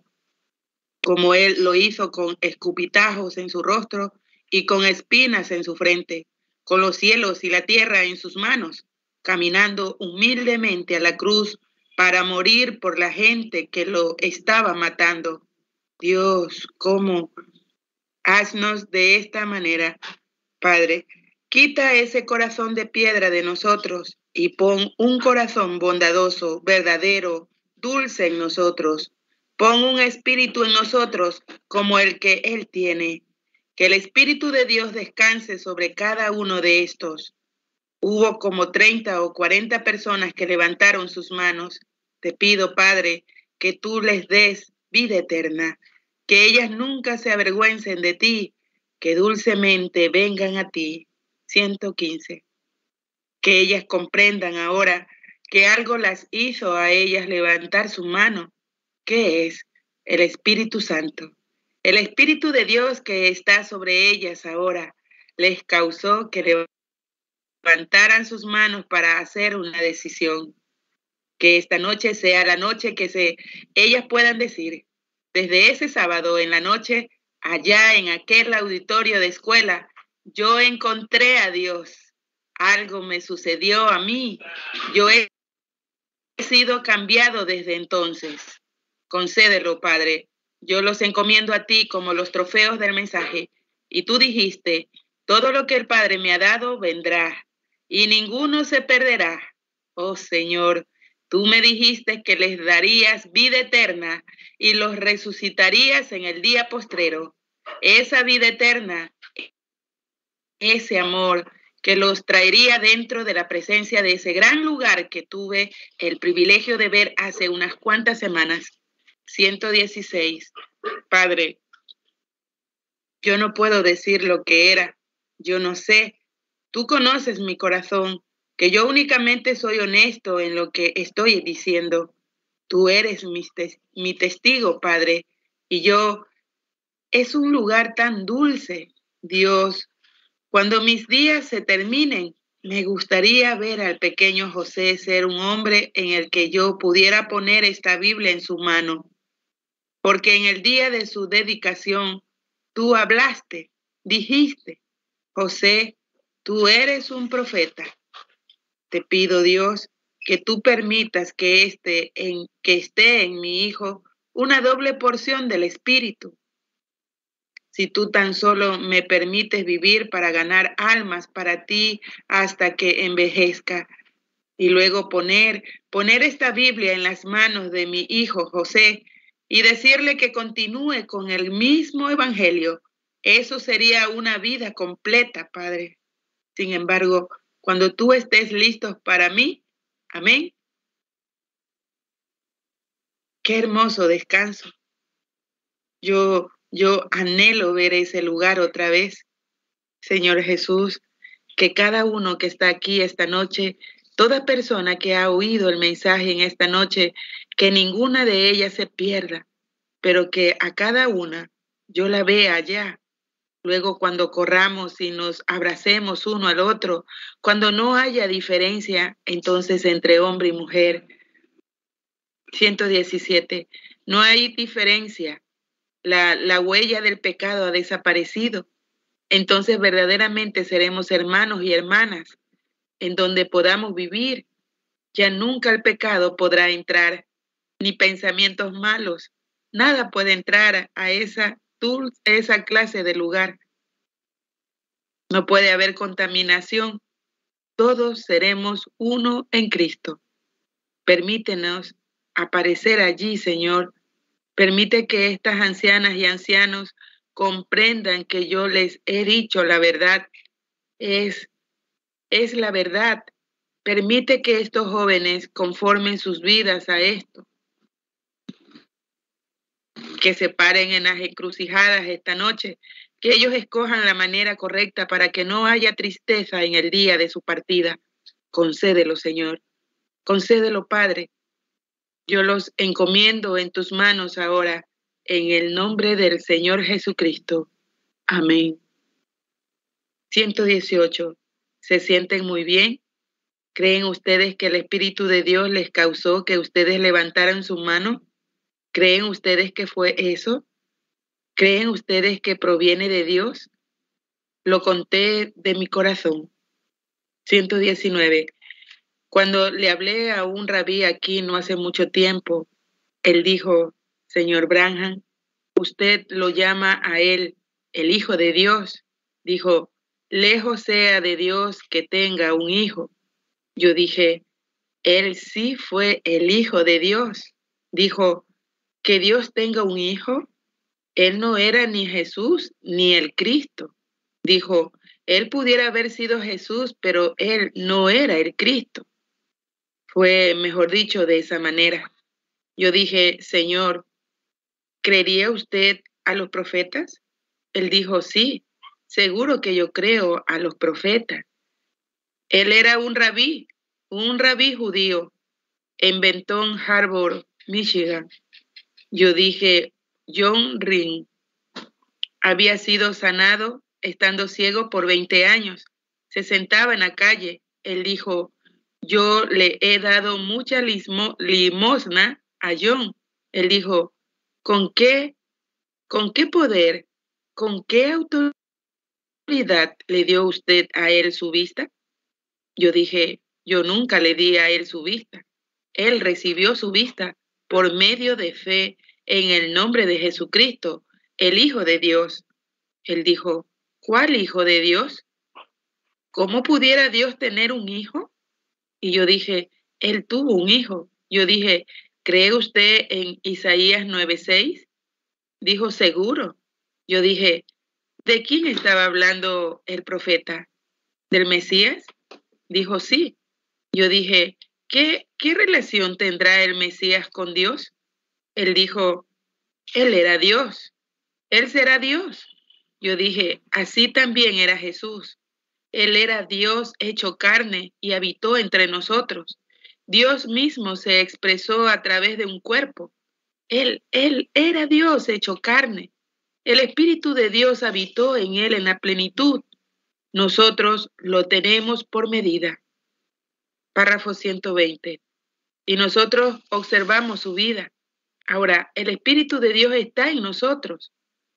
como Él lo hizo con escupitajos en su rostro y con espinas en su frente, con los cielos y la tierra en sus manos, caminando humildemente a la cruz para morir por la gente que lo estaba matando. Dios, ¿cómo? Haznos de esta manera Padre, quita ese corazón de piedra de nosotros y pon un corazón bondadoso, verdadero, dulce en nosotros. Pon un espíritu en nosotros como el que Él tiene. Que el Espíritu de Dios descanse sobre cada uno de estos. Hubo como 30 o 40 personas que levantaron sus manos. Te pido, Padre, que tú les des vida eterna, que ellas nunca se avergüencen de ti, que dulcemente vengan a ti. 115. Que ellas comprendan ahora que algo las hizo a ellas levantar su mano, que es el Espíritu Santo. El Espíritu de Dios que está sobre ellas ahora les causó que levantaran sus manos para hacer una decisión. Que esta noche sea la noche que se, ellas puedan decir, desde ese sábado en la noche allá en aquel auditorio de escuela, yo encontré a Dios. Algo me sucedió a mí. Yo he sido cambiado desde entonces. Concédelo, Padre. Yo los encomiendo a ti como los trofeos del mensaje. Y tú dijiste, todo lo que el Padre me ha dado vendrá, y ninguno se perderá. Oh Señor, tú me dijiste que les darías vida eterna y los resucitarías en el día postrero. Esa vida eterna, ese amor que los traería dentro de la presencia de ese gran lugar que tuve el privilegio de ver hace unas cuantas semanas. 116. Padre, yo no puedo decir lo que era, yo no sé. Tú conoces mi corazón, que yo únicamente soy honesto en lo que estoy diciendo. Tú eres mi, mi testigo, Padre, y yo es un lugar tan dulce, Dios. Cuando mis días se terminen, me gustaría ver al pequeño José ser un hombre en el que yo pudiera poner esta Biblia en su mano. Porque en el día de su dedicación, tú hablaste, dijiste, José, tú eres un profeta. Te pido, Dios, que tú permitas que, este, en, que esté en mi hijo una doble porción del Espíritu. Si tú tan solo me permites vivir para ganar almas para ti hasta que envejezca. Y luego poner, poner esta Biblia en las manos de mi hijo José y decirle que continúe con el mismo Evangelio. Eso sería una vida completa, Padre. Sin embargo, cuando tú estés listo para mí, Amén. Qué hermoso descanso. Yo, yo anhelo ver ese lugar otra vez. Señor Jesús, que cada uno que está aquí esta noche, toda persona que ha oído el mensaje en esta noche, que ninguna de ellas se pierda, pero que a cada una yo la vea allá Luego cuando corramos y nos abracemos uno al otro, cuando no haya diferencia entonces entre hombre y mujer. 117. No hay diferencia. La, la huella del pecado ha desaparecido. Entonces verdaderamente seremos hermanos y hermanas en donde podamos vivir. Ya nunca el pecado podrá entrar, ni pensamientos malos. Nada puede entrar a esa esa clase de lugar. No puede haber contaminación. todos seremos uno en Cristo. Permítenos aparecer allí, Señor. Permite que estas ancianas y ancianos comprendan que yo les he dicho la verdad. Es, es la verdad. Permite que estos jóvenes conformen sus vidas a esto. Que se paren en las encrucijadas esta noche que ellos escojan la manera correcta para que no haya tristeza en el día de su partida. Concédelo, Señor. Concédelo, Padre. Yo los encomiendo en tus manos ahora, en el nombre del Señor Jesucristo. Amén. 118. ¿Se sienten muy bien? ¿Creen ustedes que el Espíritu de Dios les causó que ustedes levantaran su mano? ¿Creen ustedes que fue eso? ¿Creen ustedes que proviene de Dios? Lo conté de mi corazón. 119. Cuando le hablé a un rabí aquí no hace mucho tiempo, él dijo, señor Branham, usted lo llama a él el Hijo de Dios. Dijo, lejos sea de Dios que tenga un hijo. Yo dije, él sí fue el Hijo de Dios. Dijo, que Dios tenga un hijo. Él no era ni Jesús ni el Cristo. Dijo, él pudiera haber sido Jesús, pero él no era el Cristo. Fue, mejor dicho, de esa manera. Yo dije, Señor, ¿creería usted a los profetas? Él dijo, sí, seguro que yo creo a los profetas. Él era un rabí, un rabí judío en Benton Harbor, Michigan. Yo dije, John Ring había sido sanado estando ciego por 20 años. Se sentaba en la calle. Él dijo, yo le he dado mucha limosna a John. Él dijo, ¿con qué? ¿Con qué poder? ¿Con qué autoridad le dio usted a él su vista? Yo dije, yo nunca le di a él su vista. Él recibió su vista por medio de fe en el nombre de Jesucristo, el Hijo de Dios. Él dijo, ¿cuál Hijo de Dios? ¿Cómo pudiera Dios tener un hijo? Y yo dije, Él tuvo un hijo. Yo dije, ¿cree usted en Isaías 9:6? Dijo, seguro. Yo dije, ¿de quién estaba hablando el profeta? ¿Del Mesías? Dijo, sí. Yo dije, ¿qué, qué relación tendrá el Mesías con Dios? Él dijo, Él era Dios, Él será Dios. Yo dije, así también era Jesús. Él era Dios hecho carne y habitó entre nosotros. Dios mismo se expresó a través de un cuerpo. Él, Él era Dios hecho carne. El Espíritu de Dios habitó en Él en la plenitud. Nosotros lo tenemos por medida. Párrafo 120. Y nosotros observamos su vida. Ahora, el Espíritu de Dios está en nosotros,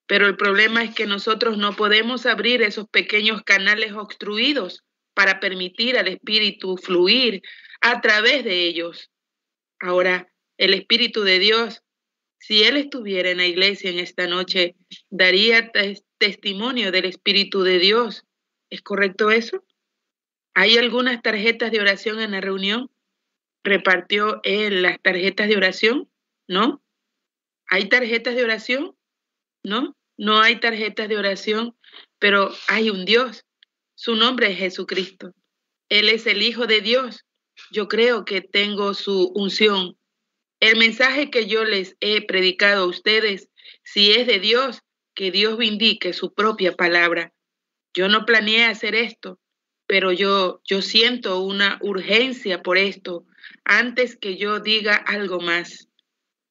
pero el problema es que nosotros no podemos abrir esos pequeños canales obstruidos para permitir al Espíritu fluir a través de ellos. Ahora, el Espíritu de Dios, si Él estuviera en la iglesia en esta noche, daría testimonio del Espíritu de Dios. ¿Es correcto eso? ¿Hay algunas tarjetas de oración en la reunión? ¿Repartió Él las tarjetas de oración? ¿no? ¿Hay tarjetas de oración? ¿No? No hay tarjetas de oración, pero hay un Dios. Su nombre es Jesucristo. Él es el Hijo de Dios. Yo creo que tengo su unción. El mensaje que yo les he predicado a ustedes, si es de Dios, que Dios vindique su propia palabra. Yo no planeé hacer esto, pero yo, yo siento una urgencia por esto antes que yo diga algo más.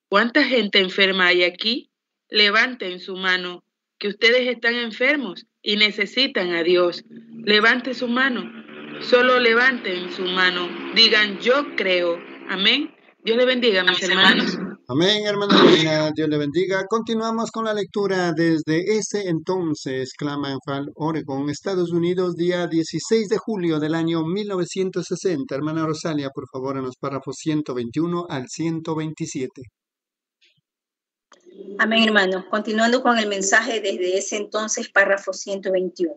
¿Cuánta gente enferma hay aquí? Levanten su mano, que ustedes están enfermos y necesitan a Dios. Levante su mano. Solo levanten su mano. Digan, yo creo. Amén. Dios le bendiga, mis hermanos. Amén, hermana Lina, Dios le bendiga. Continuamos con la lectura desde ese entonces, clama en Fall, Oregon, Estados Unidos, día 16 de julio del año 1960. Hermana Rosalia, por favor, en los párrafos 121 al 127. Amén, hermano. Continuando con el mensaje desde ese entonces, párrafo 121.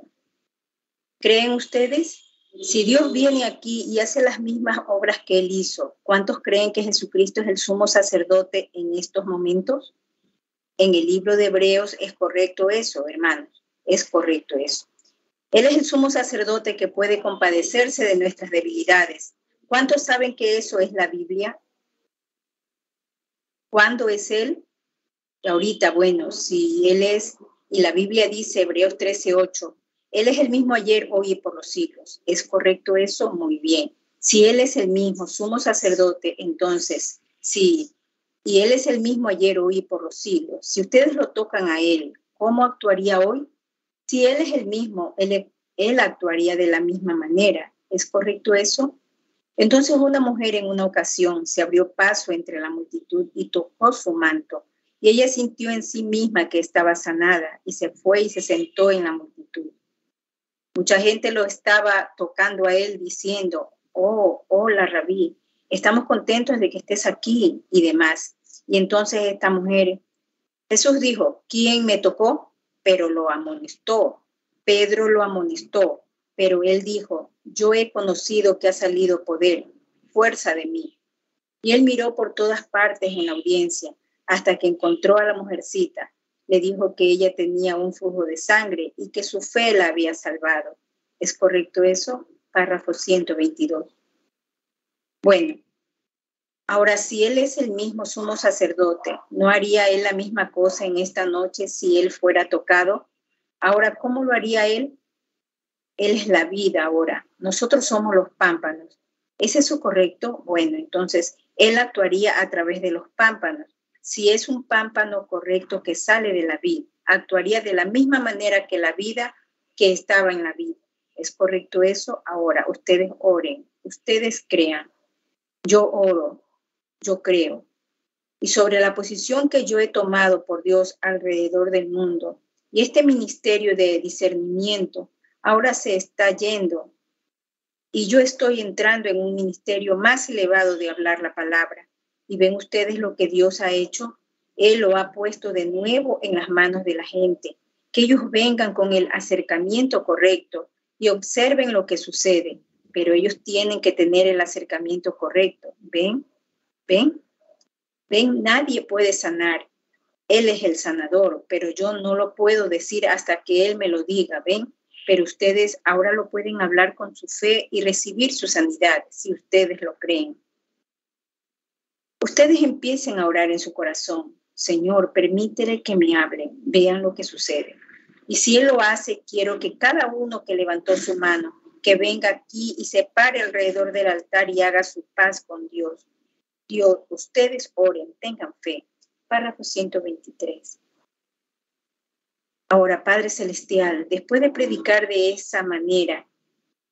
¿Creen ustedes Si Dios viene aquí y hace las mismas obras que Él hizo, ¿cuántos creen que Jesucristo es el sumo sacerdote en estos momentos? En el libro de Hebreos es correcto eso, hermanos, es correcto eso. Él es el sumo sacerdote que puede compadecerse de nuestras debilidades. ¿Cuántos saben que eso es la Biblia? ¿Cuándo es Él? Ahorita, bueno, si Él es, y la Biblia dice, Hebreos 13:8, Él es el mismo ayer, hoy y por los siglos. ¿Es correcto eso? Muy bien. Si Él es el mismo sumo sacerdote, entonces, sí, y Él es el mismo ayer, hoy y por los siglos. Si ustedes lo tocan a Él, ¿cómo actuaría hoy? Si Él es el mismo, Él, él actuaría de la misma manera. ¿Es correcto eso? Entonces una mujer en una ocasión se abrió paso entre la multitud y tocó su manto y ella sintió en sí misma que estaba sanada y se fue y se sentó en la multitud. Mucha gente lo estaba tocando a él diciendo, oh, hola rabí, estamos contentos de que estés aquí y demás. Y entonces esta mujer, Jesús dijo, ¿quién me tocó? Pero lo amonestó. Pedro lo amonestó, pero él dijo, yo he conocido que ha salido poder, fuerza de mí. Y él miró por todas partes en la audiencia hasta que encontró a la mujercita. Le dijo que ella tenía un flujo de sangre y que su fe la había salvado. ¿Es correcto eso? Párrafo 122. Bueno, ahora si él es el mismo sumo sacerdote, ¿no haría él la misma cosa en esta noche si él fuera tocado? Ahora, ¿cómo lo haría él? Él es la vida ahora. Nosotros somos los pámpanos. ¿Es eso correcto? Bueno, entonces él actuaría a través de los pámpanos si es un pámpano correcto que sale de la vida, actuaría de la misma manera que la vida que estaba en la vida. ¿Es correcto eso? Ahora, ustedes oren, ustedes crean. Yo oro, yo creo. Y sobre la posición que yo he tomado por Dios alrededor del mundo y este ministerio de discernimiento ahora se está yendo y yo estoy entrando en un ministerio más elevado de hablar la palabra y ven ustedes lo que Dios ha hecho. Él lo ha puesto de nuevo en las manos de la gente. Que ellos vengan con el acercamiento correcto y observen lo que sucede. Pero ellos tienen que tener el acercamiento correcto. ¿Ven? ¿Ven? ¿Ven? Nadie puede sanar. Él es el sanador, pero yo no lo puedo decir hasta que Él me lo diga. ¿Ven? Pero ustedes ahora lo pueden hablar con su fe y recibir su sanidad si ustedes lo creen. Ustedes empiecen a orar en su corazón. Señor, permítele que me hable. Vean lo que sucede. Y si Él lo hace, quiero que cada uno que levantó su mano, que venga aquí y se pare alrededor del altar y haga su paz con Dios. Dios, ustedes oren, tengan fe. Párrafo 123. Ahora, Padre Celestial, después de predicar de esa manera,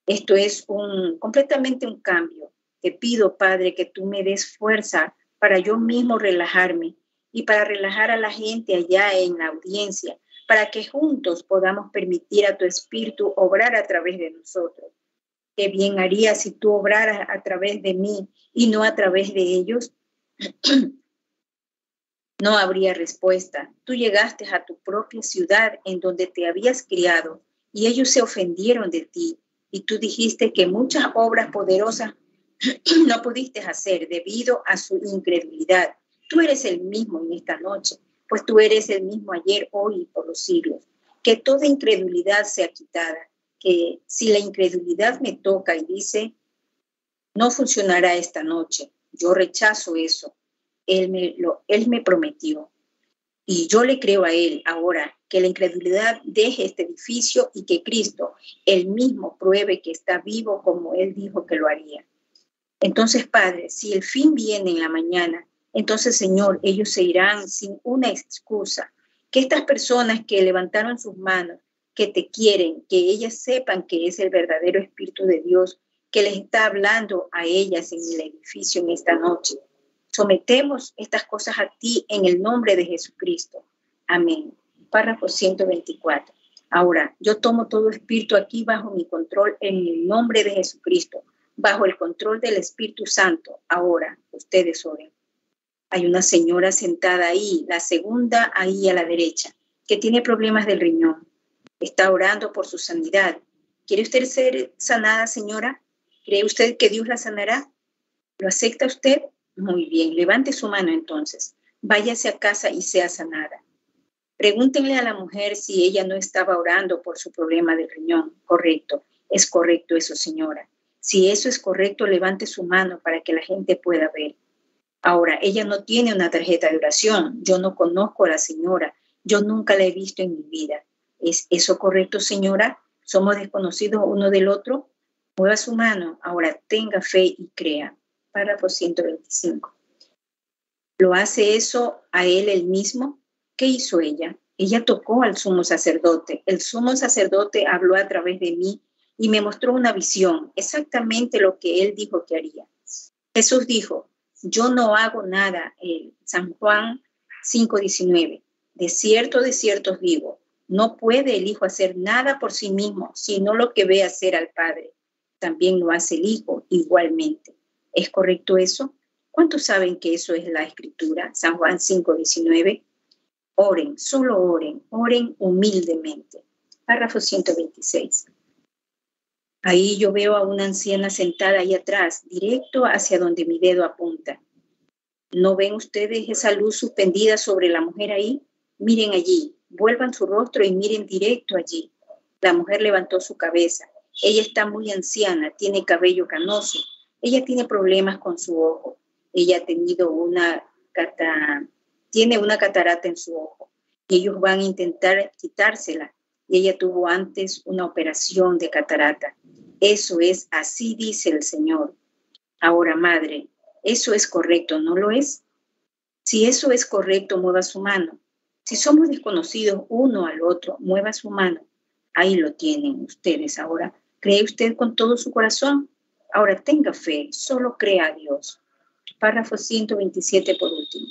esto es un completamente un cambio. Te pido, Padre, que tú me des fuerza para yo mismo relajarme y para relajar a la gente allá en la audiencia, para que juntos podamos permitir a tu espíritu obrar a través de nosotros. Qué bien haría si tú obraras a través de mí y no a través de ellos. no habría respuesta. Tú llegaste a tu propia ciudad en donde te habías criado y ellos se ofendieron de ti y tú dijiste que muchas obras poderosas no pudiste hacer debido a su incredulidad. Tú eres el mismo en esta noche, pues tú eres el mismo ayer, hoy y por los siglos. Que toda incredulidad sea quitada, que si la incredulidad me toca y dice, no funcionará esta noche, yo rechazo eso. Él me, lo, él me prometió. Y yo le creo a Él ahora que la incredulidad deje este edificio y que Cristo, él mismo, pruebe que está vivo como Él dijo que lo haría. Entonces, Padre, si el fin viene en la mañana, entonces, Señor, ellos se irán sin una excusa. Que estas personas que levantaron sus manos, que te quieren, que ellas sepan que es el verdadero Espíritu de Dios que les está hablando a ellas en el edificio en esta noche. Sometemos estas cosas a ti en el nombre de Jesucristo. Amén. Párrafo 124. Ahora, yo tomo todo espíritu aquí bajo mi control en el nombre de Jesucristo bajo el control del Espíritu Santo. Ahora, ustedes oren. Hay una señora sentada ahí, la segunda ahí a la derecha, que tiene problemas del riñón. Está orando por su sanidad. ¿Quiere usted ser sanada, señora? ¿Cree usted que Dios la sanará? ¿Lo acepta usted? Muy bien, levante su mano entonces. Váyase a casa y sea sanada. Pregúntenle a la mujer si ella no estaba orando por su problema de riñón. Correcto, es correcto eso, señora. Si eso es correcto, levante su mano para que la gente pueda ver. Ahora, ella no tiene una tarjeta de oración. Yo no conozco a la señora. Yo nunca la he visto en mi vida. ¿Es eso correcto, señora? ¿Somos desconocidos uno del otro? Mueva su mano. Ahora tenga fe y crea. Párrafo 125. ¿Lo hace eso a él el mismo? ¿Qué hizo ella? Ella tocó al sumo sacerdote. El sumo sacerdote habló a través de mí y me mostró una visión, exactamente lo que él dijo que haría. Jesús dijo, yo no hago nada. San Juan 5:19. De cierto, de cierto os digo, no puede el Hijo hacer nada por sí mismo, sino lo que ve hacer al Padre. También lo hace el Hijo igualmente. ¿Es correcto eso? ¿Cuántos saben que eso es la escritura? San Juan 5:19. Oren, solo oren, oren humildemente. Párrafo 126. Ahí yo veo a una anciana sentada ahí atrás, directo hacia donde mi dedo apunta. ¿No ven ustedes esa luz suspendida sobre la mujer ahí? Miren allí, vuelvan su rostro y miren directo allí. La mujer levantó su cabeza. Ella está muy anciana, tiene cabello canoso. Ella tiene problemas con su ojo. Ella ha tenido una cata tiene una catarata en su ojo ellos van a intentar quitársela. Y ella tuvo antes una operación de catarata. Eso es, así dice el Señor. Ahora, madre, eso es correcto, ¿no lo es? Si eso es correcto, mueva su mano. Si somos desconocidos uno al otro, mueva su mano. Ahí lo tienen ustedes ahora. ¿Cree usted con todo su corazón? Ahora tenga fe, solo crea a Dios. Párrafo 127 por último.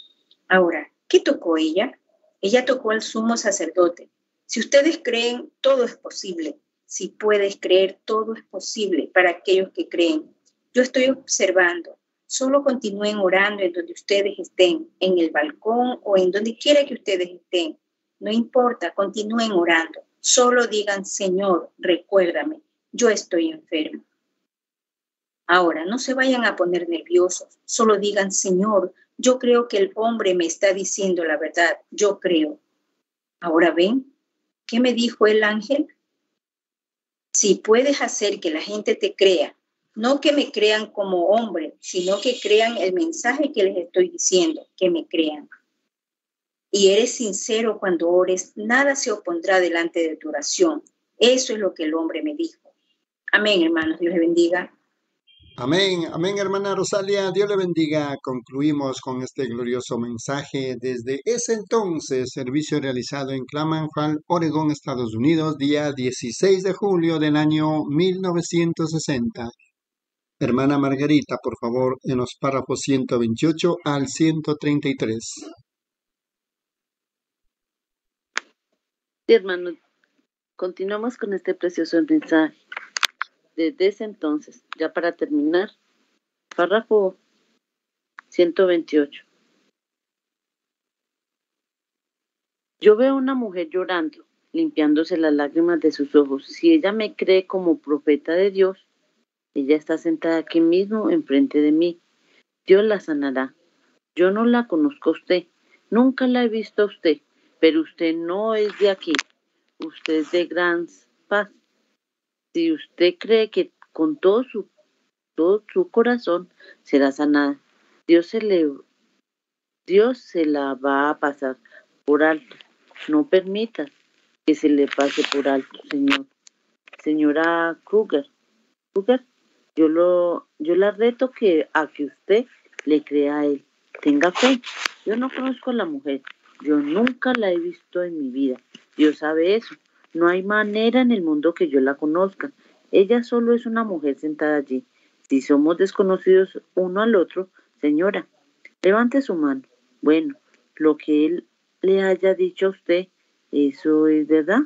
Ahora, ¿qué tocó ella? Ella tocó al sumo sacerdote. Si ustedes creen, todo es posible. Si puedes creer, todo es posible para aquellos que creen. Yo estoy observando. Solo continúen orando en donde ustedes estén, en el balcón o en donde quiera que ustedes estén. No importa, continúen orando. Solo digan, Señor, recuérdame, yo estoy enfermo. Ahora, no se vayan a poner nerviosos, solo digan, Señor, yo creo que el hombre me está diciendo la verdad, yo creo. Ahora ven, ¿qué me dijo el ángel? Si puedes hacer que la gente te crea, no que me crean como hombre, sino que crean el mensaje que les estoy diciendo, que me crean. Y eres sincero cuando ores, nada se opondrá delante de tu oración. Eso es lo que el hombre me dijo. Amén, hermanos. Dios les bendiga. Amén, amén hermana Rosalia, Dios le bendiga. Concluimos con este glorioso mensaje desde ese entonces, servicio realizado en Clamanfal, Oregón, Estados Unidos, día 16 de julio del año 1960. Hermana Margarita, por favor, en los párrafos 128 al 133. Sí, hermano, continuamos con este precioso mensaje desde ese entonces, ya para terminar, párrafo 128. Yo veo a una mujer llorando, limpiándose las lágrimas de sus ojos. Si ella me cree como profeta de Dios, ella está sentada aquí mismo enfrente de mí. Dios la sanará. Yo no la conozco a usted, nunca la he visto a usted, pero usted no es de aquí. Usted es de Gran Paz si usted cree que con todo su, todo su corazón será sanada, Dios se le Dios se la va a pasar por alto. No permita que se le pase por alto, señor. Señora Kruger, Kruger, yo lo, yo la reto que a que usted le crea a él. Tenga fe. Yo no conozco a la mujer. Yo nunca la he visto en mi vida. Dios sabe eso. No hay manera en el mundo que yo la conozca. Ella solo es una mujer sentada allí. Si somos desconocidos uno al otro, señora, levante su mano. Bueno, lo que él le haya dicho a usted, ¿eso es verdad?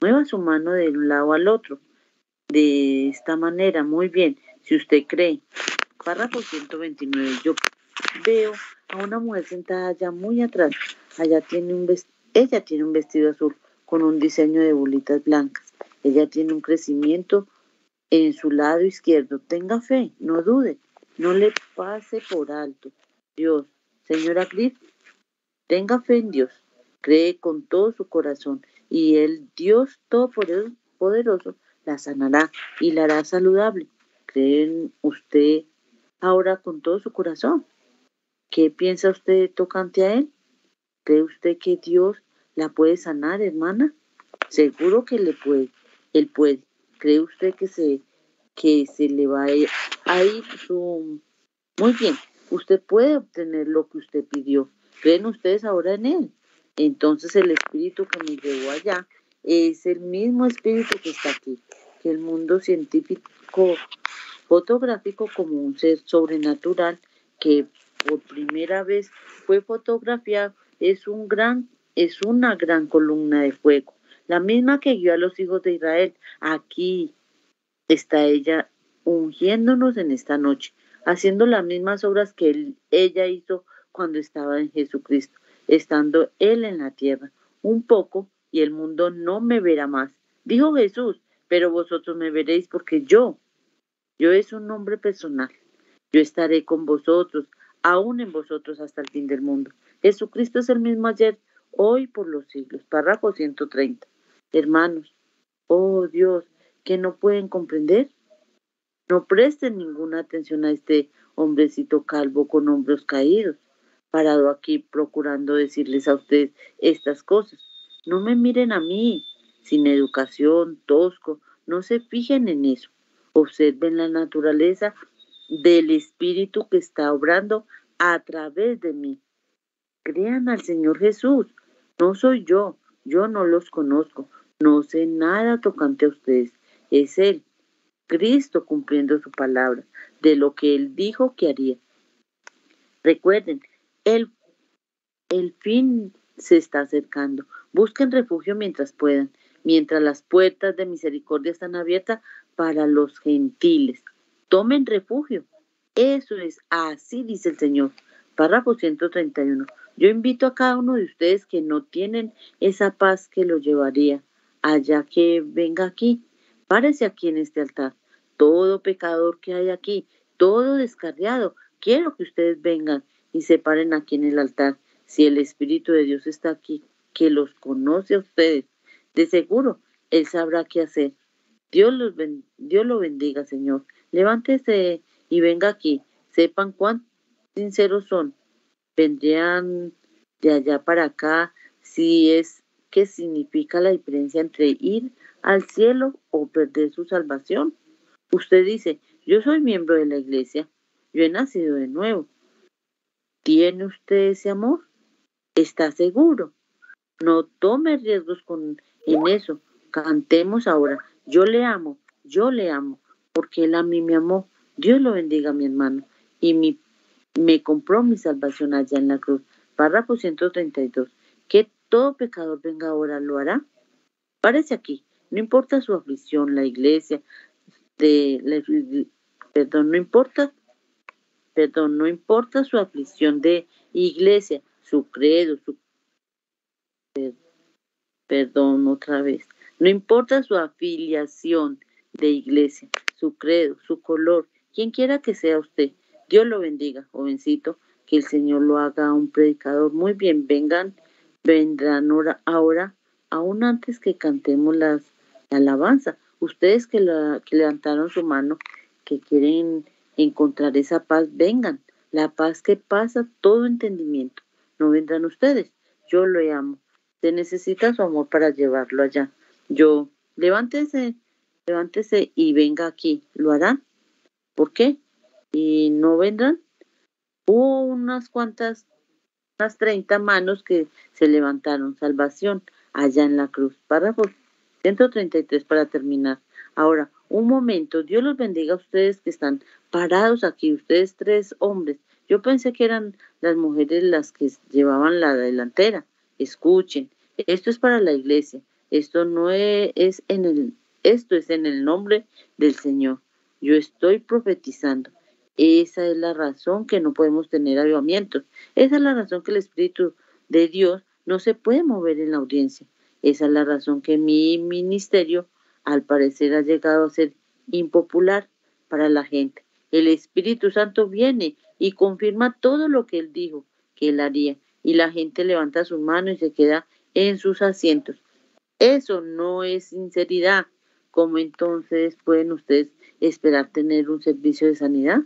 Mueva su mano de un lado al otro. De esta manera, muy bien. Si usted cree. Párrafo 129. Yo veo a una mujer sentada allá muy atrás. Allá tiene un ella tiene un vestido azul con un diseño de bolitas blancas. Ella tiene un crecimiento en su lado izquierdo. Tenga fe, no dude, no le pase por alto. Dios, señora Cliff, tenga fe en Dios, cree con todo su corazón y el Dios Todopoderoso la sanará y la hará saludable. ¿Cree en usted ahora con todo su corazón? ¿Qué piensa usted tocante a Él? ¿Cree usted que Dios la puede sanar, hermana? Seguro que le puede. Él puede. ¿Cree usted que se, que se le va a ir su... Muy bien, usted puede obtener lo que usted pidió. ¿Creen ustedes ahora en Él? Entonces el espíritu que me llevó allá es el mismo espíritu que está aquí, que el mundo científico fotográfico como un ser sobrenatural que por primera vez fue fotografiado es un gran es una gran columna de fuego, la misma que guió a los hijos de Israel. Aquí está ella ungiéndonos en esta noche, haciendo las mismas obras que ella hizo cuando estaba en Jesucristo, estando Él en la tierra. Un poco y el mundo no me verá más. Dijo Jesús, pero vosotros me veréis porque yo, yo es un nombre personal. Yo estaré con vosotros, aún en vosotros hasta el fin del mundo. Jesucristo es el mismo ayer, hoy por los siglos. Párrafo 130. Hermanos, oh Dios, que no pueden comprender. No presten ninguna atención a este hombrecito calvo con hombros caídos, parado aquí procurando decirles a ustedes estas cosas. No me miren a mí, sin educación, tosco, no se fijen en eso. Observen la naturaleza del espíritu que está obrando a través de mí. Crean al Señor Jesús. No soy yo, yo no los conozco, no sé nada tocante a ustedes. Es Él, Cristo cumpliendo su palabra, de lo que Él dijo que haría. Recuerden, el, el fin se está acercando. Busquen refugio mientras puedan, mientras las puertas de misericordia están abiertas para los gentiles. Tomen refugio. Eso es, así dice el Señor. Párrafo 131. Yo invito a cada uno de ustedes que no tienen esa paz que lo llevaría allá que venga aquí. Párese aquí en este altar. Todo pecador que hay aquí, todo descarriado, quiero que ustedes vengan y se paren aquí en el altar. Si el Espíritu de Dios está aquí, que los conoce a ustedes, de seguro Él sabrá qué hacer. Dios, los Dios lo bendiga, Señor. Levántese y venga aquí. Sepan cuán sinceros son vendrían de allá para acá si es que significa la diferencia entre ir al cielo o perder su salvación. Usted dice, yo soy miembro de la iglesia, yo he nacido de nuevo. ¿Tiene usted ese amor? ¿Está seguro? No tome riesgos con, en eso. Cantemos ahora. Yo le amo, yo le amo, porque él a mí me amó. Dios lo bendiga, mi hermano. Y mi me compró mi salvación allá en la cruz. Párrafo 132. Que todo pecador venga ahora, ¿lo hará? Parece aquí. No importa su aflicción, la iglesia, de, perdón, no importa, perdón, no importa su aflicción de iglesia, su credo, su, perdón, otra vez, no importa su afiliación de iglesia, su credo, su color, quien quiera que sea usted, Dios lo bendiga, jovencito, que el Señor lo haga un predicador. Muy bien, vengan, vendrán ahora, aún antes que cantemos las, la alabanza. Ustedes que, que levantaron su mano, que quieren encontrar esa paz, vengan. La paz que pasa todo entendimiento. No vendrán ustedes. Yo lo amo. Se necesita su amor para llevarlo allá. Yo, levántese, levántese y venga aquí. ¿Lo harán? ¿Por qué? Y no vendrán. Hubo unas cuantas, unas 30 manos que se levantaron, salvación allá en la cruz. Párrafo 133 para terminar. Ahora, un momento, Dios los bendiga a ustedes que están parados aquí, ustedes tres hombres. Yo pensé que eran las mujeres las que llevaban la delantera. Escuchen, esto es para la iglesia. Esto no es, es en el esto es en el nombre del Señor. Yo estoy profetizando. Esa es la razón que no podemos tener avivamientos. Esa es la razón que el Espíritu de Dios no se puede mover en la audiencia. Esa es la razón que mi ministerio al parecer ha llegado a ser impopular para la gente. El Espíritu Santo viene y confirma todo lo que él dijo que él haría y la gente levanta su mano y se queda en sus asientos. Eso no es sinceridad. ¿Cómo entonces pueden ustedes esperar tener un servicio de sanidad?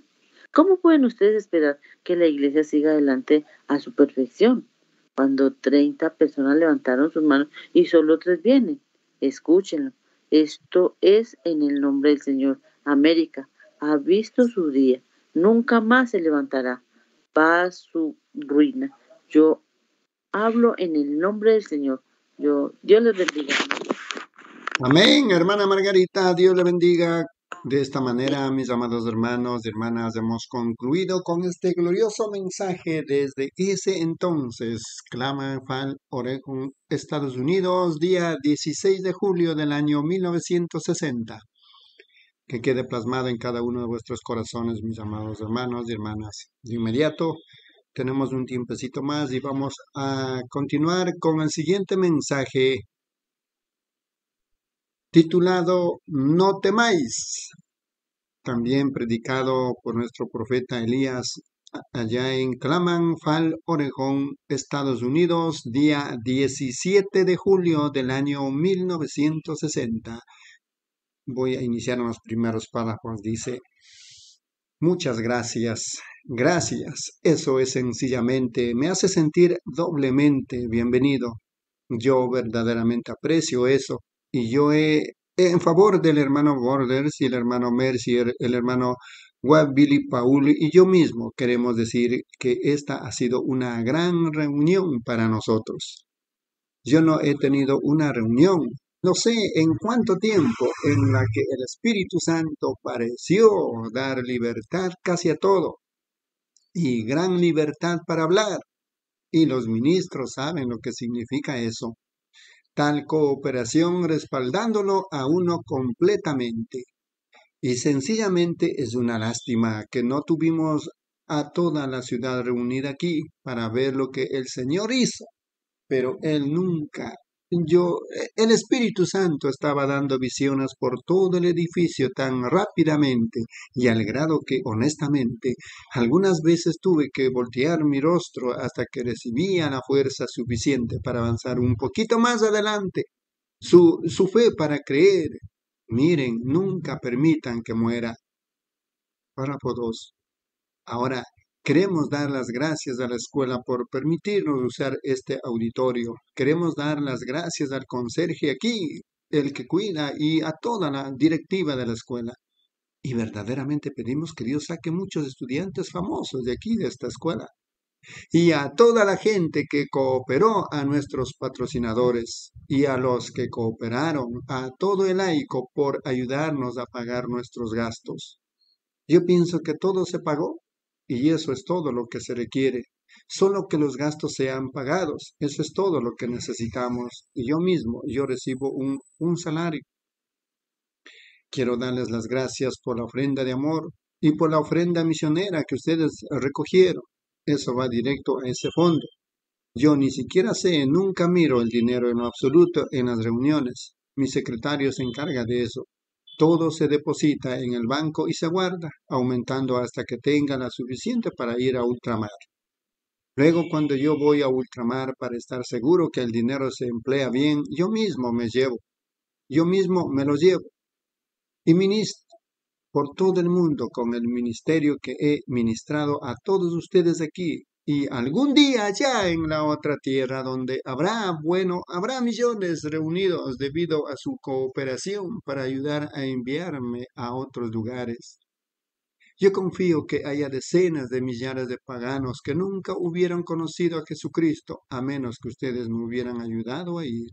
¿Cómo pueden ustedes esperar que la iglesia siga adelante a su perfección? Cuando 30 personas levantaron sus manos y solo tres vienen. Escúchenlo. Esto es en el nombre del Señor. América ha visto su día. Nunca más se levantará. Va su ruina. Yo hablo en el nombre del Señor. Yo, Dios les bendiga. Amén, hermana Margarita, Dios le bendiga. De esta manera, mis amados hermanos y hermanas, hemos concluido con este glorioso mensaje desde ese entonces. Clama Fall, Oregon, Estados Unidos, día 16 de julio del año 1960. Que quede plasmado en cada uno de vuestros corazones, mis amados hermanos y hermanas. De inmediato, tenemos un tiempecito más y vamos a continuar con el siguiente mensaje titulado No temáis, también predicado por nuestro profeta Elías allá en Claman Fall, Oregón, Estados Unidos, día 17 de julio del año 1960. Voy a iniciar los primeros párrafos. Dice, muchas gracias, gracias. Eso es sencillamente, me hace sentir doblemente bienvenido. Yo verdaderamente aprecio eso y yo he en favor del hermano Borders y el hermano Mercier, el hermano Webb Billy Paul y yo mismo queremos decir que esta ha sido una gran reunión para nosotros. Yo no he tenido una reunión, no sé en cuánto tiempo, en la que el Espíritu Santo pareció dar libertad casi a todo y gran libertad para hablar. Y los ministros saben lo que significa eso tal cooperación respaldándolo a uno completamente. Y sencillamente es una lástima que no tuvimos a toda la ciudad reunida aquí para ver lo que el Señor hizo, pero Él nunca yo, eh, el Espíritu Santo estaba dando visiones por todo el edificio tan rápidamente y al grado que, honestamente, algunas veces tuve que voltear mi rostro hasta que recibía la fuerza suficiente para avanzar un poquito más adelante. Su, su fe para creer. Miren, nunca permitan que muera. Párrafo 2. Ahora, Queremos dar las gracias a la escuela por permitirnos usar este auditorio. Queremos dar las gracias al conserje aquí, el que cuida, y a toda la directiva de la escuela. Y verdaderamente pedimos que Dios saque muchos estudiantes famosos de aquí, de esta escuela. Y a toda la gente que cooperó, a nuestros patrocinadores y a los que cooperaron, a todo el laico por ayudarnos a pagar nuestros gastos. Yo pienso que todo se pagó y eso es todo lo que se requiere. Solo que los gastos sean pagados. Eso es todo lo que necesitamos. Y yo mismo, yo recibo un, un salario. Quiero darles las gracias por la ofrenda de amor y por la ofrenda misionera que ustedes recogieron. Eso va directo a ese fondo. Yo ni siquiera sé, nunca miro el dinero en lo absoluto en las reuniones. Mi secretario se encarga de eso. Todo se deposita en el banco y se guarda, aumentando hasta que tenga la suficiente para ir a ultramar. Luego, cuando yo voy a ultramar para estar seguro que el dinero se emplea bien, yo mismo me llevo. Yo mismo me lo llevo. Y ministro por todo el mundo con el ministerio que he ministrado a todos ustedes aquí y algún día allá en la otra tierra donde habrá, bueno, habrá millones reunidos debido a su cooperación para ayudar a enviarme a otros lugares. Yo confío que haya decenas de millares de paganos que nunca hubieran conocido a Jesucristo a menos que ustedes me hubieran ayudado a ir.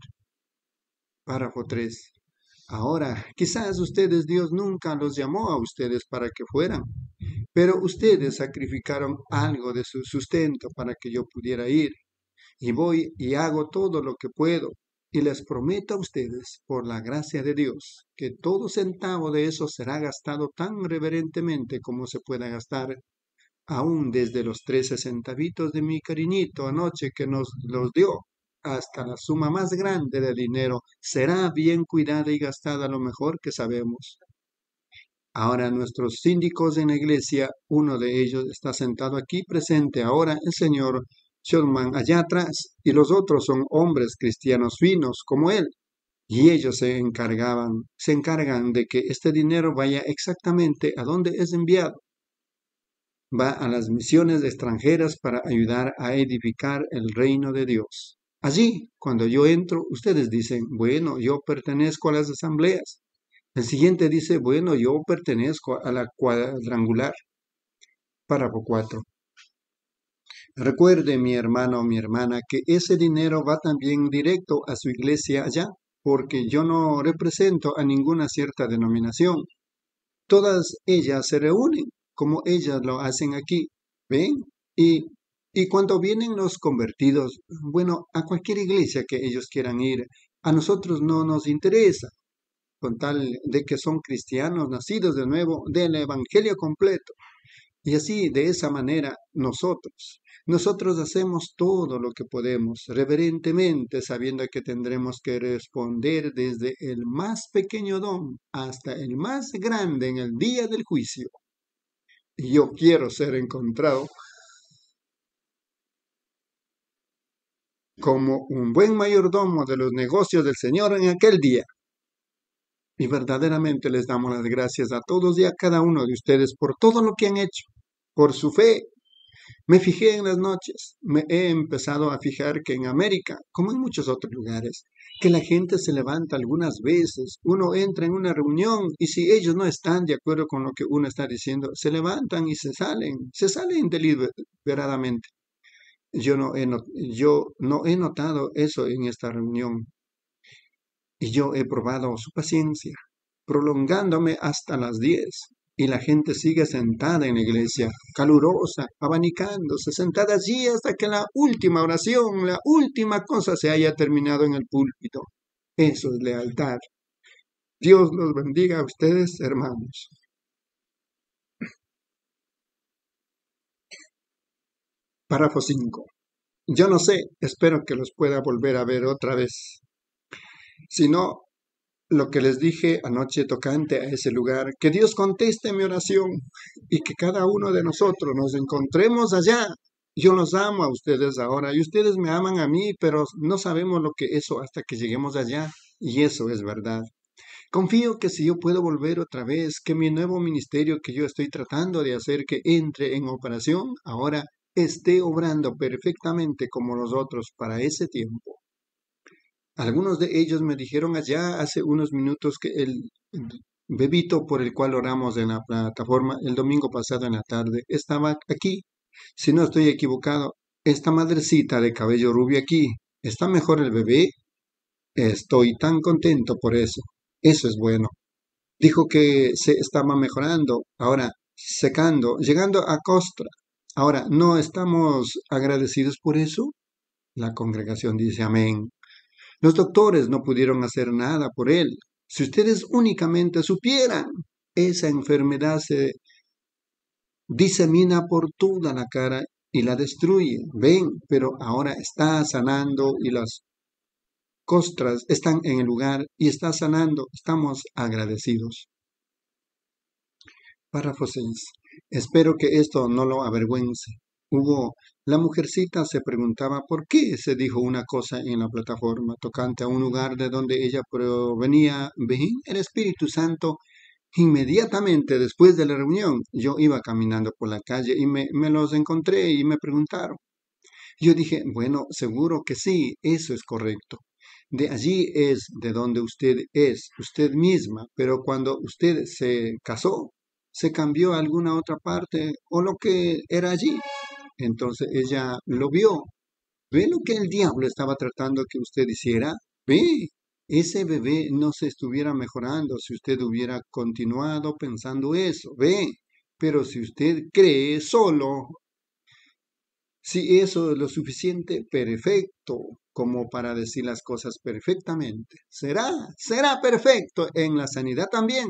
Párrafo 3. Ahora, quizás ustedes Dios nunca los llamó a ustedes para que fueran, pero ustedes sacrificaron algo de su sustento para que yo pudiera ir. Y voy y hago todo lo que puedo. Y les prometo a ustedes, por la gracia de Dios, que todo centavo de eso será gastado tan reverentemente como se pueda gastar, aún desde los trece centavitos de mi cariñito anoche que nos los dio, hasta la suma más grande de dinero será bien cuidada y gastada lo mejor que sabemos. Ahora nuestros síndicos en la iglesia, uno de ellos está sentado aquí presente ahora, el señor Shodman allá atrás, y los otros son hombres cristianos finos como él, y ellos se encargaban, se encargan de que este dinero vaya exactamente a donde es enviado. Va a las misiones extranjeras para ayudar a edificar el reino de Dios. Allí, cuando yo entro, ustedes dicen, bueno, yo pertenezco a las asambleas. El siguiente dice, bueno, yo pertenezco a la cuadrangular. Párrafo 4. Recuerde, mi hermano o mi hermana, que ese dinero va también directo a su iglesia allá, porque yo no represento a ninguna cierta denominación. Todas ellas se reúnen, como ellas lo hacen aquí. ¿Ven? Y, y cuando vienen los convertidos, bueno, a cualquier iglesia que ellos quieran ir, a nosotros no nos interesa con tal de que son cristianos nacidos de nuevo del Evangelio completo. Y así, de esa manera, nosotros, nosotros hacemos todo lo que podemos, reverentemente, sabiendo que tendremos que responder desde el más pequeño don hasta el más grande en el día del juicio. Y yo quiero ser encontrado como un buen mayordomo de los negocios del Señor en aquel día. Y verdaderamente les damos las gracias a todos y a cada uno de ustedes por todo lo que han hecho, por su fe. Me fijé en las noches, me he empezado a fijar que en América, como en muchos otros lugares, que la gente se levanta algunas veces, uno entra en una reunión y si ellos no están de acuerdo con lo que uno está diciendo, se levantan y se salen, se salen deliberadamente. Yo no he, notado eso en esta reunión. Y yo he probado su paciencia, prolongándome hasta las diez. Y la gente sigue sentada en la iglesia, calurosa, abanicándose, sentada allí hasta que la última oración, la última cosa se haya terminado en el púlpito. Eso es lealtad. Dios los bendiga a ustedes, hermanos. Párrafo 5. Yo no sé, espero que los pueda volver a ver otra vez sino lo que les dije anoche tocante a ese lugar, que Dios conteste mi oración y que cada uno de nosotros nos encontremos allá. Yo los amo a ustedes ahora y ustedes me aman a mí, pero no sabemos lo que eso hasta que lleguemos allá. Y eso es verdad. Confío que si yo puedo volver otra vez, que mi nuevo ministerio que yo estoy tratando de hacer que entre en operación, ahora esté obrando perfectamente como los otros para ese tiempo. Algunos de ellos me dijeron allá hace unos minutos que el bebito por el cual oramos en la plataforma el domingo pasado en la tarde estaba aquí. Si no estoy equivocado, esta madrecita de cabello rubio aquí, ¿está mejor el bebé? Estoy tan contento por eso. Eso es bueno. Dijo que se estaba mejorando, ahora secando, llegando a costra. Ahora, ¿no estamos agradecidos por eso? La congregación dice amén. Los doctores no pudieron hacer nada por él. Si ustedes únicamente supieran, esa enfermedad se disemina por toda la cara y la destruye. Ven, pero ahora está sanando y las costras están en el lugar y está sanando. Estamos agradecidos. Párrafo 6. Espero que esto no lo avergüence. Hubo la mujercita se preguntaba por qué se dijo una cosa en la plataforma tocante a un lugar de donde ella provenía. Ven, el Espíritu Santo. Inmediatamente después de la reunión, yo iba caminando por la calle y me los encontré y me preguntaron. Yo dije, bueno, seguro que sí, eso es correcto. De allí es de donde usted es, usted misma, pero cuando usted se casó, se cambió a alguna otra parte o lo que era allí. Entonces ella lo vio. ¿Ve lo que el diablo estaba tratando que usted hiciera? Ve, ese bebé no se estuviera mejorando si usted hubiera continuado pensando eso. Ve, pero si usted cree solo, si eso es lo suficiente, perfecto, como para decir las cosas perfectamente, será, será perfecto en la sanidad también.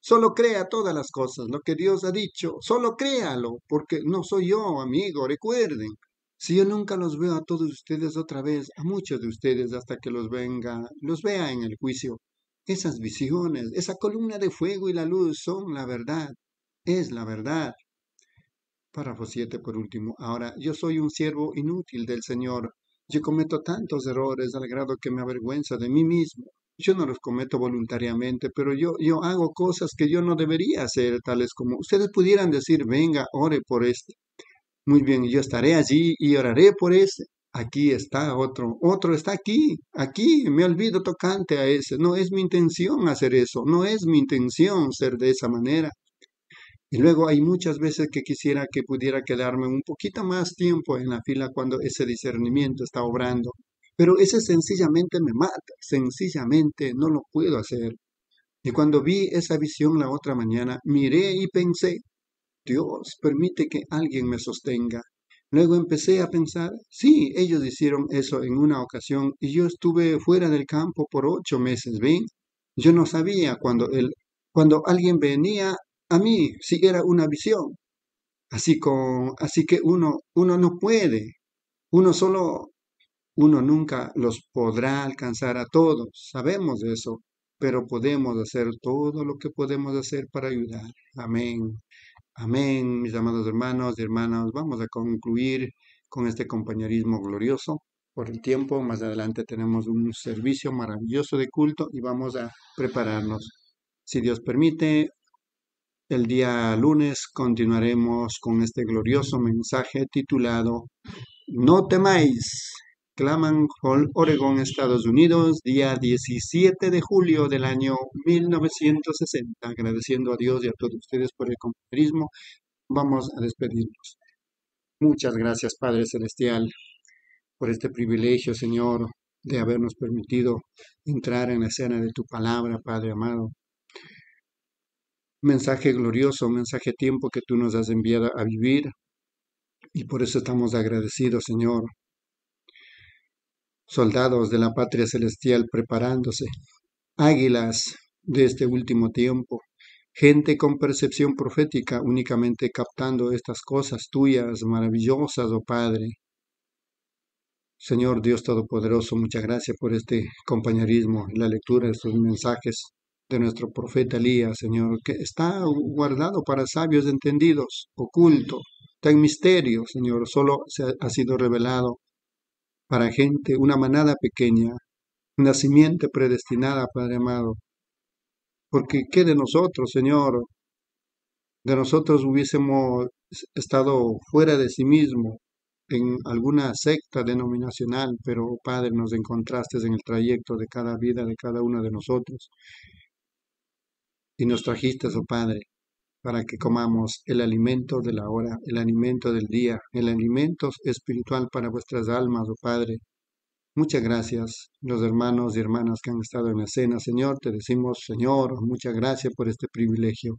Solo crea todas las cosas, lo que Dios ha dicho, solo créalo, porque no soy yo, amigo, recuerden. Si yo nunca los veo a todos ustedes otra vez, a muchos de ustedes hasta que los venga, los vea en el juicio, esas visiones, esa columna de fuego y la luz son la verdad, es la verdad. Párrafo 7 por último. Ahora, yo soy un siervo inútil del Señor. Yo cometo tantos errores al grado que me avergüenza de mí mismo. Yo no los cometo voluntariamente, pero yo, yo hago cosas que yo no debería hacer, tales como ustedes pudieran decir, venga, ore por este. Muy bien, yo estaré allí y oraré por ese. Aquí está otro, otro está aquí, aquí, me olvido tocante a ese. No es mi intención hacer eso, no es mi intención ser de esa manera. Y luego hay muchas veces que quisiera que pudiera quedarme un poquito más tiempo en la fila cuando ese discernimiento está obrando. Pero ese sencillamente me mata, sencillamente no lo puedo hacer. Y cuando vi esa visión la otra mañana, miré y pensé, Dios, permite que alguien me sostenga. Luego empecé a pensar, sí, ellos hicieron eso en una ocasión y yo estuve fuera del campo por ocho meses, ¿ven? Yo no sabía cuando, él, cuando alguien venía a mí si era una visión. Así, con, así que uno, uno no puede, uno solo, uno nunca los podrá alcanzar a todos, sabemos eso, pero podemos hacer todo lo que podemos hacer para ayudar. Amén. Amén, mis amados hermanos y hermanas. Vamos a concluir con este compañerismo glorioso por el tiempo. Más adelante tenemos un servicio maravilloso de culto y vamos a prepararnos. Si Dios permite, el día lunes continuaremos con este glorioso mensaje titulado No temáis. Claman Hall, Oregon, Estados Unidos, día 17 de julio del año 1960. Agradeciendo a Dios y a todos ustedes por el compañerismo, vamos a despedirnos. Muchas gracias, Padre Celestial, por este privilegio, Señor, de habernos permitido entrar en la escena de tu palabra, Padre amado. Mensaje glorioso, mensaje tiempo que tú nos has enviado a vivir. Y por eso estamos agradecidos, Señor, soldados de la patria celestial preparándose, águilas de este último tiempo, gente con percepción profética únicamente captando estas cosas tuyas maravillosas, oh Padre. Señor Dios Todopoderoso, muchas gracias por este compañerismo, la lectura de estos mensajes de nuestro profeta Elías, Señor, que está guardado para sabios entendidos, oculto, en misterio, Señor, solo se ha sido revelado para gente, una manada pequeña, una simiente predestinada, Padre amado. Porque ¿qué de nosotros, Señor? De nosotros hubiésemos estado fuera de sí mismo en alguna secta denominacional, pero Padre, nos encontraste en el trayecto de cada vida de cada uno de nosotros. Y nos trajiste, oh Padre, para que comamos el alimento de la hora, el alimento del día, el alimento espiritual para vuestras almas, oh Padre. Muchas gracias, los hermanos y hermanas que han estado en la cena. Señor, te decimos, Señor, muchas gracias por este privilegio.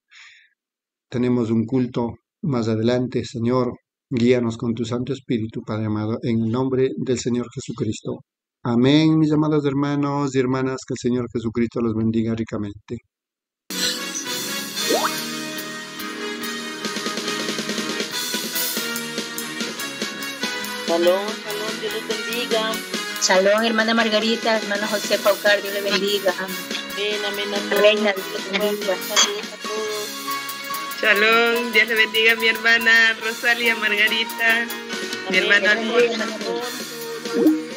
Tenemos un culto más adelante, Señor. Guíanos con tu Santo Espíritu, Padre amado, en el nombre del Señor Jesucristo. Amén, mis amados hermanos y hermanas, que el Señor Jesucristo los bendiga ricamente. Shalom, shalom, Dios les bendiga. Shalom, hermana Margarita, hermano José Paucar, Dios le bendiga. Amén, amén a todos. Reina, Dios le bendiga. Saludos a todos. Shalom, Dios le bendiga a mi hermana Rosalia Margarita, mi Amén, hermano amén, Alfonso.